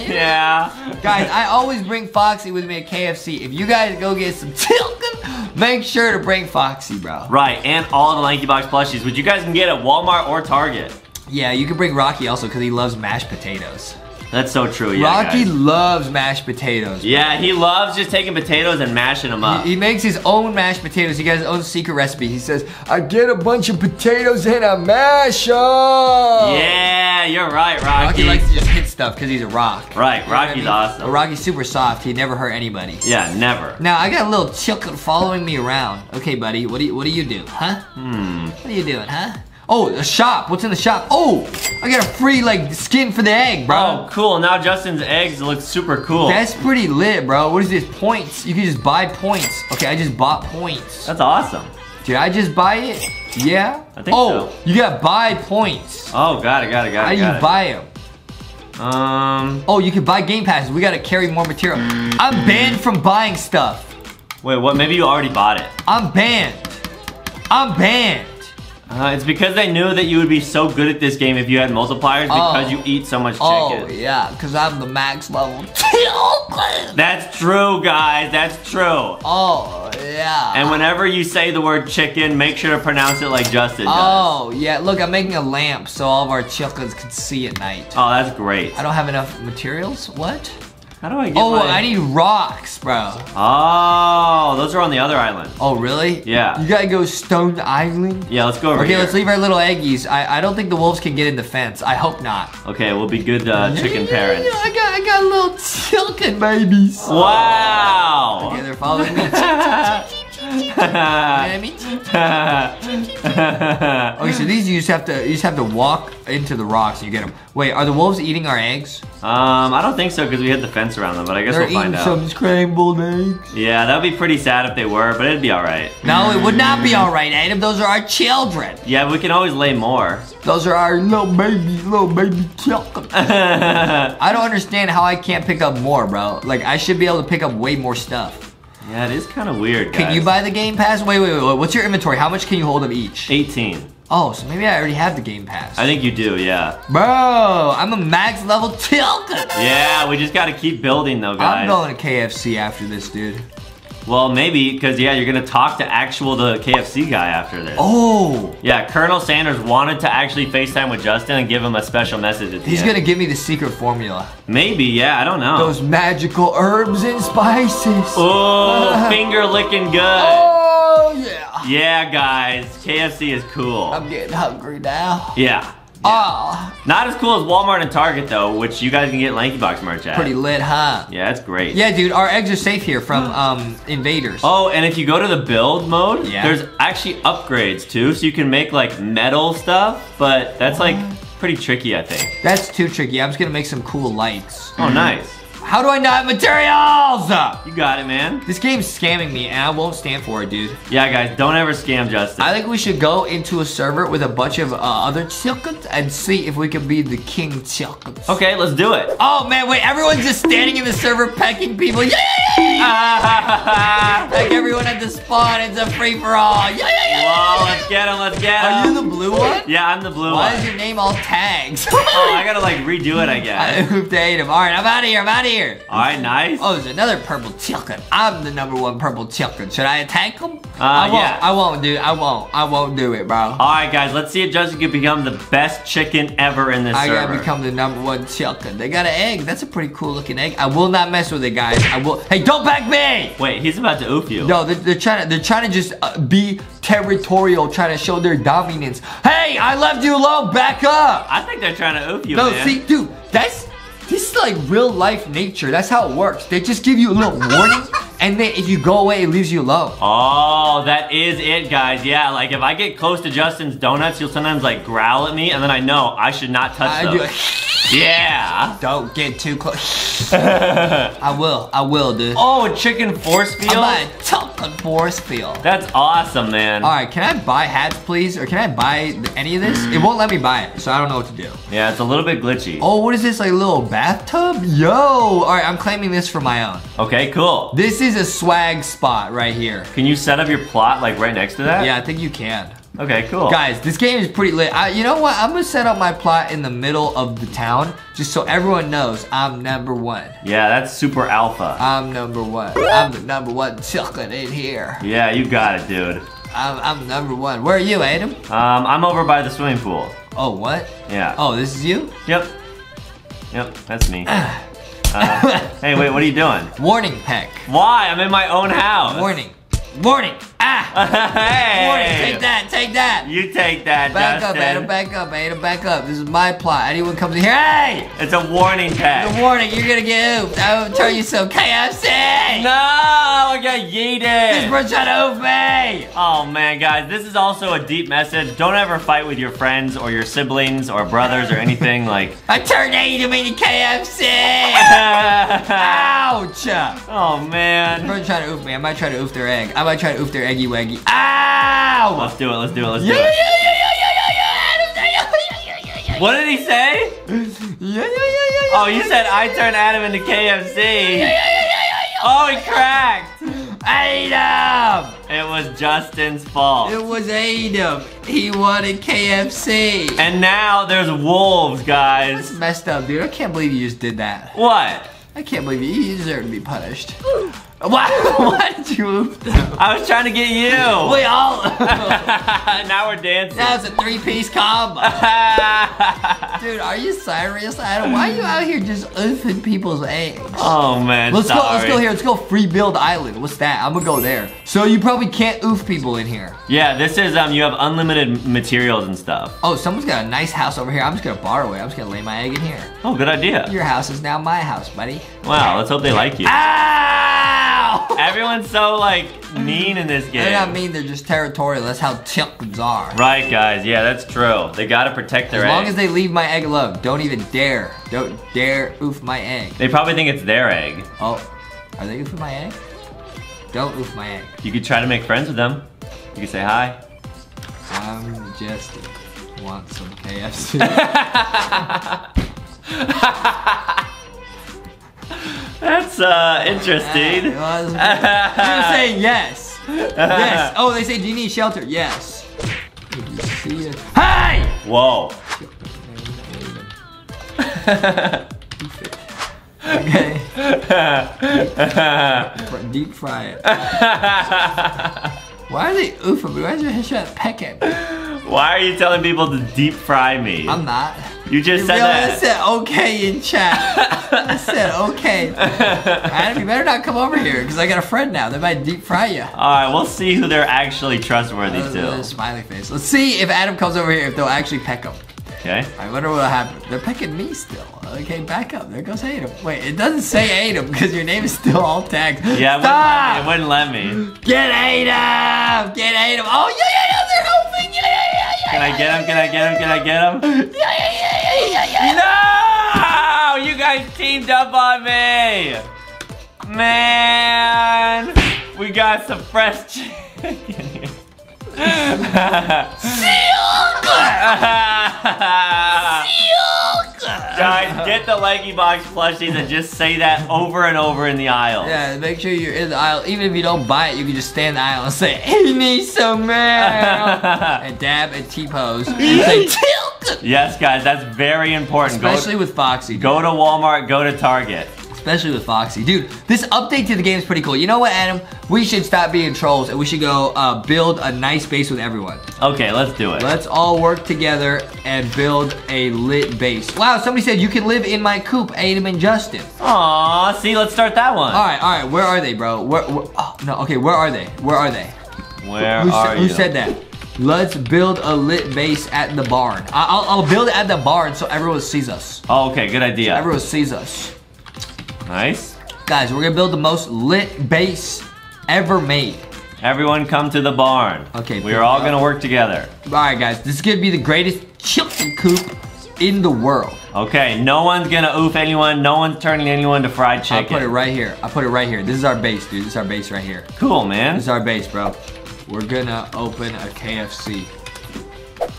yeah. guys, I always bring Foxy with me at KFC. If you guys go get some chicken, make sure to bring Foxy, bro. Right, and all the Lanky Box plushies, which you guys can get at Walmart or Target. Yeah, you can bring Rocky also because he loves mashed potatoes. That's so true. Yeah. Rocky guys. loves mashed potatoes. Yeah, he loves just taking potatoes and mashing them up. He, he makes his own mashed potatoes. He got his own secret recipe. He says, I get a bunch of potatoes and I mash them. Yeah, you're right, Rocky. Rocky likes to just hit stuff because he's a rock. Right, You know I Rocky's mean? awesome. Rocky's super soft. He'd never hurt anybody. Yeah, never. Now I got a little chicken following me around. Okay, buddy, what do you what do you do, huh? Hmm. What are you doing, huh? Oh, the shop. What's in the shop? Oh, I got a free like skin for the egg, bro. Oh, cool. Now Justin's eggs look super cool. That's pretty lit, bro. What is this? Points. You can just buy points. Okay, I just bought points. That's awesome. Did I just buy it? Yeah. I think oh, so. you got buy points. Oh, got it, got it, got How it. do got you it. buy them? Um, Oh, you can buy game passes. We gotta carry more material. I'm banned from buying stuff. wait, what? Maybe you already bought it. I'm banned. I'm banned. Uh, it's because they knew that you would be so good at this game if you had multipliers because Oh. you eat so much chicken. Oh yeah, cause I'm the max level. That's true, guys. That's true. oh yeah. And whenever you say the word chicken, make sure to pronounce it like Justin does. oh yeah, look, I'm making a lamp so all of our chickens can see at night. Oh, that's great. I don't have enough materials. What? How do I get Oh, my... I need rocks, bro. Oh, those are on the other island. Oh really? Yeah. You gotta go Stone Island. Yeah, let's go over Okay, here. let's leave our little eggies. I, I don't think the wolves can get in the fence. I hope not. Okay, we'll be good uh, chicken parents. I got I got little chicken babies. Wow! Okay, they're following me. Mammy. Okay, so these you just have to you just have to walk into the rocks and you get them. Wait, are the wolves eating our eggs? um, I don't think so because we had the fence around them, but I guess They're we'll find eating out. some scrambled eggs. Yeah, that would be pretty sad if they were, but it'd be alright. No, it would not be all right, Adam. Those are our children. Yeah, we can always lay more. Those are our little baby, little baby children. I don't understand how I can't pick up more, bro. Like I should be able to pick up way more stuff. It is kind of weird, guys. Can you buy the game pass? Wait, wait, wait, wait. What's your inventory? How much can you hold of each? 18. Oh, so maybe I already have the Game Pass. I think you do, yeah. Bro, I'm a max level tilted. Yeah, we just gotta keep building though, guys. I'm going to KFC after this, dude. Well, maybe, because yeah, you're gonna talk to actual the KFC guy after this. Oh, Yeah, Colonel Sanders wanted to actually FaceTime with Justin and give him a special message at the he's end. gonna give me the secret formula. Maybe, yeah, I don't know. Those magical herbs and spices. Oh, finger licking good. Oh, yeah. Yeah, guys, KFC is cool. I'm getting hungry now. yeah. Oh, Not as cool as Walmart and Target though, which you guys can get Lanky Box merch at. pretty lit, huh? Yeah, that's great. Yeah, dude, our eggs are safe here from um invaders. Oh, and if you go to the build mode, Yeah. there's actually upgrades too, so you can make like metal stuff, but that's like pretty tricky, I think. That's too tricky. I'm just gonna make some cool lights. Oh, nice. How do I not have materials? You got it, man. This game's scamming me, and I won't stand for it, dude. Yeah, guys, don't ever scam Justin. I think we should go into a server with a bunch of uh, other chickens and see if we can be the king chickens. okay, let's do it. Oh man, wait! Everyone's just standing in the server pecking people. Yeah. Like everyone at the spawn, it's a free for all. Get him, let's get him. Are you the blue one? Yeah, I'm the blue Why one. Why is your name all tags? Oh, I gotta like redo it, I I guess. hooped to hate him. All right, I'm out of here. I'm out of here. All right, nice. Oh, there's another purple chicken. I'm the number one purple chicken. Should I attack him? Uh, I won't. yeah. I won't, dude. I won't. I won't do it, bro. All right, guys, let's see if Justin can become the best chicken ever in this I server. gotta become the number one chicken. They got an egg. That's a pretty cool looking egg. I will not mess with it, guys. I will. Hey, don't back me! Wait, he's about to oof you. No, they're, they're trying to. They're trying to just uh, be territorial, trying to show their dominance. Hey, I left you alone. Back up. I think they're trying to oof you, No, man. see, dude, that's this is like real life nature. That's how it works. They just give you a little warning, and then if you go away, it leaves you alone. Oh, that is it, guys. Yeah, like if I get close to Justin's donuts, he'll sometimes like growl at me, and then I know I should not touch I them. do. Yeah. Don't get too close. I will. I will, dude. Oh, a chicken force field. I'm a chocolate force field. That's awesome, man. All right, can I buy hats, please? Or can I buy any of this? It won't let me buy it, so I don't know what to do. Yeah, it's a little bit glitchy. Oh, what is this, like a little bathtub? Yo! All right, I'm claiming this for my own. Okay, cool. This is a swag spot right here. Can you set up your plot like right next to that? Yeah, I think you can. Okay, cool. Guys, this game is pretty lit. I, you know what? I'm gonna set up my plot in the middle of the town, just so everyone knows I'm number one. Yeah, that's super alpha. I'm number one. I'm the number one chicken in here. yeah, you got it, dude. I'm, I'm number one. Where are you, Adam? Um, I'm over by the swimming pool. Oh, what? Yeah. Oh, this is you? Yep. Yep, that's me. Uh, hey, wait, what are you doing? Warning, Peck. Why? I'm in my own house. Warning. Warning. Ah! hey! Warning. Take that. Take that. You take that, Back up, Adam. Back up, Adam. Back up. This is my plot. Anyone comes in here, hey! It's a warning tag. warning, you're gonna get oofed. I will turn you some KFC! No, I got This yeeted. bro trying to oof me! Oh man, guys, this is also a deep message. Don't ever fight with your friends or your siblings or brothers or anything like. I turned Adam into KFC! Ouch! oh man. Bro trying to oof me. I might try to oof their egg. I might try to oof their eggy waggy. Ow! Let's do it. Let's do it. Let's do Yeah, yeah, it. yeah, yeah, yeah, yeah, yeah, yeah, yeah, yeah, yeah, yeah. What did he say? Yeah, yeah, yeah, yeah, yeah. Oh, you said I turned Adam into KFC. Yeah, yeah, yeah, yeah, yeah. Oh, he cracked. Adam! It was Justin's fault. It was Adam. He wanted KFC. And now there's wolves, guys. Messed up, dude. I can't believe you just did that. What? I can't believe you. You deserve to be punished. Why? Why did you? I was trying to get you. We all. now we're dancing. That was a three-piece combo. Dude, are you serious, Adam? Why are you out here just oofing people's eggs? oh man, Let's go. Let's go here. Let's go. Free build island. What's that? I'm gonna go there. So you probably can't oof people in here. Yeah, this is um. You have unlimited materials and stuff. Oh, someone's got a nice house over here. I'm just gonna borrow it. I'm just gonna lay my egg in here. Oh, good idea. Your house is now my house, buddy. Wow, let's hope they like you. Ow! Everyone's so like mean in this game. They're not mean. They're just territorial. That's how chickens are. Right, guys. Yeah, that's true. They gotta protect their As long as they leave my egg alone, don't even dare. Don't dare oof my egg. They probably think it's their egg. Oh, are they oofing my egg? Don't oof my egg. You could try to make friends with them. You could say hi. I'm just want some KFC. That's uh interesting. You're saying yes. Yes. Oh, they say, do you need shelter? Yes. You a Whoa. Okay. Deep fry it. Why are they oofing me? Why is your headshot pecking? Why are you telling people to deep fry me? I'm not. You just You said that. said okay in chat. I said okay. Adam, you better not come over here because I got a friend now. They might deep fry you. All right, we'll see who they're actually trustworthy Uh, to. smiley face. Let's see if Adam comes over here if they'll actually peck him. Okay. I wonder what'll happen. They're pecking me still. Okay, back up. There goes Adam. Wait, it doesn't say Adam because your name is still all tagged. Yeah, it Stop! wouldn't let me. It wouldn't let me. Get Adam! Get Adam! Oh yeah, yeah, yeah! They're helping! Yeah, yeah! Can I get him? Can I get him? Can I get him? No! You guys teamed up on me! Man! We got some fresh chicken. Guys, get the leggy box plushies and just say that over and over in the aisle. Yeah, make sure you're in the aisle. Even if you don't buy it, you can just stand in the aisle and say, "He needs some milk," and dab and T-pose. And say! Yes, guys, that's very important. Especially with Foxy. go to Walmart, go to Target. Especially with Foxy. Dude, this update to the game is pretty cool. You know what, Adam? We should stop being trolls and we should go uh, build a nice base with everyone. Okay, let's do it. Let's all work together and build a lit base. Wow, somebody said you can live in my coop, Adam and Justin. Aw, see, let's start that one. All right, all right. Where are they, bro? Where? where oh, no. Okay, where are they? Where are they? Where who, are said, you? who said that? Let's build a lit base at the barn. I- I'll, I'll build it at the barn so everyone sees us. Oh, okay, good idea. Everyone sees us. Nice. Guys, we're gonna build the most lit base ever made. Everyone come to the barn. Okay, We are all gonna work together. All right, guys, this is gonna be the greatest chicken coop in the world. Okay, no one's gonna oof anyone. No one's turning anyone to fried chicken. I'll put it right here. I'll put it right here. This is our base, dude. This is our base right here. Cool, man. This is our base, bro. We're gonna open a KFC.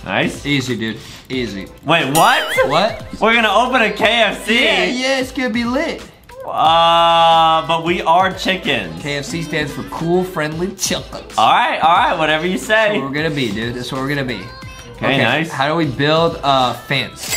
Nice. Easy, dude. Easy. Wait, what? What? We're gonna open a KFC. Yeah, yeah, it's gonna be lit. Uh, but we are chickens. KFC stands for cool, friendly chickens. All right, all right, whatever you That's say. what we're gonna be, dude. That's what we're gonna be. Okay, nice. How do we build a fence?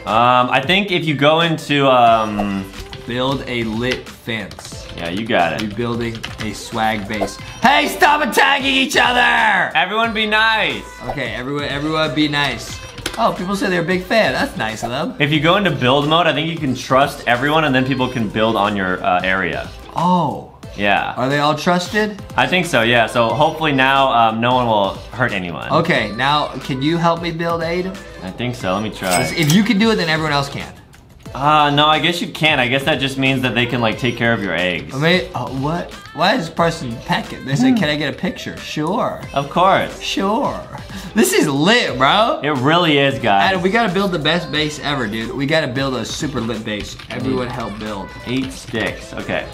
Um, I think if you go into um, Build a lit fence. yeah, you got it. We're building a swag base. Hey, stop attacking each other! Everyone, be nice. Okay, everyone, everyone, be nice. Oh, people say they're a big fan. That's nice of them. If you go into build mode, I think you can trust everyone, and then people can build on your uh, area. Oh, Yeah, are they all trusted? I think so. Yeah. So hopefully now um, no one will hurt anyone. Okay, now can you help me build Aid? I think so. Let me try. If you can do it, then everyone else can. Uh, no, I guess you can. I guess that just means that they can like take care of your eggs. I mean, oh, what? Why is this person pecking? They said, hmm. can I get a picture? Sure. Of course. Sure. This is lit, bro. It really is, guys. Adam, we gotta build the best base ever, dude. We gotta build a super lit base. Everyone mm. help build. Eight sticks. Okay.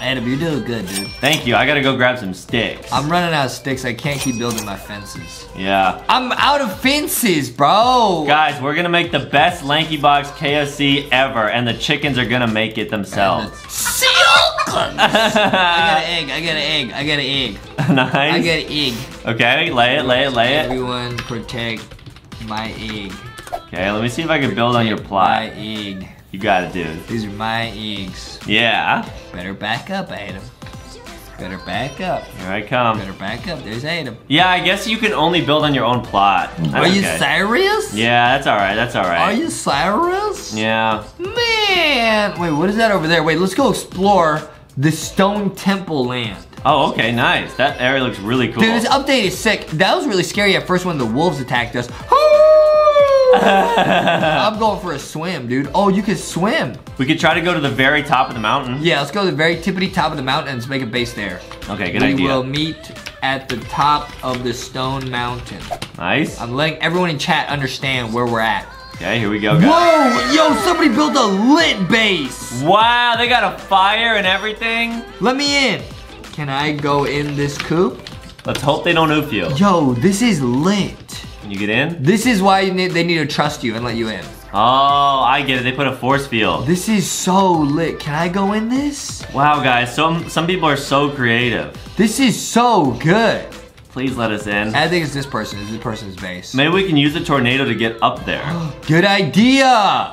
Adam, you're doing good, dude. Thank you. I gotta go grab some sticks. I'm running out of sticks. I can't keep building my fences. yeah. I'm out of fences, bro. Guys, we're gonna make the best Lanky Box KFC ever, and the chickens are gonna make it themselves. Silkins. I got an egg. I got an egg. I got an egg. Nice. I got an egg. Okay, lay it, lay it, lay it. Everyone protect my egg. Okay, let me see if I can build on your plot. My egg. You got it, dude. These are my eggs. Yeah. Better back up, Adam. Better back up. Here I come. Better back up. There's Adam. Yeah, I guess you can only build on your own plot. That's Are you okay. serious? Yeah, that's alright, that's all right. Are you serious? Yeah. Man! Wait, what is that over there? Wait, let's go explore the Stone Temple land. Oh, okay, nice. That area looks really cool. Dude, this update is sick. That was really scary at first when the wolves attacked us. Ah! I'm going for a swim, dude. Oh, you can swim. we could try to go to the very top of the mountain. Yeah, let's go to the very tippity top of the mountain and make a base there. Okay, good we idea. We will meet at the top of the stone mountain. Nice. I'm letting everyone in chat understand where we're at. Okay, here we go, guys. Whoa! Yo, somebody built a lit base! Wow, they got a fire and everything. Let me in. Can I go in this coop? Let's hope they don't oof you. Yo, this is lit. Can you get in? This is why you need, they need to trust you and let you in. Oh, I get it. They put a force field. This is so lit. Can I go in this? Wow, guys, some some people are so creative. This is so good. Please let us in. I think it's this person. It's this person's base. Maybe we can use a tornado to get up there. Good idea.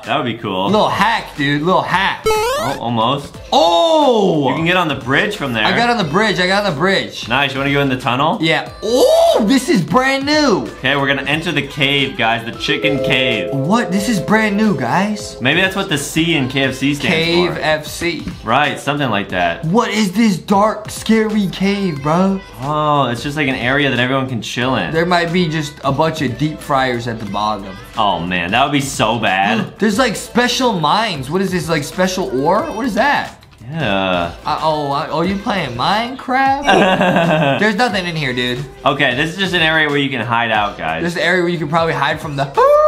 That would be cool. Little hack, dude. Little hack. Oh, almost. Oh! You can get on the bridge from there. I got on the bridge. I got on the bridge. Nice. You want to go in the tunnel? Yeah. Oh, this is brand new. Okay, we're gonna enter the cave, guys. The chicken cave. What? This is brand new, guys. Maybe that's what the C in KFC stands Cave for. FC. Right, something like that. What is this dark, scary cave, bro? Oh, it's just like an area that everyone can chill in. There might be just a bunch of deep fryers at the bottom. Oh man, that would be so bad. There's like special mines. What is this? Like special ore? What is that? Yeah. Uh, oh, uh, oh, you playing Minecraft? There's nothing in here, dude. okay, this is just an area where you can hide out, guys. There's an area where you can probably hide from the.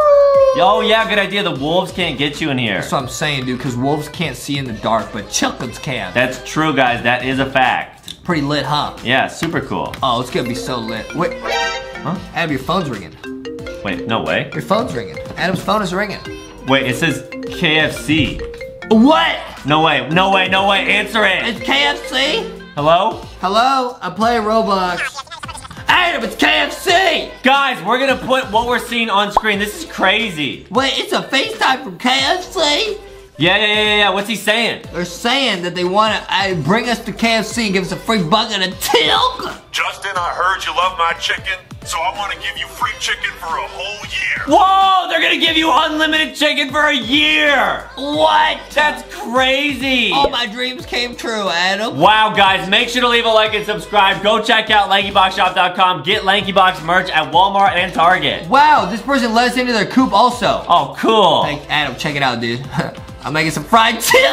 Oh yeah, good idea. The wolves can't get you in here. That's what I'm saying, dude. Because wolves can't see in the dark, but chickens can. That's true, guys. That is a fact. Pretty lit, huh? Yeah, super cool. Oh, it's gonna be so lit. Wait, Huh? Adam, your phone's ringing. Wait, no way. Your phone's ringing. Adam's phone is ringing. Wait, it says KFC. What? No way, no way, no way. Answer it. It's KFC? Hello? Hello? I play Roblox. Adam, it's KFC! Guys, we're gonna put what we're seeing on screen. This is crazy. Wait, it's a FaceTime from KFC? Yeah, yeah, yeah, yeah, yeah. What's he saying? They're saying that they want to uh, bring us to KFC and give us a free bucket of tilk. Justin, I heard you love my chicken, so I want to give you free chicken for a whole year. Whoa, they're gonna give you unlimited chicken for a year. What? That's crazy. All my dreams came true, Adam. Wow, guys, make sure to leave a like and subscribe. Go check out LankyBoxShop.com. Get LankyBox merch at Walmart and Target. Wow, this person let us into their coop also. Oh, cool. Hey, Adam, check it out, dude. I'm making some fried chicken.